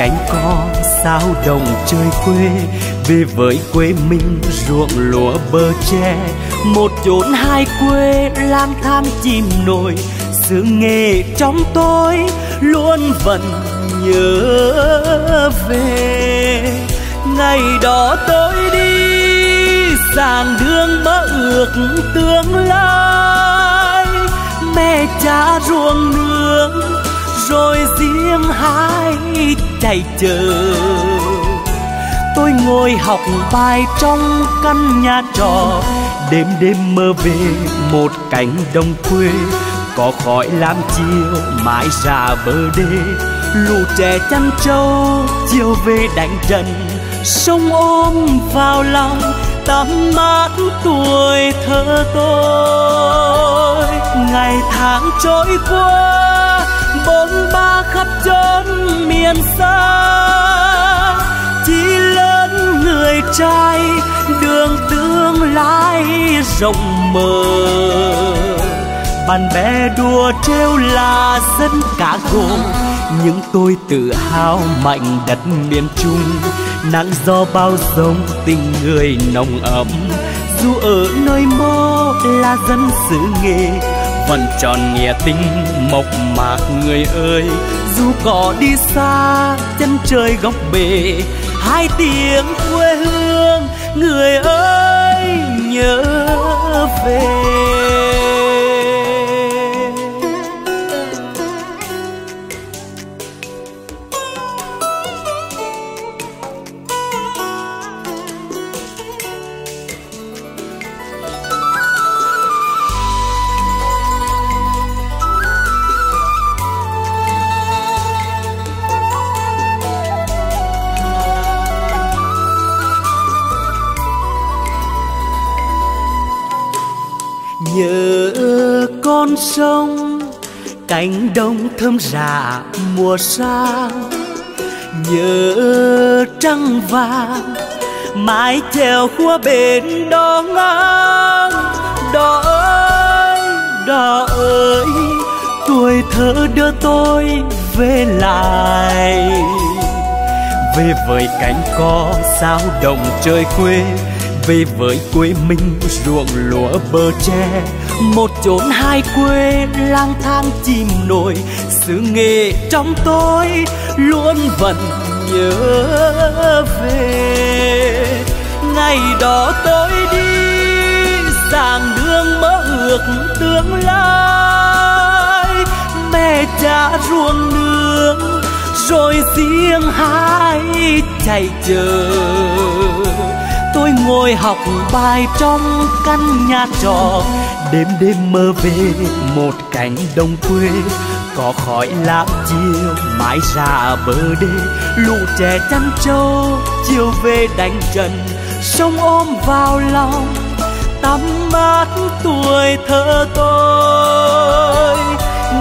cánh con sao đồng chơi quê. Về với quê mình ruộng lúa bờ tre, một chốn hai quê lang thang chìm nổi. Sự nghề trong tôi luôn vẫn nhớ về. Ngày đó tôi đi sàng đường mơ ước tương lai. Mẹ cha ruộng nương, rồi riêng hai chạy chờ tôi ngồi học bài trong căn nhà trọ, đêm đêm mơ về một cánh đồng quê. Có khói lam chiều mãi ra bờ đê, lũ trẻ chăn trâu chiều về đánh trận. Sông ôm vào lòng tắm mát tuổi thơ tôi. Ngày tháng trôi qua bốn ba khắp chốn miền xa. Chỉ lớn người trai, đường tương lai rộng mở. Bạn bè đùa trêu là dân cả gồm. Nhưng tôi tự hào mạnh đất miền trung. Nắng gió bao giống tình người nồng ấm. Dù ở nơi mơ là dân xứ nghề vẫn tròn nghĩa tình mộc mạc người ơi. Dù có đi xa, chân trời góc bể, hai tiếng quê hương, người ơi, nhớ cánh đồng thơm rạ mùa sang. Nhớ trăng vàng mãi theo khua bên đó ngang. Đó ơi đó ơi, tuổi thơ đưa tôi về lại. Về với cánh cò sao đồng trời quê, về với quê mình ruộng lúa bờ tre một chốn hai quê lang thang chìm nổi, sự nghề trong tôi luôn vẫn nhớ về. Ngày đó tôi đi sàng đường mơ ước tương lai. Mẹ cha ruộng nương, rồi riêng hai chạy chờ tôi ngồi học bài trong căn nhà trọ đêm đêm mơ về một cánh đồng quê. Có khói lam chiều mãi ra bờ đê. Lũ trẻ chăn trâu chiều về đánh trận, sông ôm vào lòng. Tắm mát tuổi thơ tôi,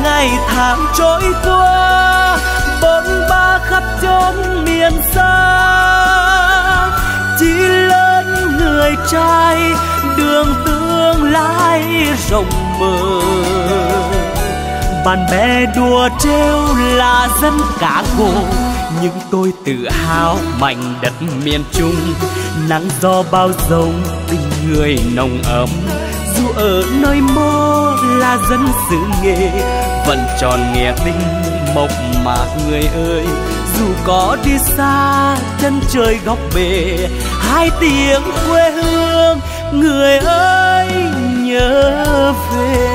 ngày tháng trôi qua bốn ba khắp chốn miền xa. Chỉ lớn người trai đường tương lai rộng mở. Bạn bè đùa trêu là dân cả cô, nhưng tôi tự hào mảnh đất miền trung. Nắng gió bao dông tình người nồng ấm. Dù ở nơi mơ là dân xứ nghề vẫn tròn nghĩa tình mộc mạc người ơi. Dù có đi xa chân trời góc bể hai tiếng quê hương người ơi nhớ về.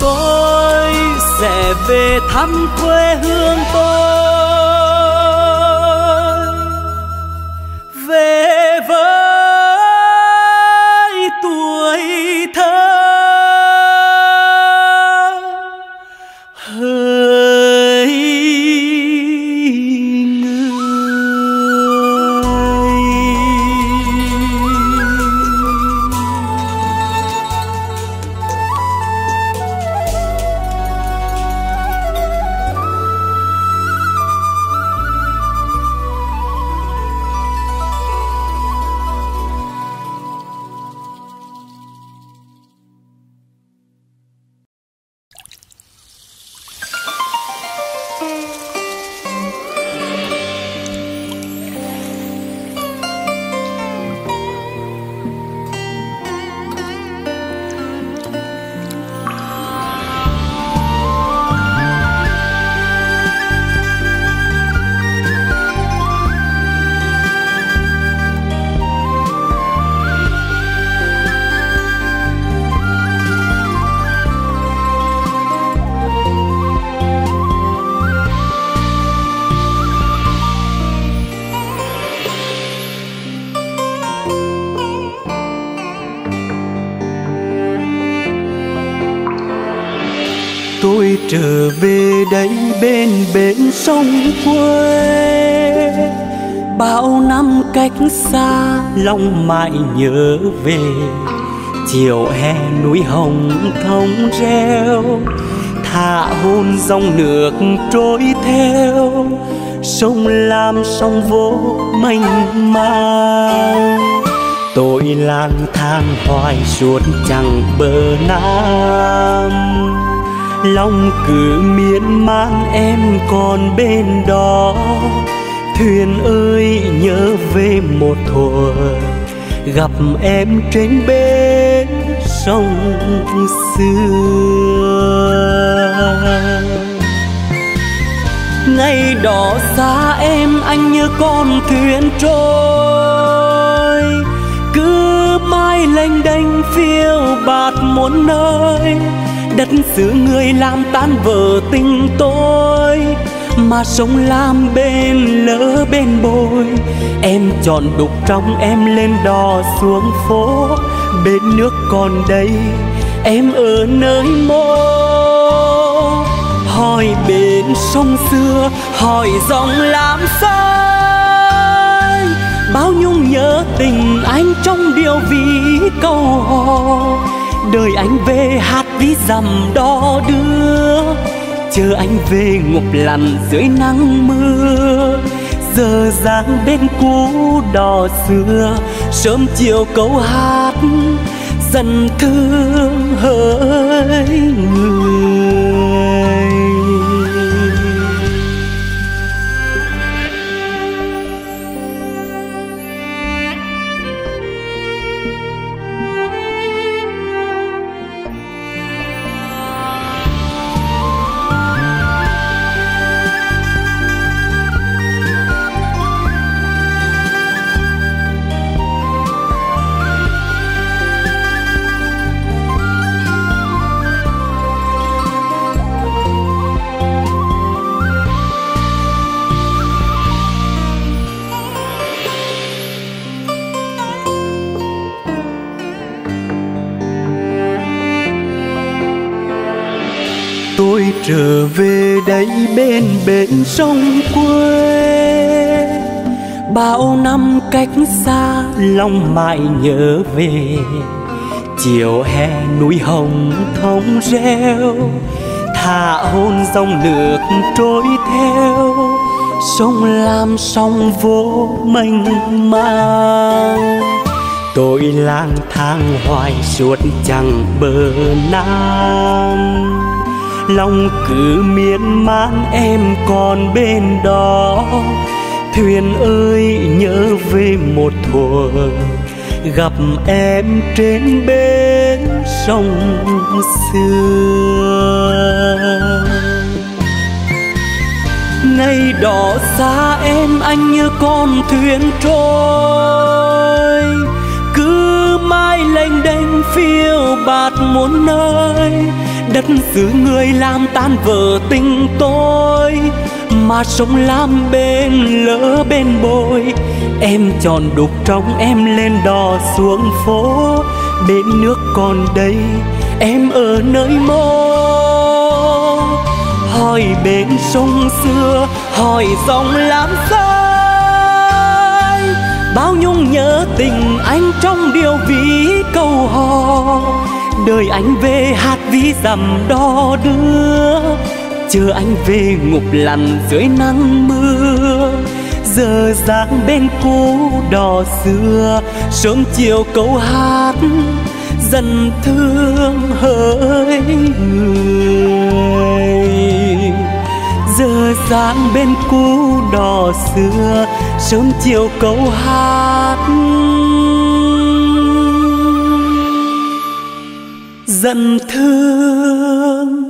Tôi sẽ về thăm quê hương tôi. Trở về đây bên bến sông quê. Bao năm cách xa, lòng mãi nhớ về. Chiều hè núi hồng thông reo hạ hôn dòng nước trôi theo. Sông lam sông vô mênh mang. Tôi lang thang hoài suốt chẳng bờ nam lòng cứ miên man em còn bên đó. Thuyền ơi, nhớ về một thuở gặp em trên bến sông xưa ngày đỏ xa em, anh như con thuyền trôi. Cứ mãi lênh đênh phiêu bạt muôn nơi đất xứ người làm tan vỡ tình tôi, mà sông làm bên lỡ bên bồi. Em chọn đục trong em lên đò xuống phố, bên nước còn đây em ở nơi mô. Hỏi bên sông xưa, hỏi dòng làm sao bao nhung nhớ tình anh trong điều vì câu hò. Đời anh về hát ví dặm đo đưa, chờ anh về ngục lằn dưới nắng mưa. Giờ dáng bên cũ đò xưa, sớm chiều câu hát, dần thương hỡi người. Về đây bên bến sông quê. Bao năm cách xa, lòng mãi nhớ về. Chiều hè núi hồng thông reo, thả hôn dòng nước trôi theo. Sông lam sông vô mênh mang. Tôi lang thang hoài suốt chẳng bờ nam lòng cứ miên man em còn bên đó. Thuyền ơi, nhớ về một thuở, gặp em trên bến sông xưa ngày đỏ xa em anh như con thuyền trôi, cứ mãi lênh đênh phiêu bạt muôn nơi đất xứ người làm tan vỡ tình tôi, mà sông lam bên lỡ bên bồi. Em tròn đục trong em lên đò xuống phố, bên nước còn đây em ở nơi mô. Hỏi bên sông xưa, hỏi dòng làm sai bao nhung nhớ tình anh trong điều ví câu hò đời anh về hát ví dằm đo đưa. Chờ anh về ngục lằn dưới nắng mưa. Giờ dáng bên cũ đò xưa, sớm chiều câu hát dần thương hỡi người. Giờ dáng bên cũ đò xưa, sớm chiều câu hát dần thương.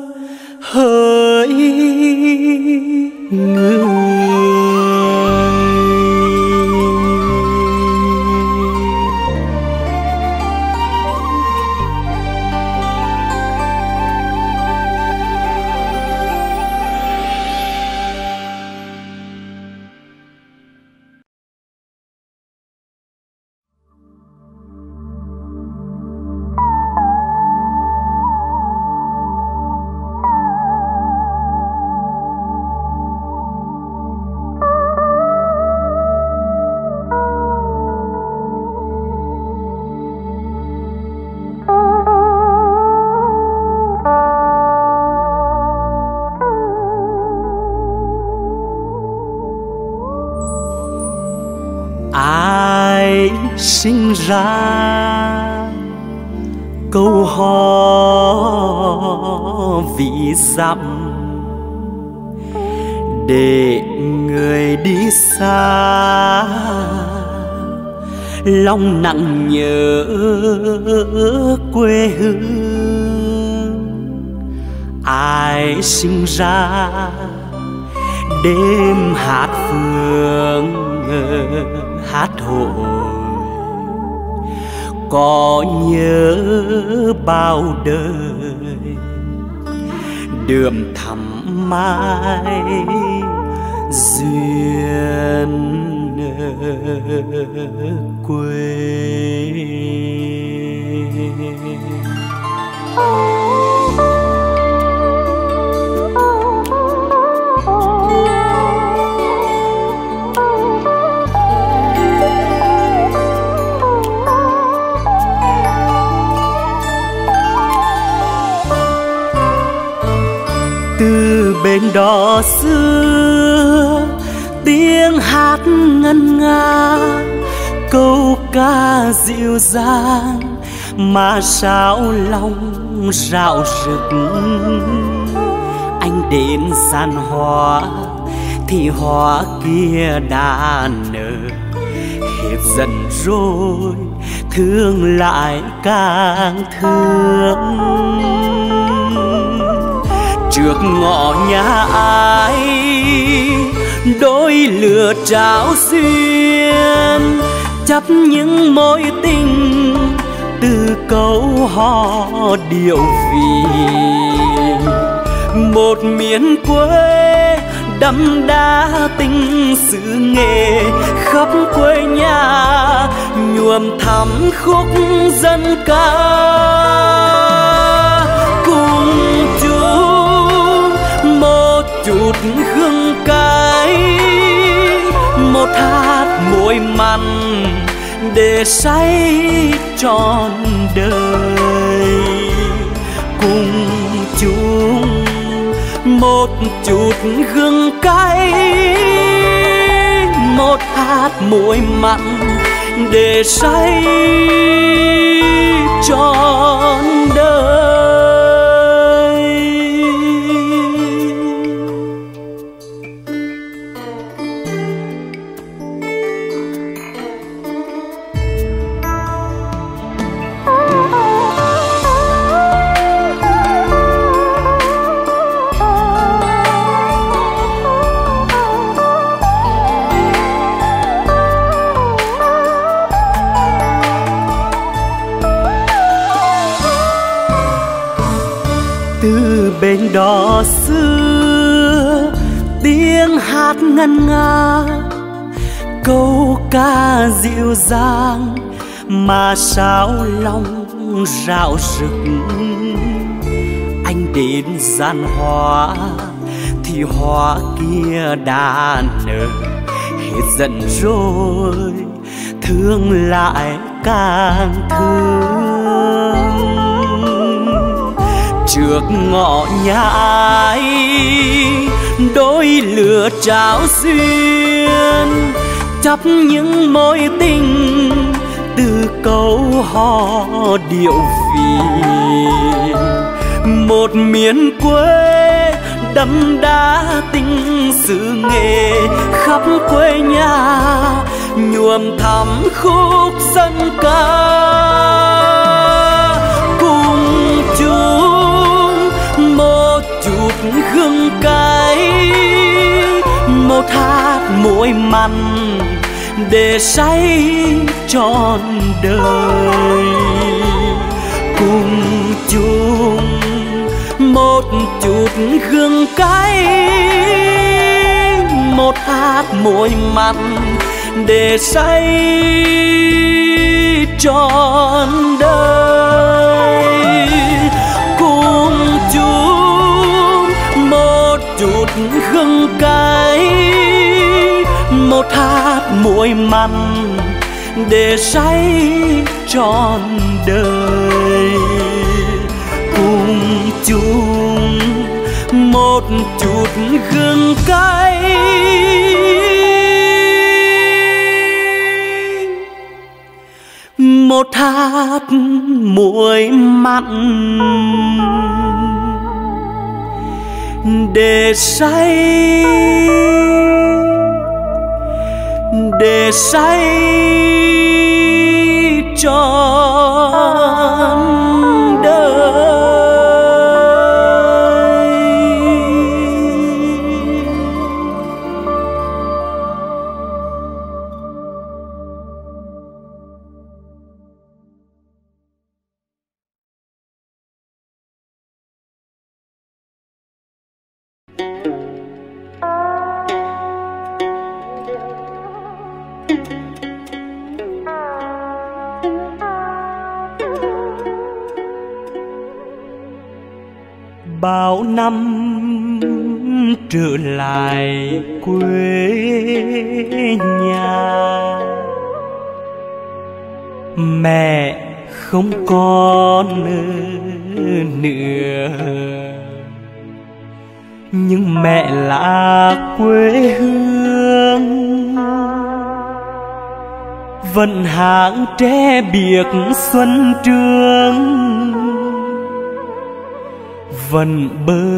Lòng nặng nhớ quê hương. Ai sinh ra đêm hát phương, hát hội. Có nhớ bao đời, đường thẳm mai duyên quê từ bên đó xưa tiếng hát ngân nga câu ca dịu dàng mà sao lòng rạo rực. Anh đến gian hoa, thì hoa kia đã nở. Hết dần rồi, thương lại càng thương. Trước ngõ nhà ai, đôi lửa trao duyên chấp những mối tình từ câu hò điệu vì một miền quê đậm đá tình sự nghề, khắp quê nhà nhuộm thắm khúc dân ca. Cùng chung một chút hương cay một hạt muối mặn để say trọn đời. Cùng chung một chút gừng cay, một hạt muối mặn để say trọn bên đó xưa, tiếng hát ngân nga, câu ca dịu dàng mà sao lòng rạo rực. Anh đến gian hoa, thì hoa kia đã nở, hết giận rồi, thương lại càng thương. Trước ngõ nhà ai đôi lửa trao duyên chấp những mối tình từ câu hò điệu vì một miền quê đâm đá tình sự nghề, khắp quê nhà nhuộm thắm khúc dân ca. hương cay một thác mỗi mặn để say trọn đời. Cùng chung một chút gương cay, một hát mỗi mặn để say trọn đời. Cùng chung chút hương cay. Một hạt muối mặn để say trọn đời. Cùng chung một chút hương cay. Một hạt muối mặn để say để say trọn không còn nữa. Nhưng mẹ là quê hương vẫn hàng tre biệt xuân trường. Vẫn bơ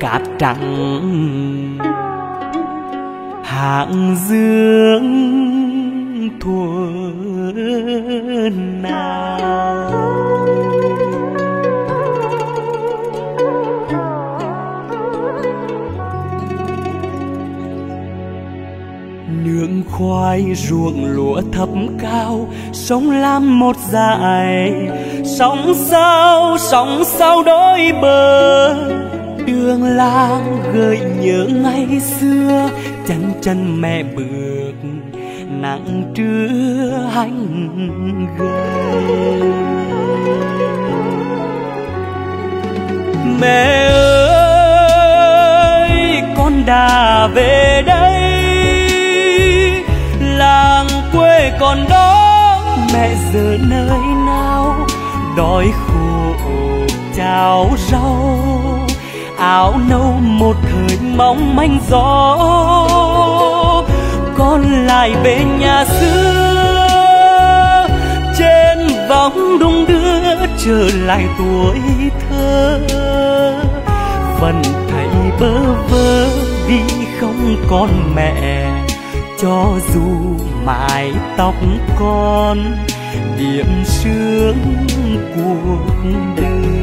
cát trắng, hạng dương thuộc nào? Nương khoai ruộng lúa thấp cao sông lam một dải. Sóng sao sóng sao đôi bờ. Đường làng gợi nhớ ngày xưa, chân chân mẹ bừa nặng trưa anh gầy. Mẹ ơi, con đã về đây. Làng quê còn đó, mẹ giờ nơi nào? Đói khổ, cháo rau. Áo nâu một thời mong manh gió lại về nhà xưa. Trên vòng đung đưa trở lại tuổi thơ. Phần thầy bơ vơ vì không còn mẹ, cho dù mái tóc con điểm sương cuộc đời.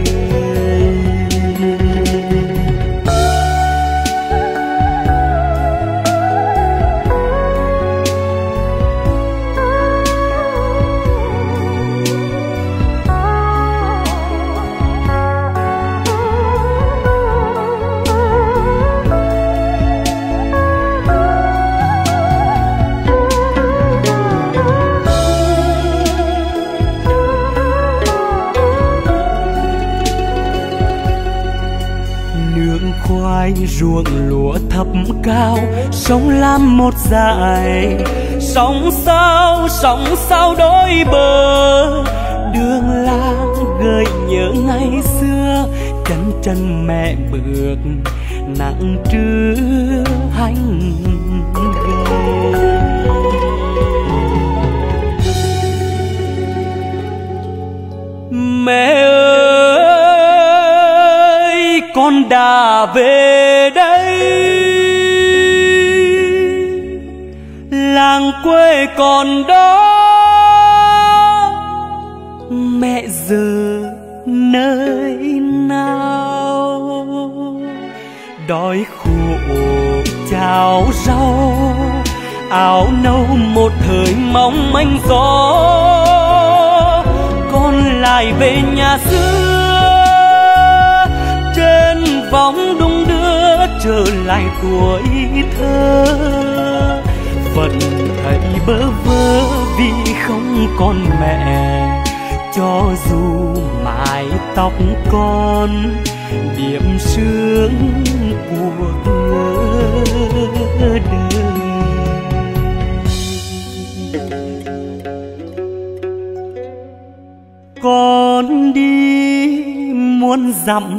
Ruộng lúa thấp cao sông lam một dải sóng sao sóng sao đôi bờ, đường làng gợi nhớ ngày xưa. Chân chân mẹ bước, nặng trưa hành gầy mẹ ơi, con đã về làng quê còn đó. Mẹ giờ nơi nào? Đói khổ cháo rau, áo nâu một thời mong manh gió. Con lại về nhà xưa, trên vòng đung đưa trở lại tuổi thơ vẫn thấy bơ vơ vì không còn mẹ. Cho dù mái tóc con điểm sương cuộc đời con đi muôn dặm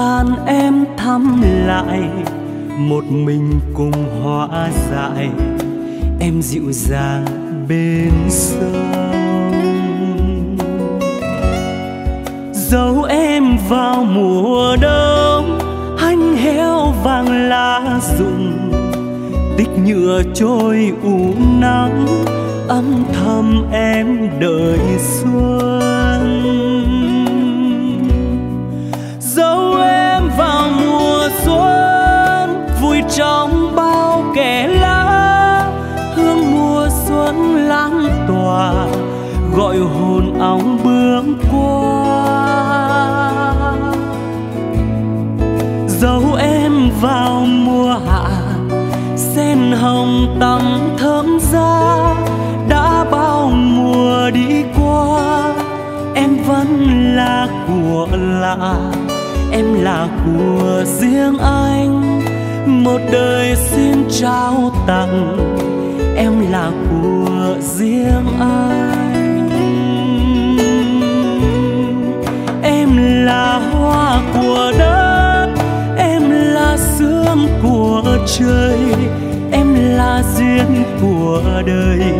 tan em thăm lại, một mình cùng hoa dại em dịu dàng bên sông. Dấu em vào mùa đông anh héo vàng lá rụng. Tích nhựa trôi ủ nắng, âm thầm em đợi xuân. vào mùa xuân, vui trong bao kẻ lá hương mùa xuân lan tỏa, gọi hồn óng bướm qua. Dấu em vào mùa hạ, sen hồng tắm thơm ra đã bao mùa đi qua, em vẫn là của lạ. Em là của riêng anh. Một đời xin trao tặng, em là của riêng anh. Em là hoa của đất, em là sương của trời, em là duyên của đời.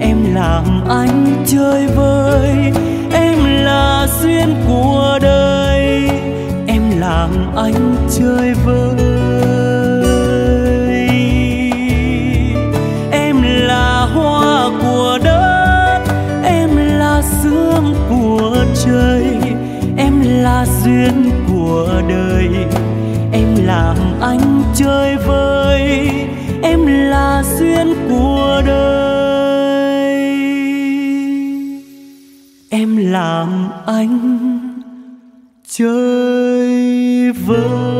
Em làm anh chơi vơi, em là duyên của đời làng anh chơi vơi. Em là hoa của đất, em là sương của trời, em là duyên của đời. Em làm anh chơi vơi, em là duyên của đời. Em làm anh chơi vơi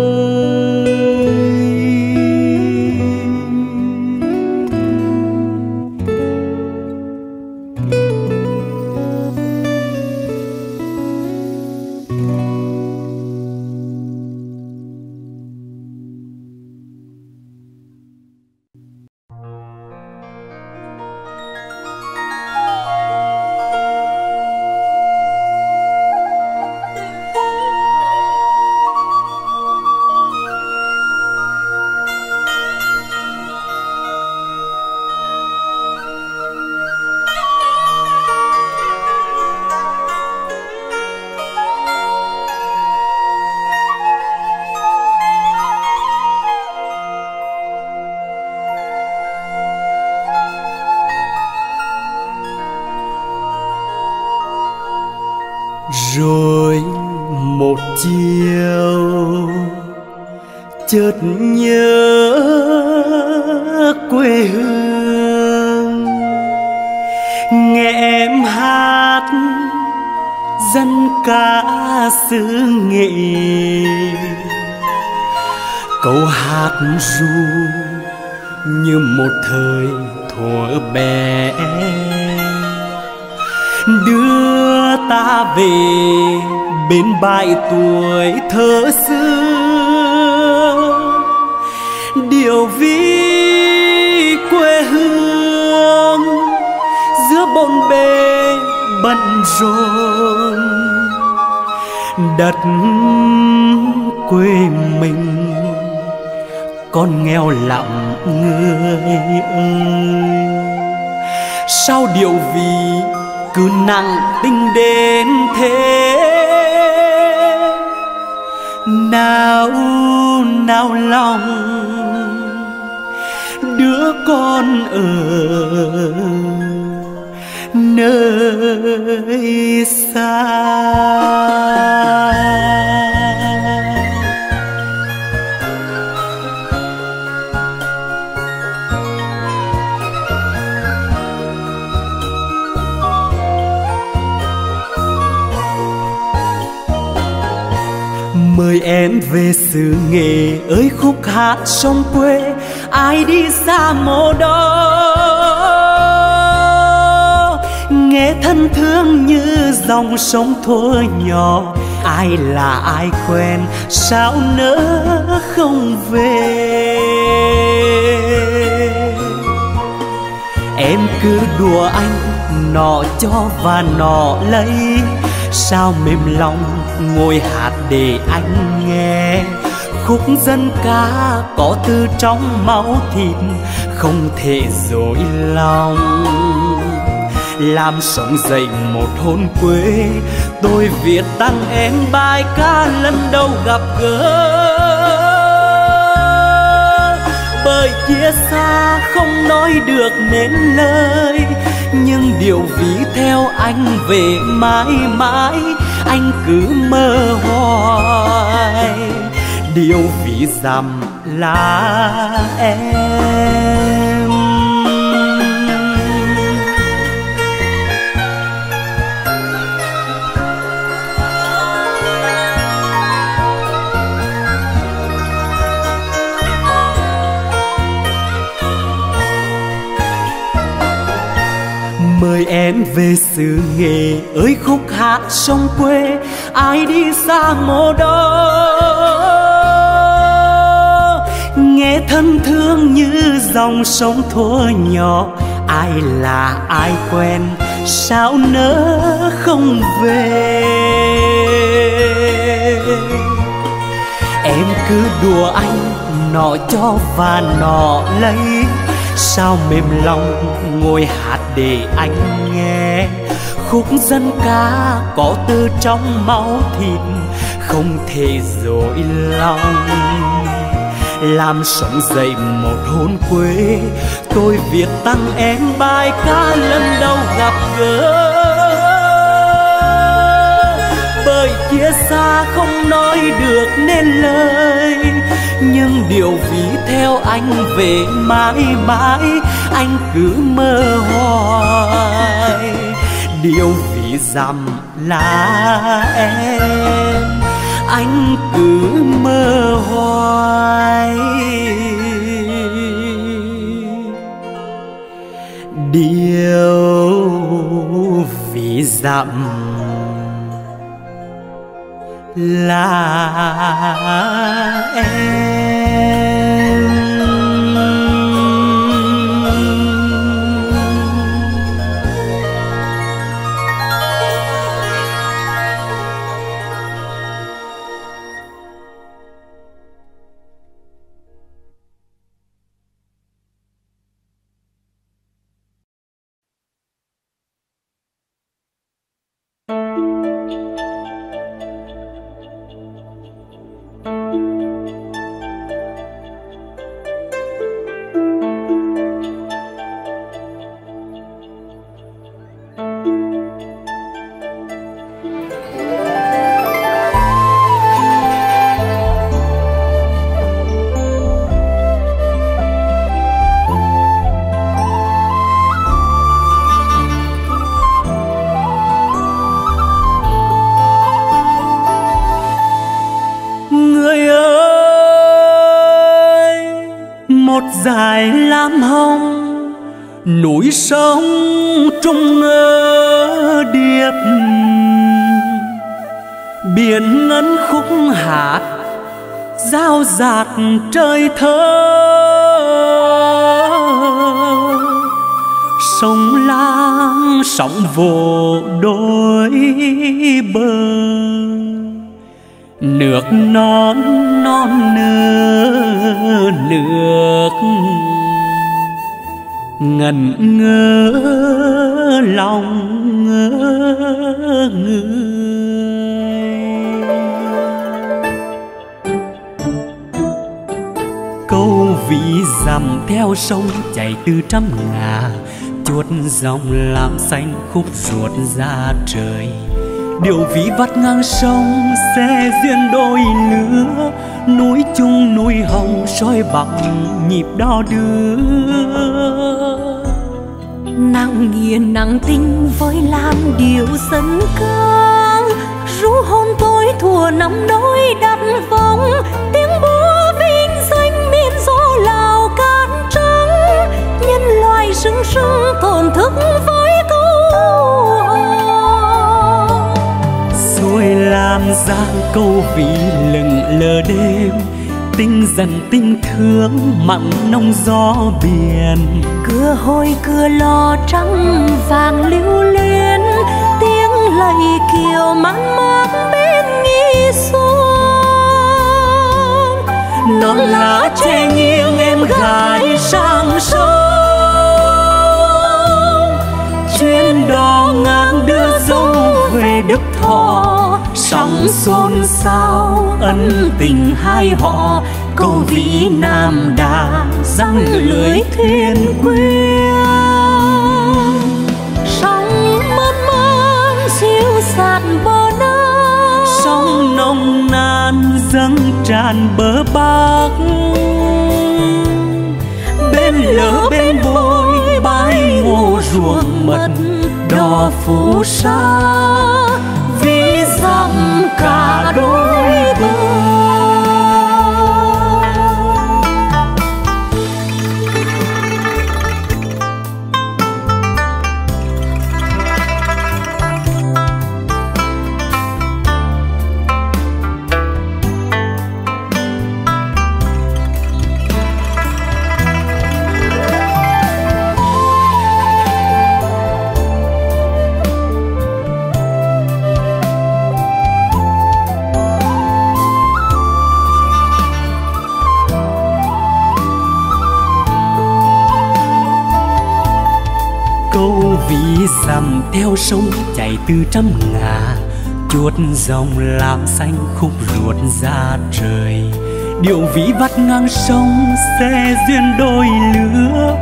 sao nỡ không về? Em cứ đùa anh, nọ cho và nọ lấy. Sao mềm lòng ngồi hát để anh nghe? Khúc dân ca có từ trong máu thịt, không thể dối lòng. Làm sống dậy một hôn quê tôi viết tặng em bài ca lần đầu gặp gỡ. Bởi chia xa không nói được nên lời, nhưng điều ví theo anh về mãi mãi, anh cứ mơ hoài. Điều ví dằm là em. Mời em về xứ nghệ ơi khúc hát sông quê, ai đi xa mồ đó nghe thân thương như dòng sông thua nhỏ, ai là ai quen, sao nỡ không về? Em cứ đùa anh, nọ cho và nọ lấy, sao mềm lòng ngồi hát để anh nghe. Khúc dân ca có từ trong máu thịt, không thể dối lòng. Làm sống dậy một hôn quê, tôi viết tặng em bài ca lần đầu gặp gỡ bởi chia xa không nói được nên lời. Nhưng điều ví theo anh về mãi mãi, anh cứ mơ hoài. Điều ví dằm là em, anh cứ mơ hoài. Điều vì dặm là em. Trăm ngà chuột dòng làm xanh khúc ruột ra trời. Điều ví vắt ngang sông xe duyên đôi lứa, núi chung núi hồng soi bằng nhịp đo đưa. Nàng nghiền nàng tinh với làm điệu sân ca rú hôn tôi thùa nắm đôi đặt vòng sưng sưng thổn thức với câu rồi làm ra câu vì lừng lờ đêm tinh dần tinh thương mặn nông gió biển. Cửa hồi cửa lò trắng vàng lưu luyến tiếng lạy kiều mang mang bên nghi xuân. Non lá che nghiêng em gái sang sông chuyến đò ngang đưa dâu về đức thọ. Sóng xôn xao ân tình hai họ câu vĩ nam đà răng lưới thuyền quyên sóng mơn mơn siêu sạt bờ nam sóng nồng nàn dâng tràn bờ bắc. Bên lỡ bên bôi bãi ruộng mật đò phú sa vì dặm cả đôi theo sông chảy từ trăm ngà, chuột dòng làm xanh khúc ruột ra trời. Điệu vĩ vắt ngang sông xe duyên đôi lứa,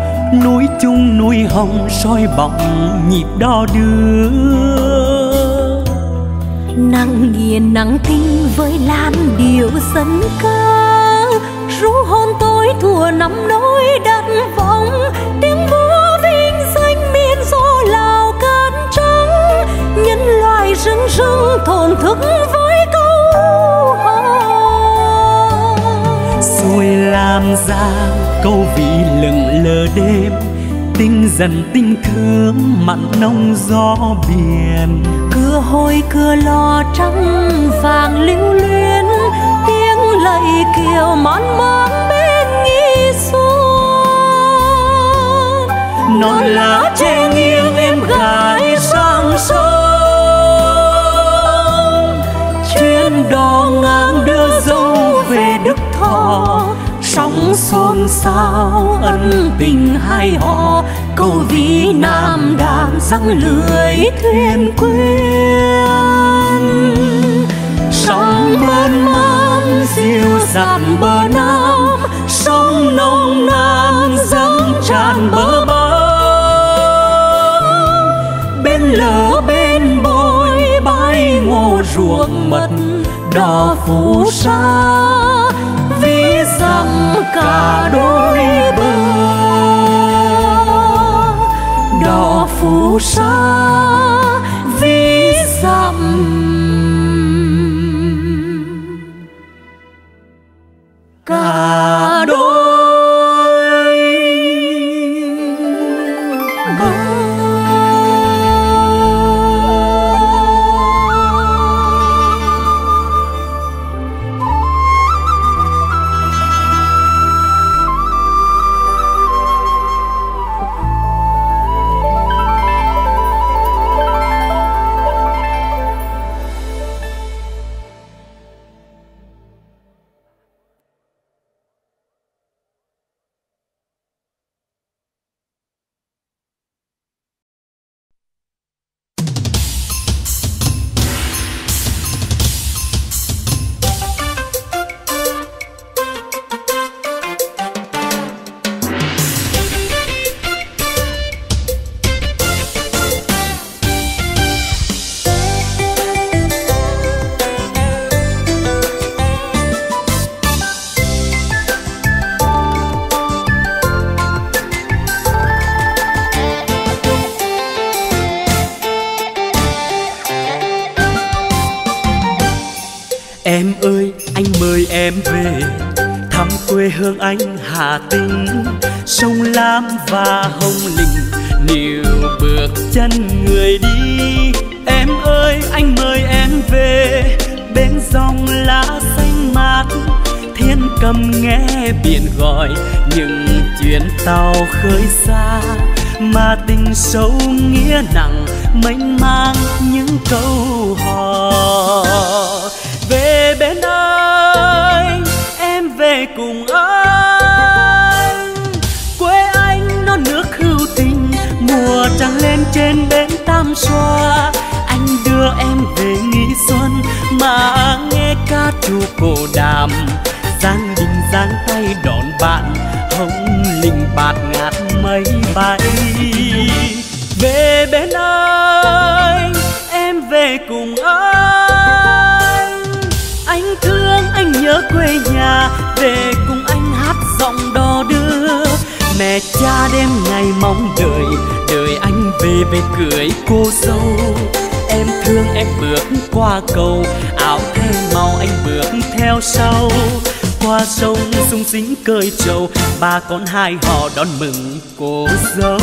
núi chung núi hồng soi bóng nhịp đo đưa. Nắng nghiền nắng tinh với lan điệu sân ca, ru hôn tôi thùa năm nỗi đặt vọng rưng rưng thổn thức với câu hò rồi làm ra câu vị lừng lờ đêm tinh dần tinh thương mặn nông gió biển. Cửa hôi cửa lò trắng vàng lưu luyến tiếng lạy kiều mòn mòn bên nghi xuân. Non lá che nghiêng em gái sang sông thuyền đò ngang đưa dâu về đức thọ. Sóng xôn xao ân tình hai họ câu ví nam đang răng lưới thuyền quyến sóng bên mắm dịu dặn bờ nam, sông nông nàn dâng tràn bờ đó phù sa ví dặm cả đôi bờ. Đỏ phù sa ví dặm con hai họ đón mừng cô dâu.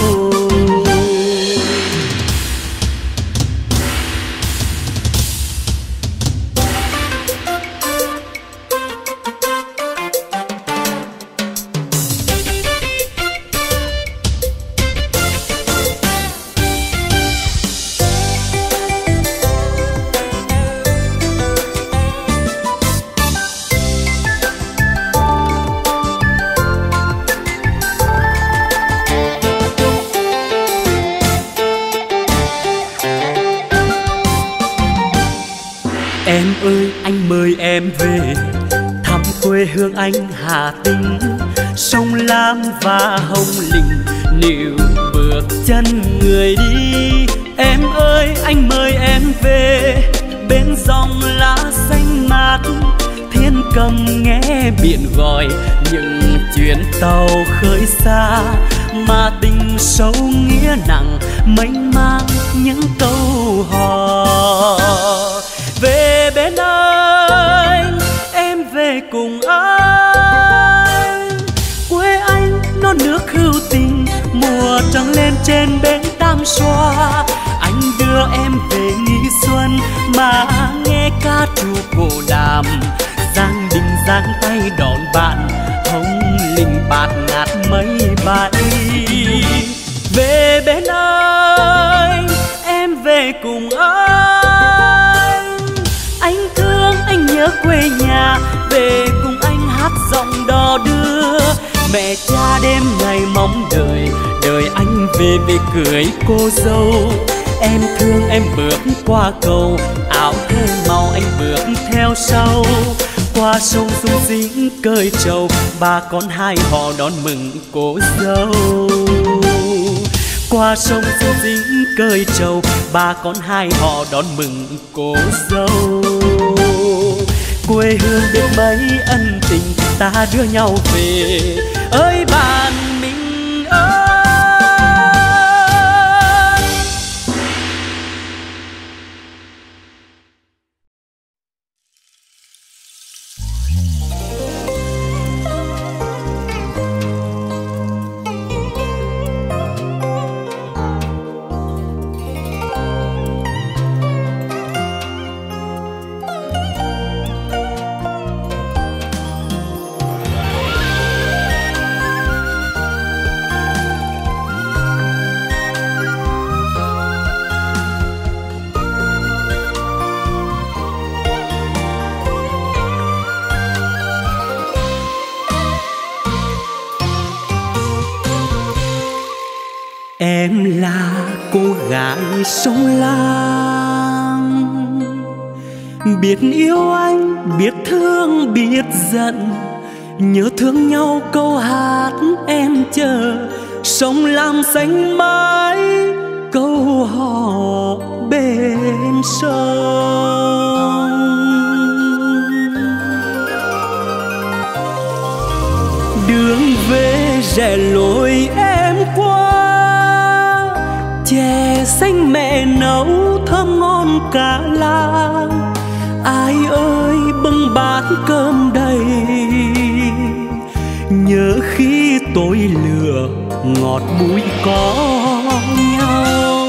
Cô dâu. Em thương, em bước qua cầu áo thêm màu anh bước theo sau. Qua sông dung dính cơi trầu, ba con hai họ đón mừng cô dâu. Qua sông dung dính cơi trầu, ba con hai họ đón mừng cô dâu. Quê hương biết mấy ân tình, ta đưa nhau về. Ơi bà sông lam biết yêu anh, biết thương, biết giận. Nhớ thương nhau câu hát em chờ. Sông lam xanh mãi, câu hò bên sông. Đường về rẽ lối chè xanh mẹ nấu thơm ngon cả làng. Ai ơi, bưng bát cơm đầy. Nhớ khi tôi lừa, ngọt bùi có nhau.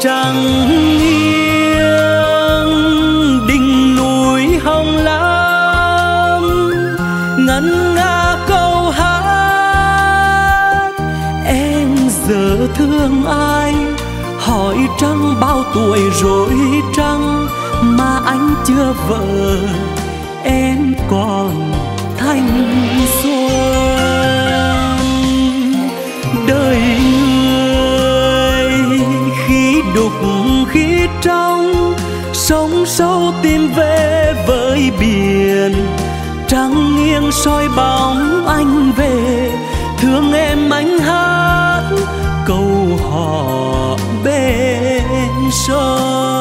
Trăng thương ai? Hỏi trăng bao tuổi rồi trăng mà anh chưa vợ. Em còn thanh xuân. Đời người khi đục khi trong sống sâu tìm về với biển. Trăng nghiêng soi bóng anh về, thương em anh hát bên sông.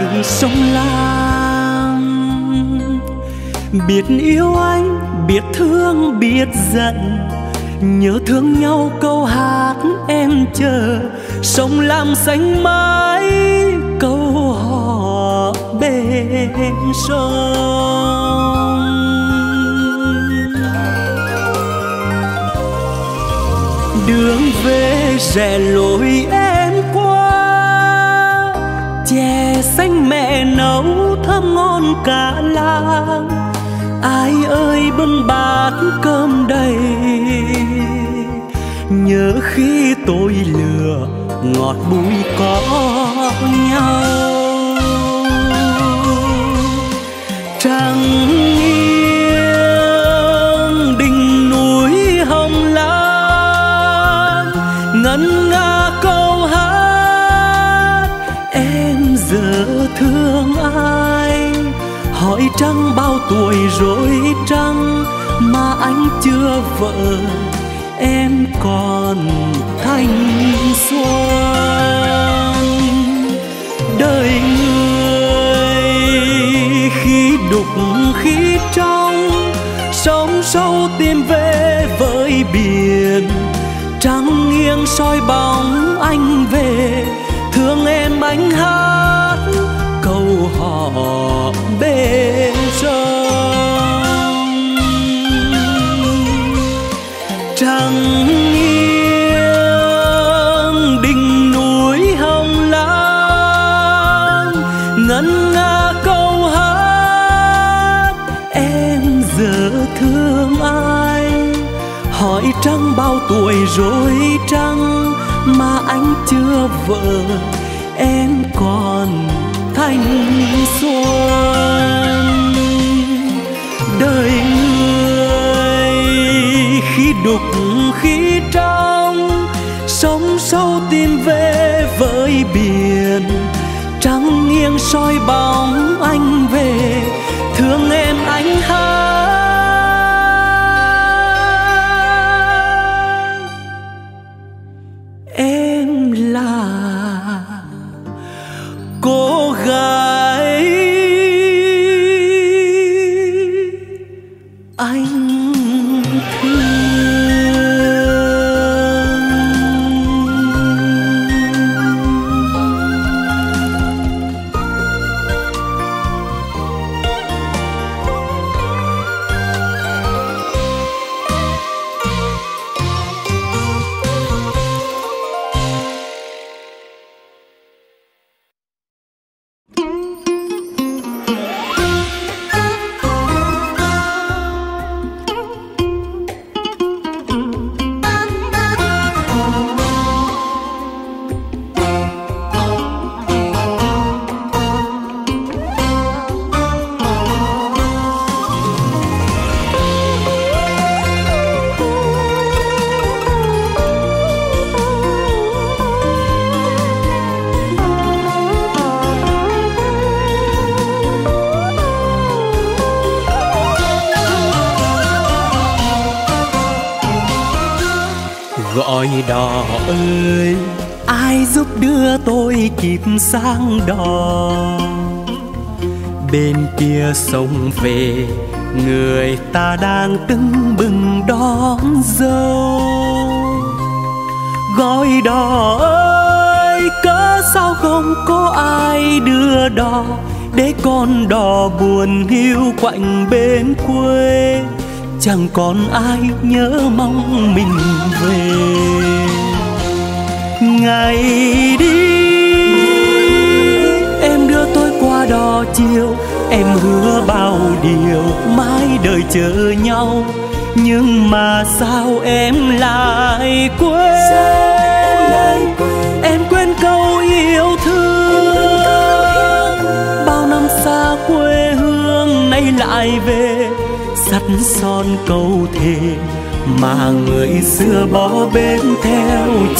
Gái sông lam. Biết yêu anh, biết thương, biết giận, nhớ thương nhau câu hát em chờ. Sông lam xanh mãi, câu hò bên sông. Đường về rẽ lối em chè xanh mẹ nấu thơm ngon cả làng. Ai ơi bưng bát cơm đầy. Nhớ khi tôi lừa, ngọt bùi có nhau. Trăng tuổi rối trăng mà anh chưa vợ, em còn thanh xuân. Đời người khi đục khi trong sóng sâu tìm về với biển. Trăng nghiêng soi bóng anh về, thương em anh hát câu hò bên. Chưa vợ, em còn thanh xuân. Đời người khi đục khi trong sống sâu tìm về với biển. Trắng nghiêng soi bóng anh về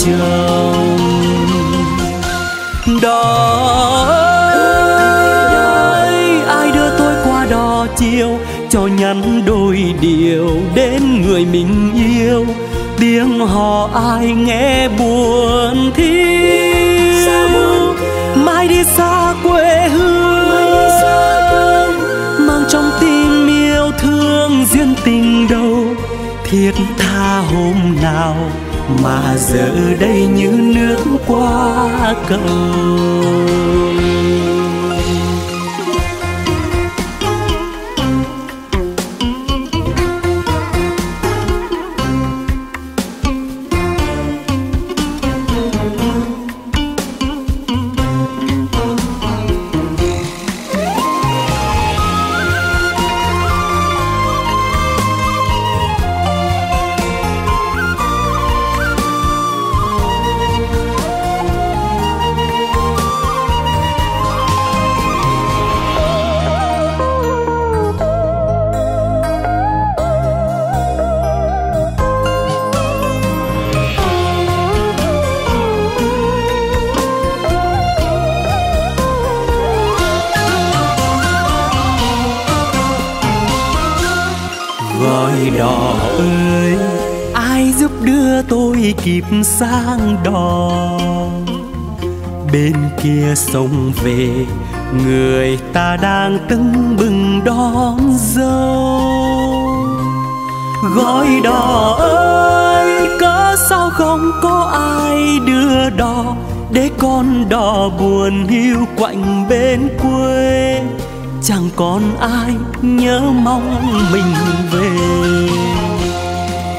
chồng đó ơi, ai đưa tôi qua đò chiều cho nhắn đôi điều đến người mình yêu? Tiếng hò ai nghe mà giờ đây như nước qua cầu. Đò để con đò buồn hiu quạnh bên quê. Chẳng còn ai nhớ mong mình về.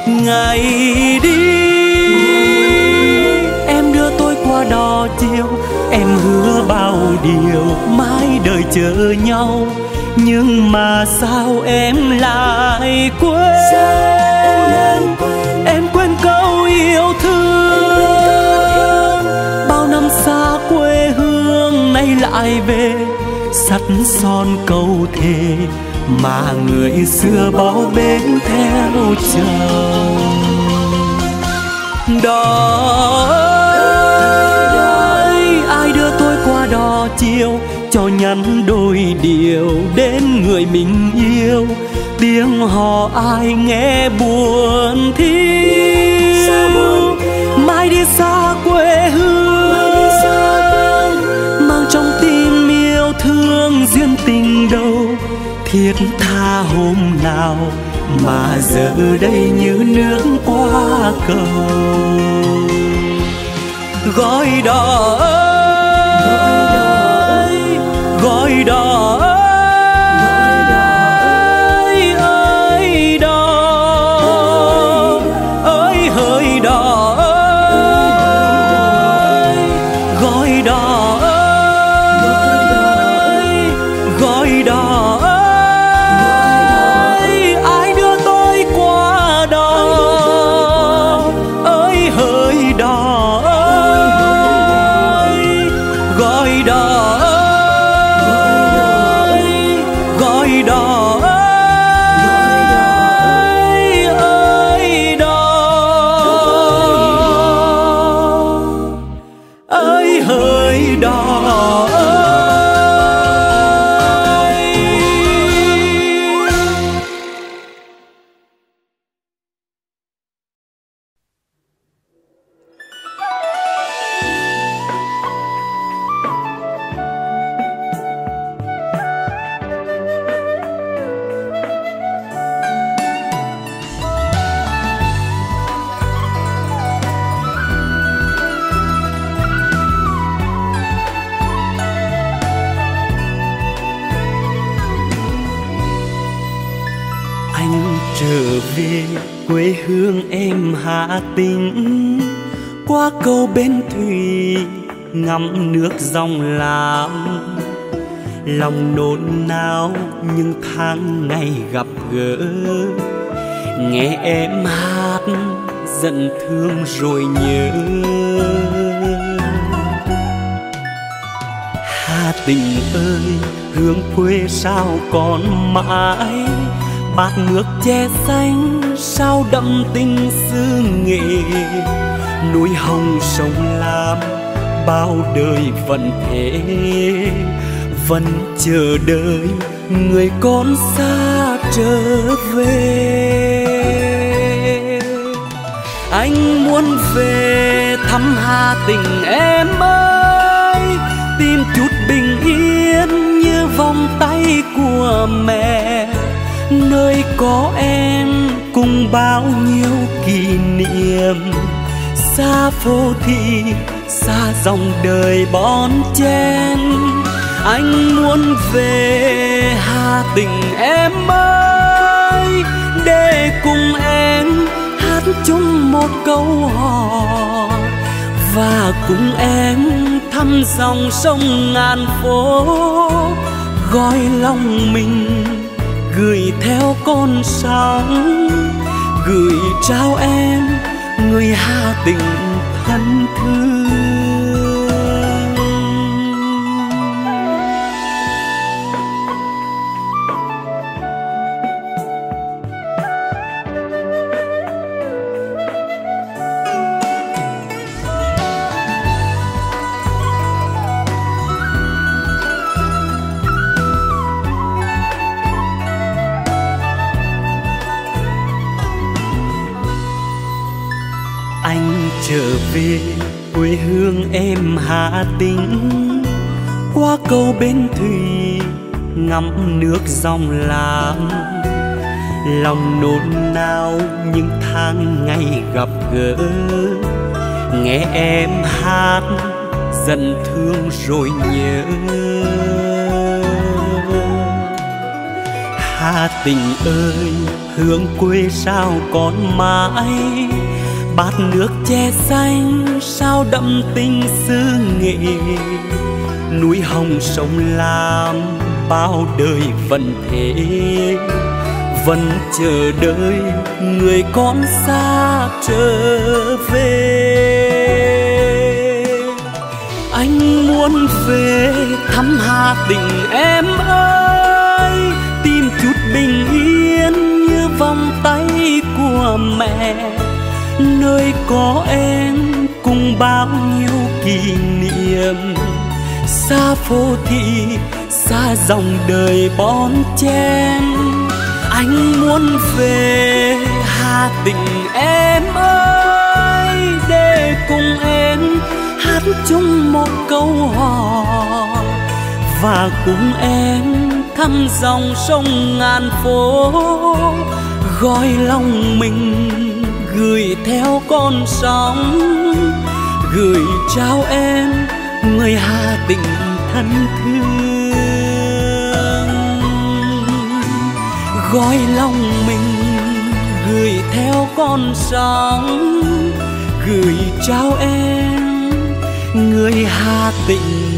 Ngày đi em đưa tôi qua đò chiều. Em hứa bao điều mãi đời chờ nhau. Nhưng mà sao em lại quên? Em quên câu yêu thương xa quê hương nay lại về sắt son câu thề mà người xưa bao bến theo chồng đò ơi ai đưa tôi qua đò chiều cho nhắn đôi điều đến người mình yêu? Tiếng hò ai nghe buồn thiêu mai đi xa thương duyên tình đâu, thiết tha hôm nào mà giờ đây như nước qua cầu Gói đỏ. ơi mãi, bát nước che xanh sao đậm tình xứ nghệ núi hồng sông lam bao đời vẫn thế, vẫn chờ đợi người con xa trở về. Anh muốn về thăm Hà Tình em ơi, tìm chút bình yên vòng tay của mẹ. Nơi có em cùng bao nhiêu kỷ niệm. Xa phố thị xa dòng đời bon chen. Anh muốn về Hà Tình em ơi. Để cùng em hát chung một câu hò. Và cùng em thăm dòng sông ngàn phố gói lòng mình, gửi theo con sóng, gửi trao em người hà tình thân thương. Nước dòng lam lòng nôn nao những tháng ngày gặp gỡ. Nghe em hát dần thương rồi nhớ. Hà tình ơi, hương quê sao còn mãi? Bát nước che xanh, sao đậm tình xứ nghệ? Núi hồng sông lam bao đời vẫn thế. Vẫn chờ đợi người con xa trở về. Anh muốn về thăm hà tình em ơi. Tìm chút bình yên như vòng tay của mẹ. Nơi có em cùng bao nhiêu kỷ niệm. Xa phố thị xa dòng đời bon chen. Anh muốn về hà tình em ơi, để cùng em hát chung một câu hò. Và cùng em thăm dòng sông ngàn phố gói lòng mình gửi theo con sóng. Gửi trao em, người hà tình thân thương. Gói lòng mình gửi theo con sóng gửi trao em người hà Tĩnh.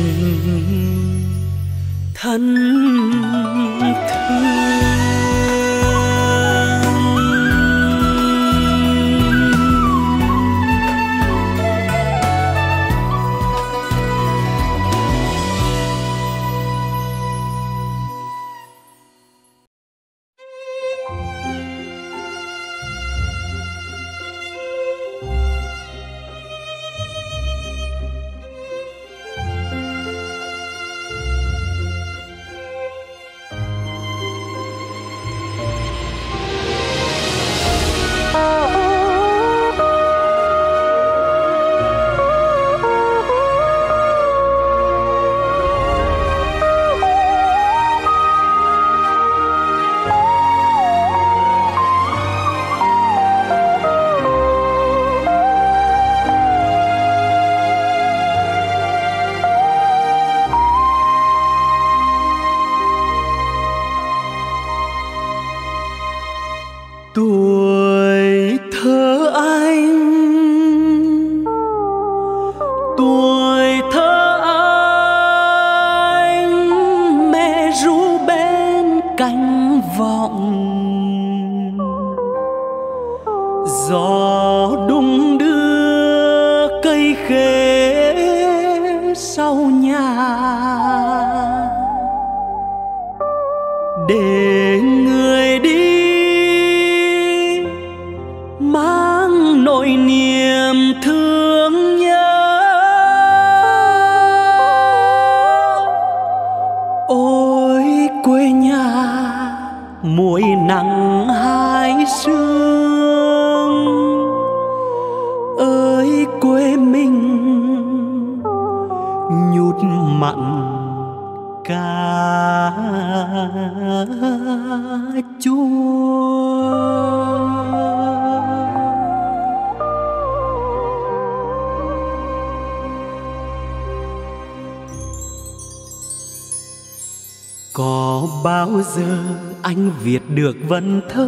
Giờ anh viết được vần thơ.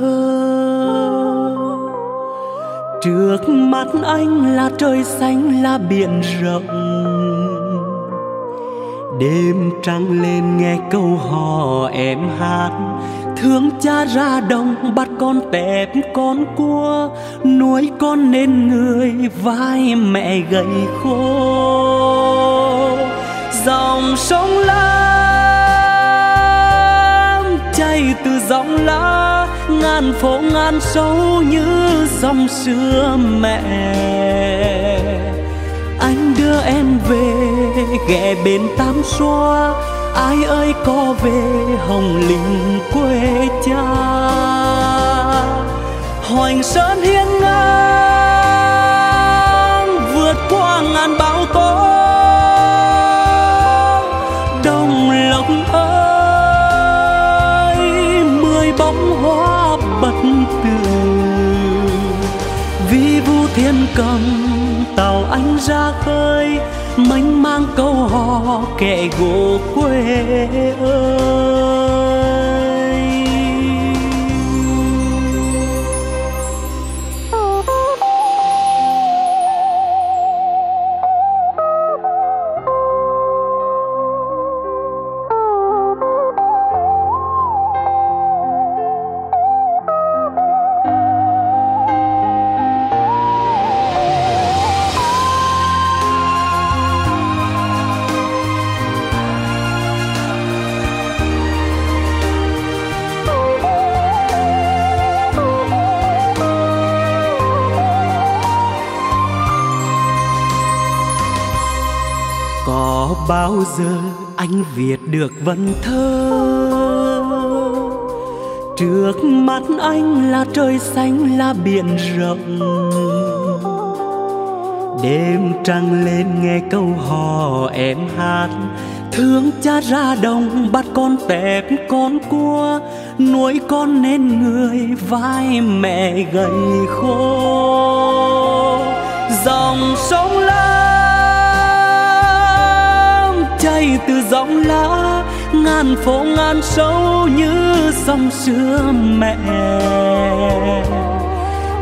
Trước mắt anh là trời xanh, là biển rộng. Đêm trăng lên nghe câu hò em hát. Thương cha ra đồng, bắt con tép con cua. Nuôi con nên người, vai mẹ gầy khô. Dòng sông lớn dòng lá, ngàn phố ngàn sâu như dòng xưa mẹ. Anh đưa em về, ghé bên tam xoa, ai ơi có về hồng linh quê cha. Hoành sơn hiên ngang cầm tàu anh ra khơi mênh mang câu hò kẻ gỗ quê ơi. Giờ anh viết được vần thơ. Trước mắt anh là trời xanh, là biển rộng. Đêm trăng lên nghe câu hò, em hát. Thương cha ra đồng, bắt con tép con cua. Nuôi con nên người, vai mẹ gầy khô. Dòng sông chảy từ giọng lá, ngàn phố ngàn sâu như dòng xưa mẹ.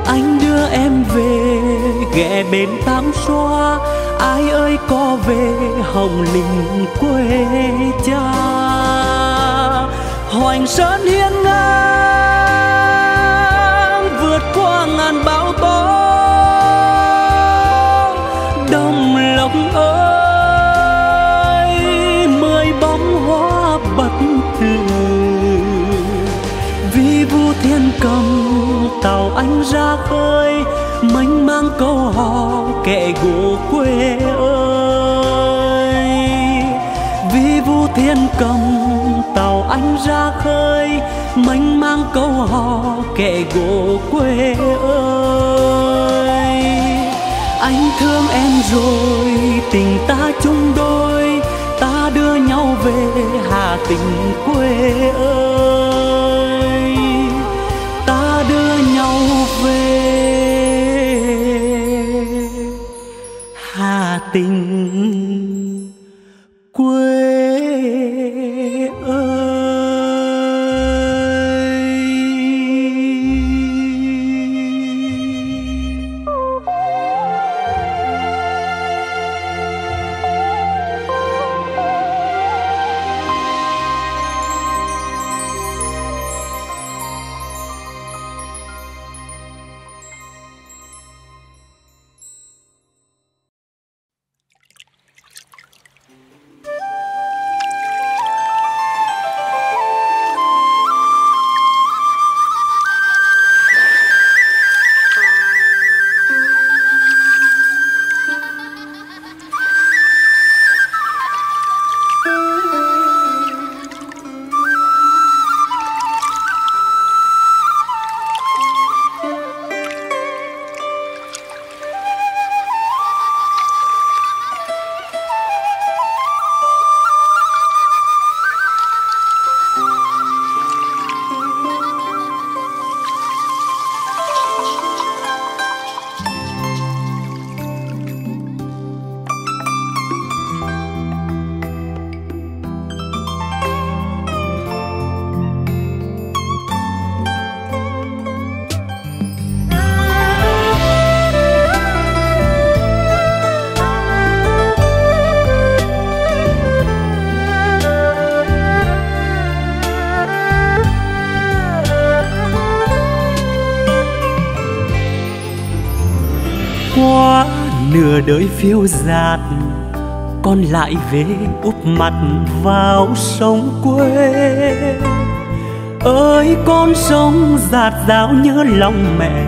Anh đưa em về, ghé bên tám xoa, ai ơi có về hồng linh quê cha. Hoành sơn hiên ngang, vượt qua ngàn bão tố ra khơi, mênh mang câu hò kệ gỗ quê ơi. Vì vu thiên cầm tàu anh ra khơi, mênh mang câu hò kệ gỗ quê ơi. Anh thương em rồi, tình ta chung đôi, ta đưa nhau về hà tình quê ơi. Phiêu dạt con lại về úp mặt vào sông quê. Ơi, con sông giạt rào nhớ lòng mẹ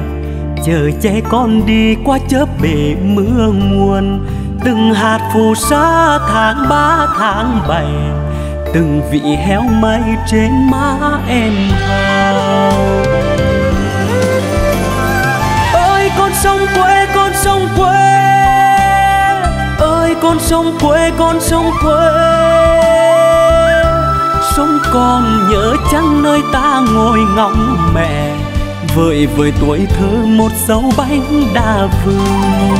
chờ che con đi qua chớp bể mưa nguồn. Từng hạt phù sa tháng ba, tháng bảy, từng vị héo mây trên má em hào. Ơi, con sông quê, con sông quê con sông quê, con sông quê. Sông con nhớ chăng nơi ta ngồi ngóng mẹ vợi vợi tuổi thơ một dấu bánh đa vương.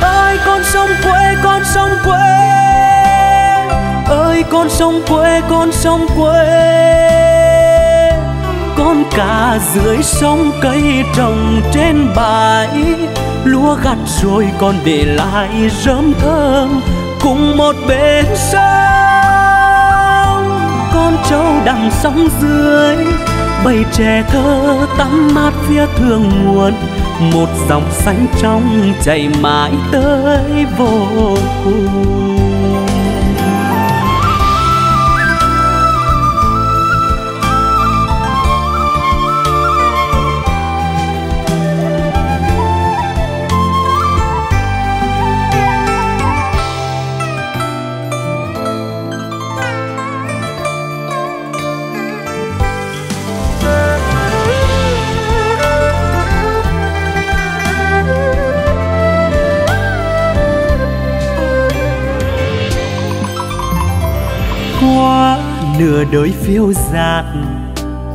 Ơi sông quê, con sông quê. Ơi, con sông quê, con sông quê. Con cá dưới sông cây trồng trên bãi lúa gặt rồi còn để lại rơm thơm cùng một bên sông. Con trâu đằng sóng dưới, bầy trẻ thơ tắm mát phía thượng nguồn. Một dòng xanh trong chảy mãi tới vô cùng. Nửa đời phiêu dạt,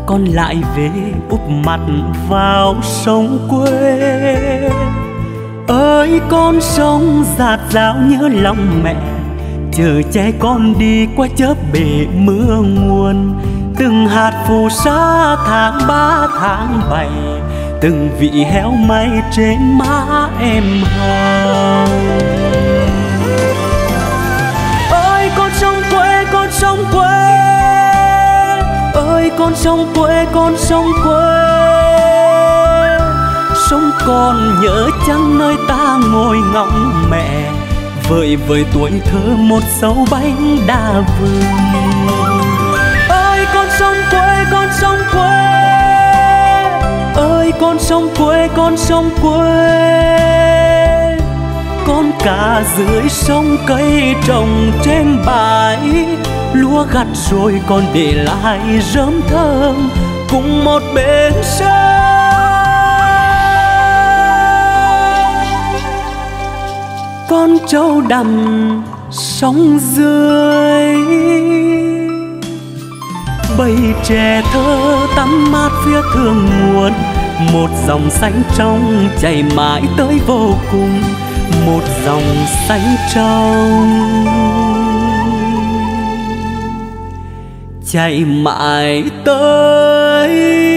con lại về úp mặt vào sông quê. Ơi, con sông giạt rào nhớ lòng mẹ chờ che con đi qua chớp bể mưa nguồn. Từng hạt phù sa tháng ba, tháng bảy, từng vị héo may trên má em hồng. Con sông quê, con sông quê. Sông con nhớ chăng nơi ta ngồi ngóng mẹ vợi vợi tuổi thơ một sâu bánh đa vừng ơi, con sông quê, con sông quê. Ơi, con sông quê, con sông quê. Con cá dưới sông cây trồng trên bãi lúa gặt rồi còn để lại rơm thơm cùng một bên sông con trâu đầm sóng dưới, bầy trẻ thơ tắm mát phía thượng nguồn. Một dòng xanh trong chảy mãi tới vô cùng, một dòng xanh trong. Chạy mãi tới.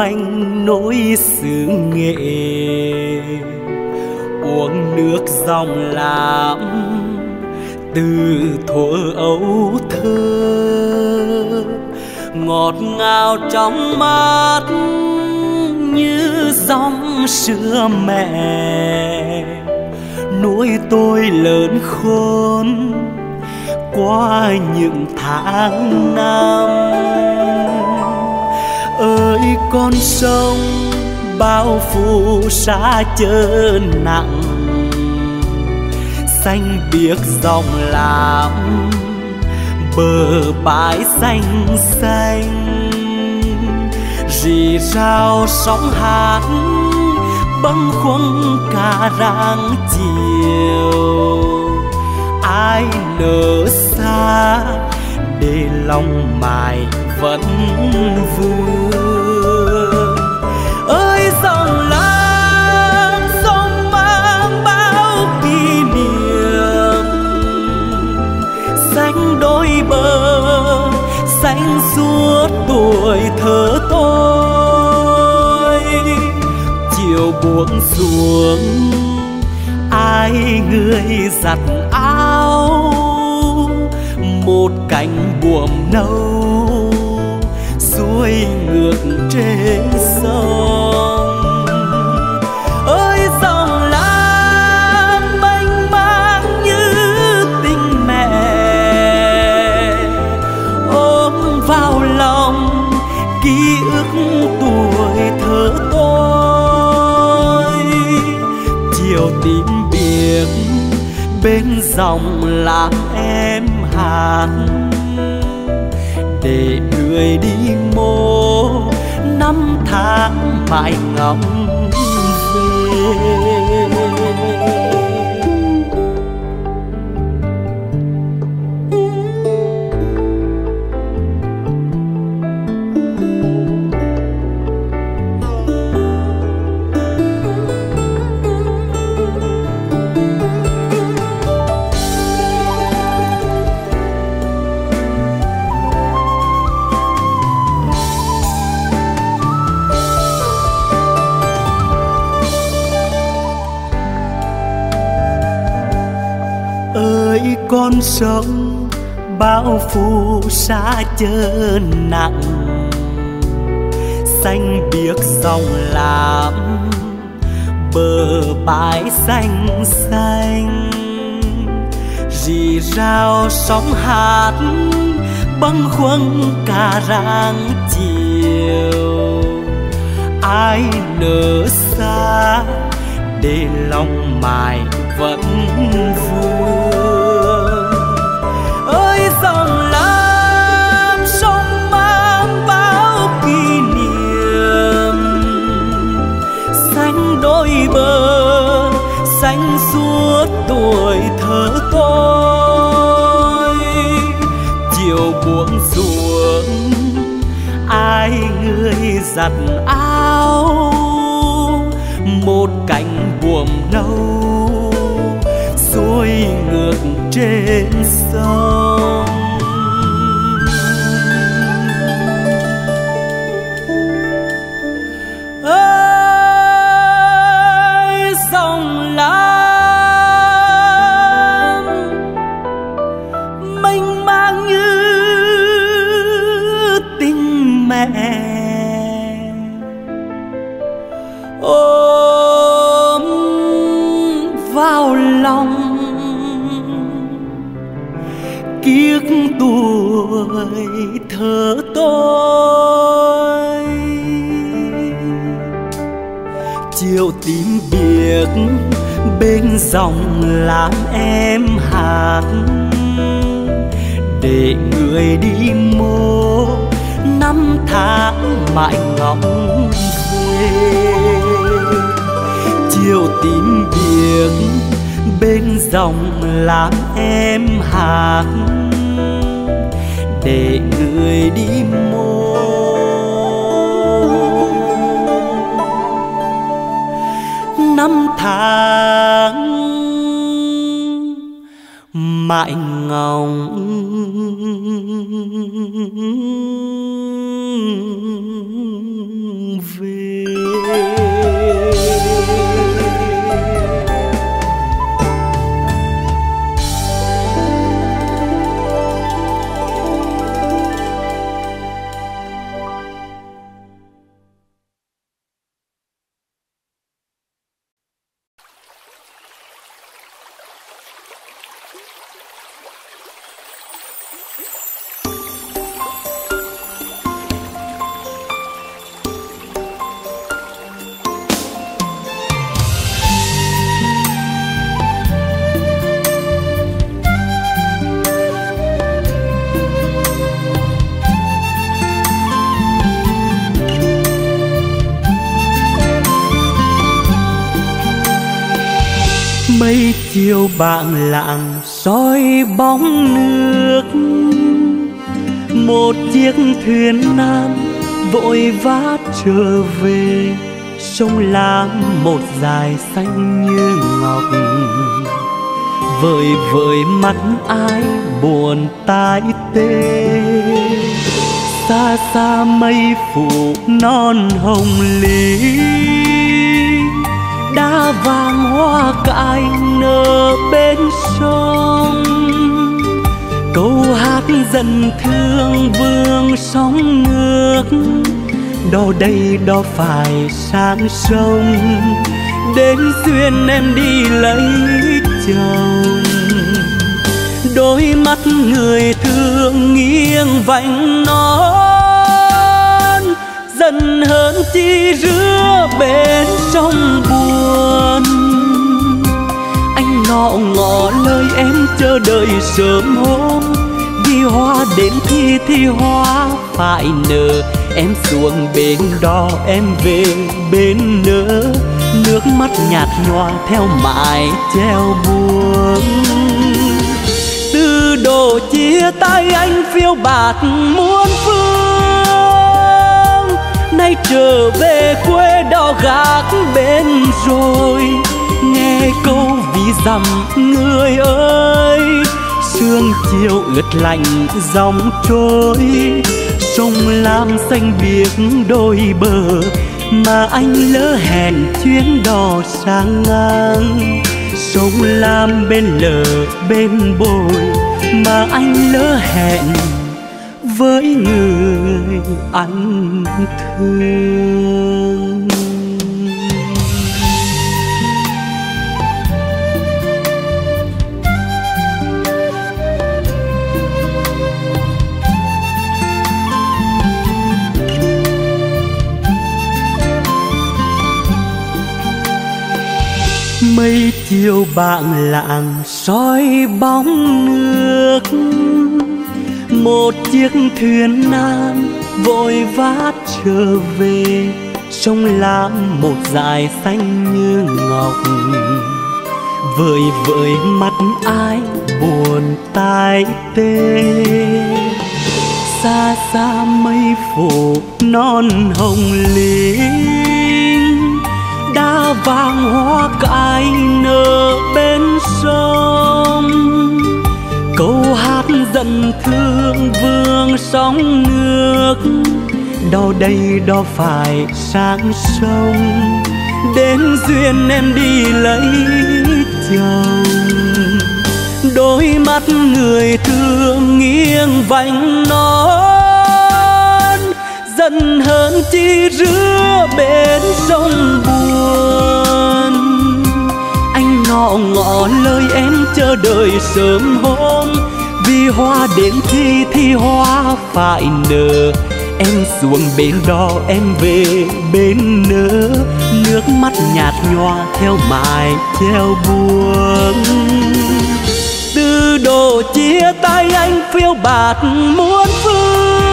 Vanh nỗi xứ nghệ. Uống nước dòng lam từ thuở ấu thơ, ngọt ngào trong mắt như dòng sữa mẹ. Nuôi tôi lớn khôn qua những tháng năm ơi, con sông bao phủ xa chớ nặng. Xanh biếc dòng làm bờ bãi xanh xanh. Rì rào sóng hát, bâng khuâng cả rạng chiều. Ai nỡ xa để lòng mài vẫn vương ơi, dòng lam sông mang bao kỷ niệm. Xanh đôi bờ xanh suốt tuổi thơ tôi. Chiều buông xuống, ai người giặt áo? Một cánh buồm nâu ngược trên sông. Ơi, dòng lam mênh mang như tình mẹ. Ôm vào lòng ký ức tuổi thơ tôi. Chiều tím biếc bên dòng làm em hát để người đi mô năm tháng mãi ngóng về. Con sông bao phủ xa chớ nặng. Xanh biếc dòng lam bờ bãi xanh xanh. Rì rào sóng hát, bâng khuâng cả rạng chiều. Ai nỡ xa, để lòng mài vẫn vui. Giặt áo một cánh buồm nâu xuôi ngược trên biếc bên dòng làm em hát. Để người đi mô năm tháng mãi ngóng về chiều tìm biếc bên dòng làm em hát. Để người đi mua tháng. Mãi ngóng trở về, sông lam một dài xanh như ngọc. Vời vời mắt ai buồn tai tê. Xa xa mây phủ non hồng lý đá vàng hoa cải nở bên sông. Câu hát dần thương vương sóng nước đo đây đo phải sang sông, đến duyên em đi lấy chồng. Đôi mắt người thương nghiêng vành non, dần hơn chi rứa bên trong buồn. Anh ngọ ngọ lời em chờ đợi sớm hôm vì hoa đến khi thì hoa phải nở em xuống bên đó em về bên nữa, nước mắt nhạt nhòa theo mãi treo buông từ đồ chia tay anh phiêu bạt muôn phương. Nay trở về quê đò gác bên rồi. Nghe câu vì dằm người ơi sương chiều ướt lạnh dòng trôi sông lam xanh biếc đôi bờ, mà anh lỡ hẹn chuyến đò sang ngang. Sông lam bên lờ bên bồi, mà anh lỡ hẹn với người anh thương. Chiều bạn lạng soi bóng nước một chiếc thuyền nan vội vã trở về, sông lam một dải xanh như ngọc. Vời vợi mắt ai buồn tai tê. Xa xa mây phủ non hồng liễu vàng hoa cài nở bên sông. Câu hát dần thương vương sóng nước đâu đây đó phải sang sông. Đến duyên em đi lấy chồng. Đôi mắt người thương nghiêng vành nói dần hơn chi rứa bên sông buồn. Anh ngọ ngọ lời em chờ đợi sớm hôm. Vì hoa đến khi thì hoa phải nở. Em xuống bên đó em về bên nỡ nước mắt nhạt nhòa theo mài, theo buông. Từ đồ chia tay anh phiêu bạt muôn phương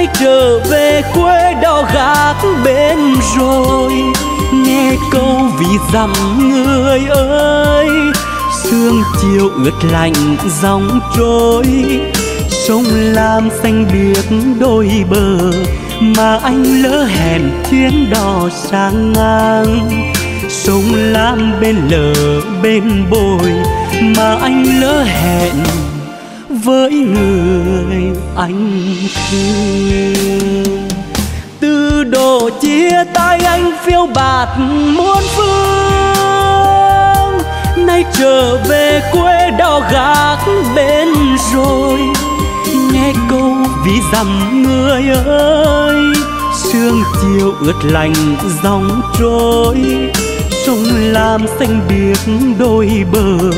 ai trở về quê đò gác bên rồi. Nghe câu vì dặm người ơi, sương chiều ướt lạnh dòng trôi. Sông lam xanh biếc đôi bờ, mà anh lỡ hẹn chuyến đò sang ngang. Sông lam bên lờ bên bồi, mà anh lỡ hẹn với người anh thương. Từ đồ chia tay anh phiêu bạt muôn phương. Nay trở về quê đau gác bên rồi. Nghe câu ví dặm người ơi, sương chiều ướt lành dòng trôi. Sông lam xanh biếc đôi bờ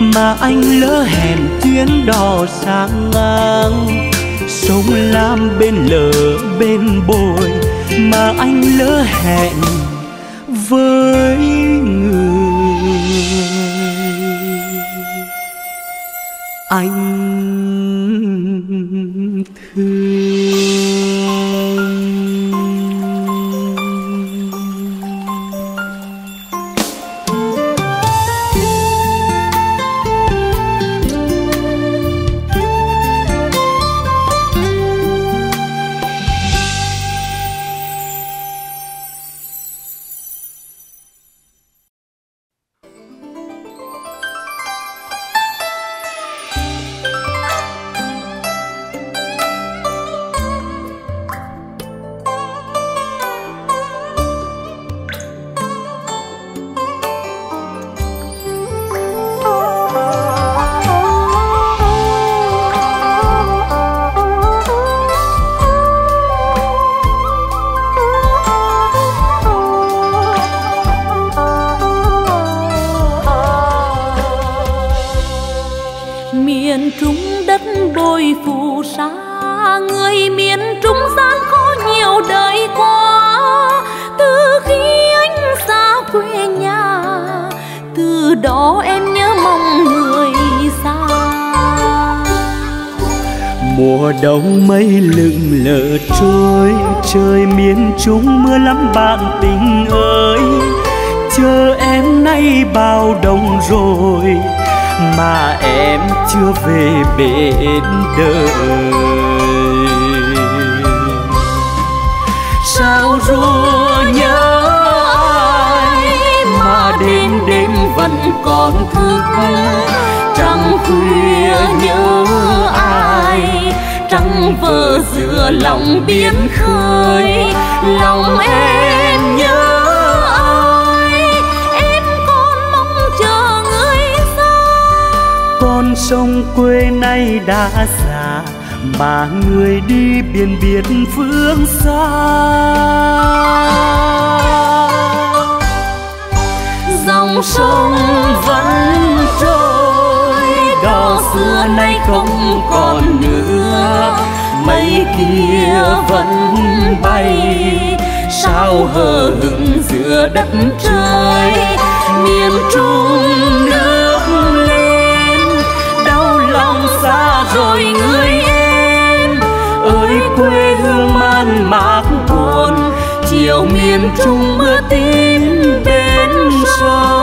mà anh lỡ hẹn chuyến đò sang ngang sông lam bên lờ bên bồi mà anh lỡ hẹn với người anh thương. Lắm bạn tình ơi chờ em nay bao đông rồi, mà em chưa về bên đời sao ru nhớ ai mà đêm đêm vẫn còn thức trăng khuya nhớ ai, trăng vỡ. giữa lòng biển khơi lòng em nhớ con sông quê nay đã già mà người đi biển biệt phương xa. Dòng sông vẫn trôi đò xưa nay không còn nữa mây kia vẫn bay. Sao hờ hững giữa đất trời, miền trung nước lên. Đau lòng xa rồi người em, ơi quê hương man mác buồn. Chiều miền trung mưa tím bên sông.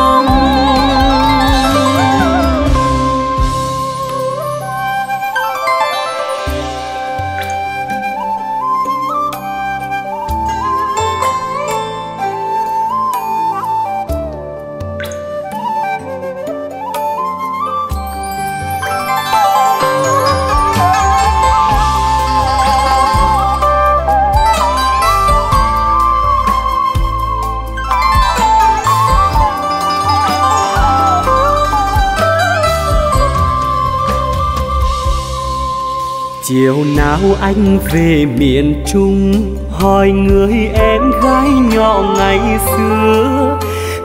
Chiều nào anh về miền trung? Hỏi người em gái nhỏ ngày xưa.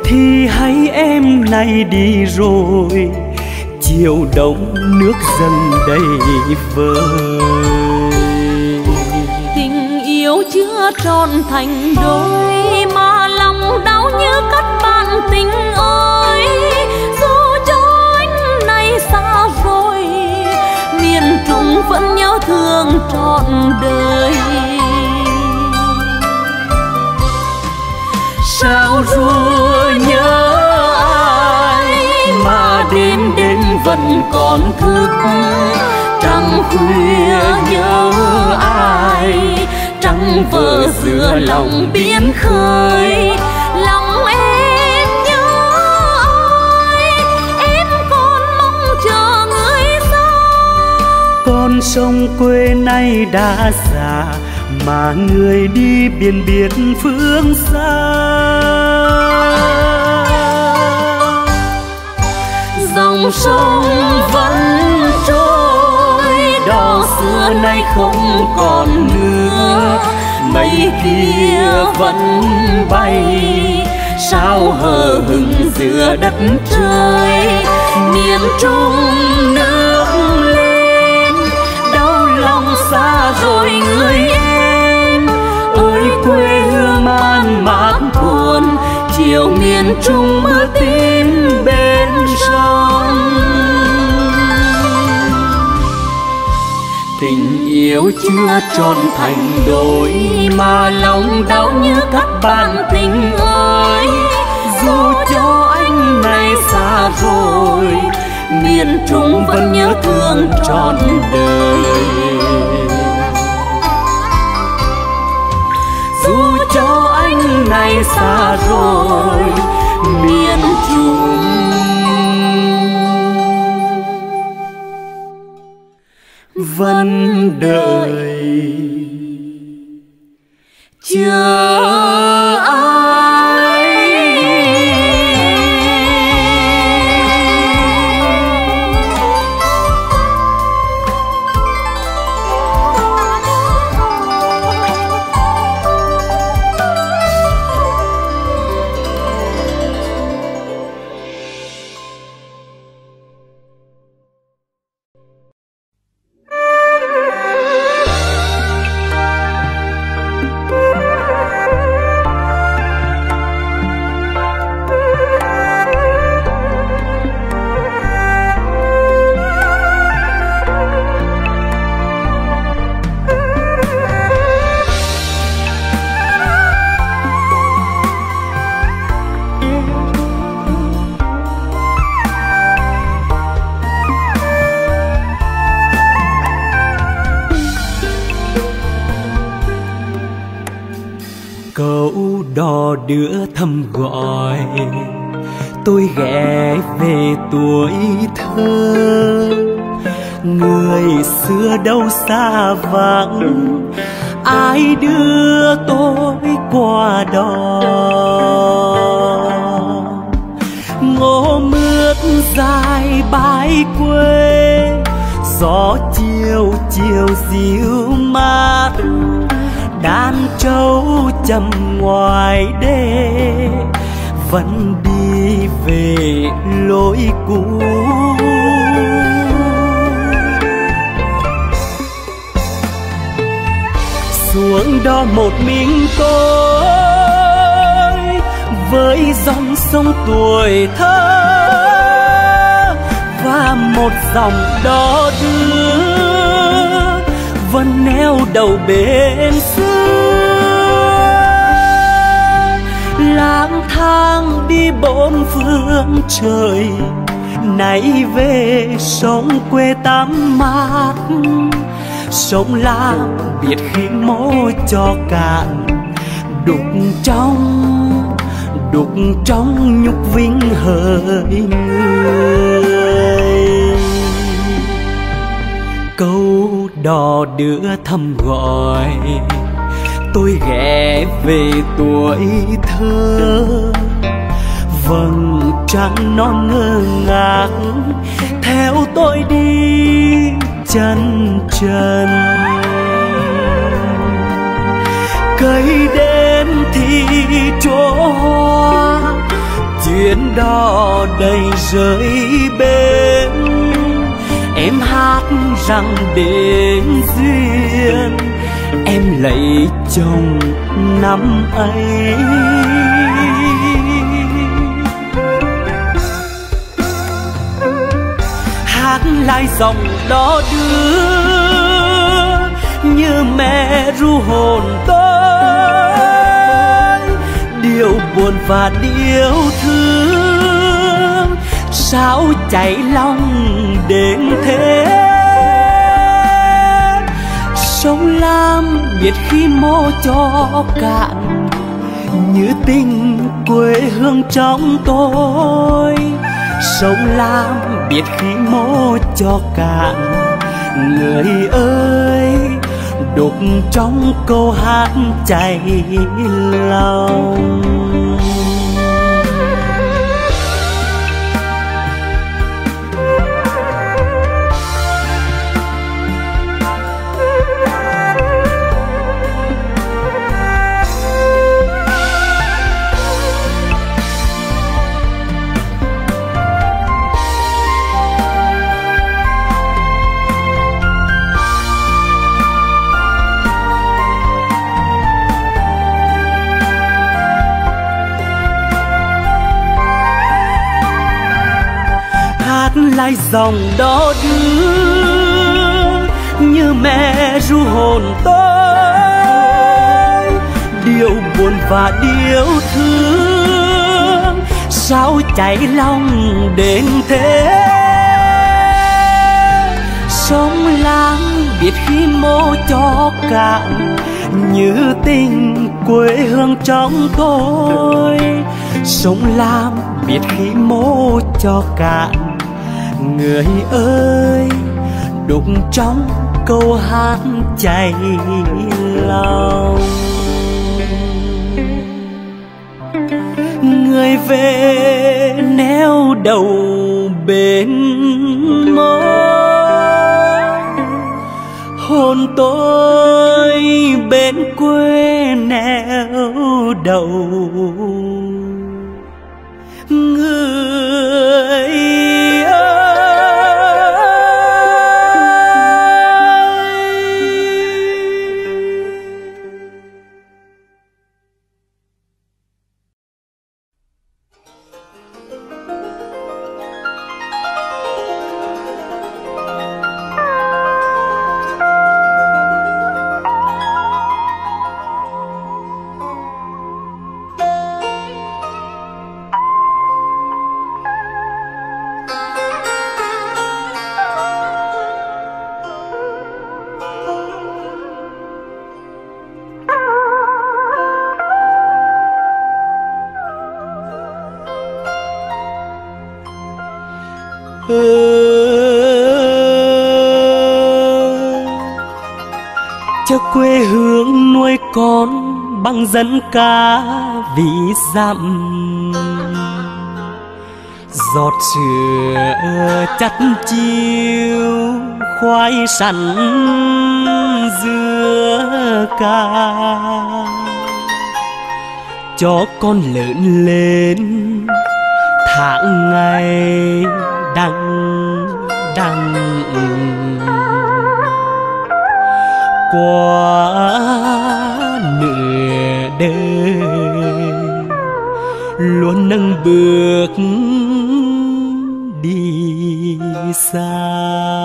Thì hay em nay đi rồi? Chiều đông nước dần đầy vơi tình yêu chưa tròn thành đôi, mà lòng đau như cắt bạn tình ơi. Dù cho anh này xa rồi miền trung vẫn nhớ thương trọn đời. Sao ru nhớ ai mà đêm đêm vẫn còn thức? Trăng khuya nhớ ai? Trăng vờ giữa lòng biển khơi? Sông quê nay đã già, mà người đi biển biệt phương xa. Dòng sông vẫn trôi, đò xưa nay không còn nữa. Mây kia vẫn bay, sao hờ hững giữa đất trời? Miền trung nơi xa rồi người em. Ơi quê hương man mác buồn, chiều miền trung mưa tím bên sông. Tình yêu chưa tròn thành đôi, mà lòng đau như các bạn tình ơi. Dù cho anh này xa rồi miền trung vẫn nhớ thương trọn đời. Dù cho anh này xa rồi miền trung. Vẫn đợi hỡi người. Câu đò đưa thăm gọi, tôi ghé về tuổi thơ. Vầng trăng non ngơ ngác, theo tôi đi chân trần. Cây đến thì chỗ hoa chuyến đò đầy rơi bên em hát rằng đến duyên, em lấy chồng năm ấy. Hát lại dòng đó đưa như mẹ ru hồn tôi. Điều buồn và điều thương sao chảy lòng đến thế? Sông lam biết khi mô cho cạn, như tình quê hương trong tôi. Sông lam biết khi mô cho cạn, người ơi, đục trong câu hát chảy lòng. Hát dòng đó đưa như mẹ ru hồn tôi. Điều buồn và điều thương, sao chảy lòng đến thế? Sông lam biết khi mô cho cạn như tình quê hương trong tôi. Sông lam biết khi mô cho cạn người ơi, đục trong câu hát chảy lòng. Người về neo đầu bên mơ hồn tôi dẫn ca vì dặm. Giọt sữa chắt chiêu, khoai sắn dưa ca cho con lớn lên, tháng ngày đằng đằng. Qua đời. Luôn nâng bước đi xa.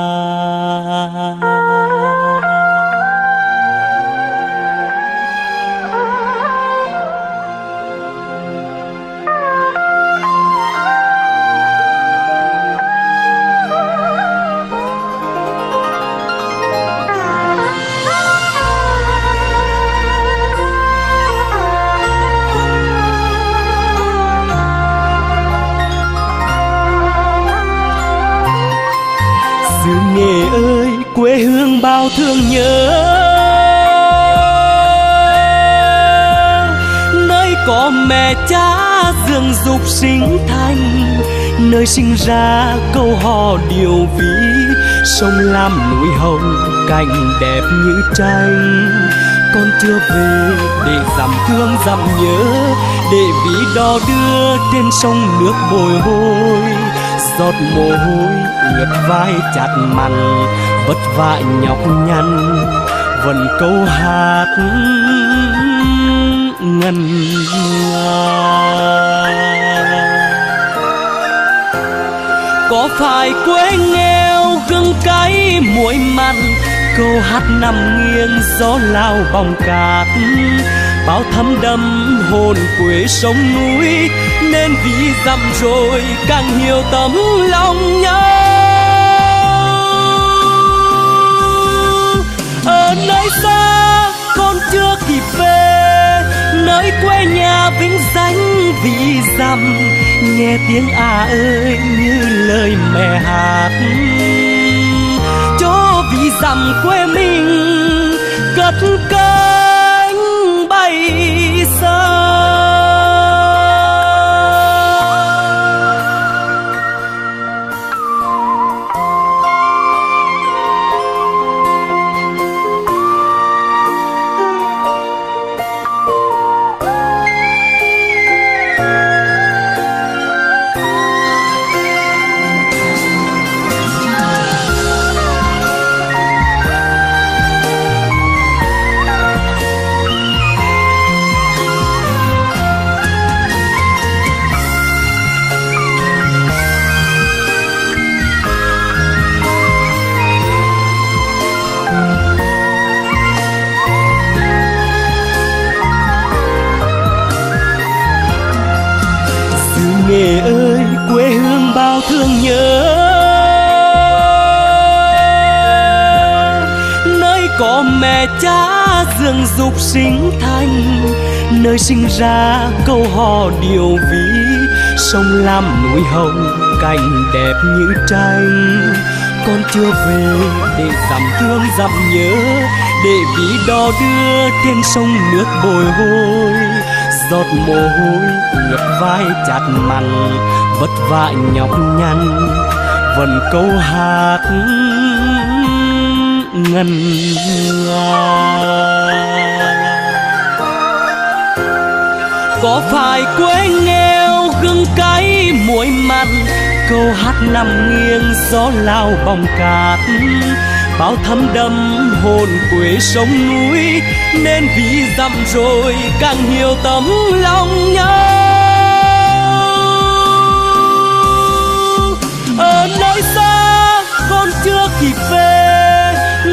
Dục sinh thành, nơi sinh ra câu hò điều ví sông lam núi hồng, cảnh đẹp như tranh. Con chưa về để dằm thương dằm nhớ, để ví đò đưa trên sông nước bồi hồi. Giọt mồ hôi ướt vai chặt mặn, vất vả nhọc nhằn. Vẫn câu hát ngân nga. Có phải quê nghèo gương cay muối mặn, câu hát nằm nghiêng gió lao bóng cát. Bao thấm đâm hồn quê sông núi, nên vì dặm rồi càng hiểu tấm lòng nhau. Ở nơi xa, con chưa kịp về nơi quê nhà vĩnh danh vì dằm. Nghe tiếng à ơi như lời mẹ hát. Cho vì dằm quê mình cất cao mẹ cha dương dục sinh thành. Nơi sinh ra câu hò điều ví sông lam núi hồng, cảnh đẹp như tranh. Con chưa về để dằm thương dặm nhớ, để ví đò đưa trên sông nước bồi hồi. Giọt mồ hôi ngập vai chặt mặn, vất vả nhọc nhằn. Vẫn câu hát ngân nga có phải quê nghèo gương cay muối mặn, câu hát nằm nghiêng gió lao bồng cát. Bao thâm đâm hồn quê sông núi, nên vì dặm rồi càng hiểu tấm lòng nhau. Ở nơi xa, con chưa kịp về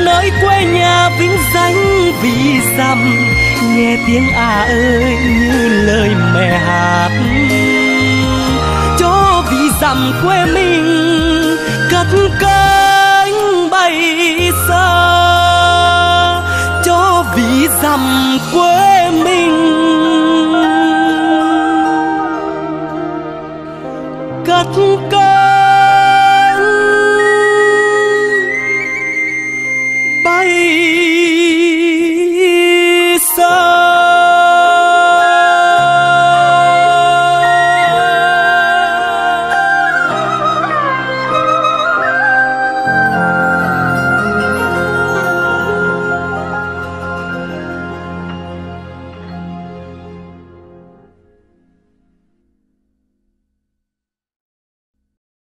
nơi quê nhà vĩnh danh vì dặm nghe tiếng à ơi như lời mẹ hát. Cho vì dặm quê mình, cất cánh bay xa. Cho vì dặm quê